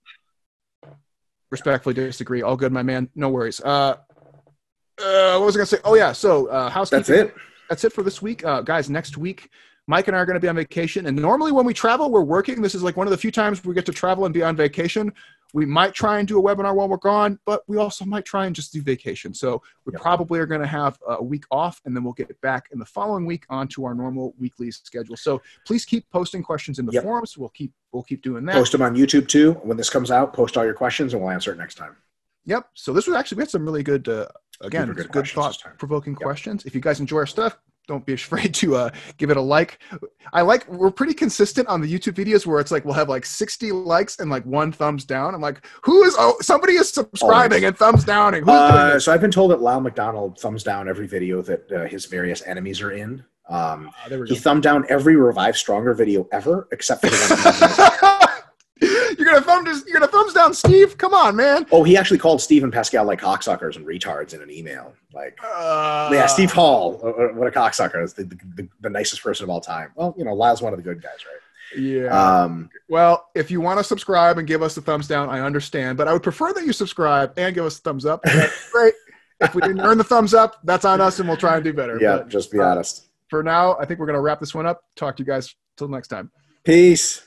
Respectfully disagree. All good, my man. No worries. Uh, uh what was I gonna say? Oh yeah. So uh, housekeeping. That's it. That's it for this week, uh, guys. Next week, Mike and I are going to be on vacation, and normally when we travel, we're working. This is like one of the few times we get to travel and be on vacation. We might try and do a webinar while we're gone, but we also might try and just do vacation. So we yep. probably are going to have a week off, and then we'll get back in the following week onto our normal weekly schedule. So please keep posting questions in the yep. forums. We'll keep we'll keep doing that. Post them on YouTube too. When this comes out, post all your questions, and we'll answer it next time. Yep. So this was actually we had some really good, uh, again, good, good thought provoking yep. questions. If you guys enjoy our stuff, don't be [LAUGHS] afraid to uh, give it a like. I like we're pretty consistent on the YouTube videos where it's like we'll have like 60 likes and like one thumbs down. I'm like, who is oh somebody is subscribing and thumbs downing. Uh, so I've been told that Lyle McDonald thumbs down every video that uh, his various enemies are in. Um, Ah, he go. thumbed down every Revive Stronger video ever except for the one. [LAUGHS] you're gonna thumb you're gonna thumbs down Steve? Come on, man. oh, he actually called Steve and Pascal like cocksuckers and retards in an email. Like, Uh, yeah, Steve Hall, uh, uh, what a cocksucker! Is the, the, the, nicest person of all time. Well, you know, Lyle's one of the good guys, right? Yeah. Um, well, if you want to subscribe and give us a thumbs down, I understand, but I would prefer that you subscribe and give us a thumbs up. That's [LAUGHS] great. If we didn't earn the thumbs up, that's on us, and we'll try and do better. yeah, But just be uh, honest. for now, I think we're gonna wrap this one up. Talk to you guys till next time. Peace.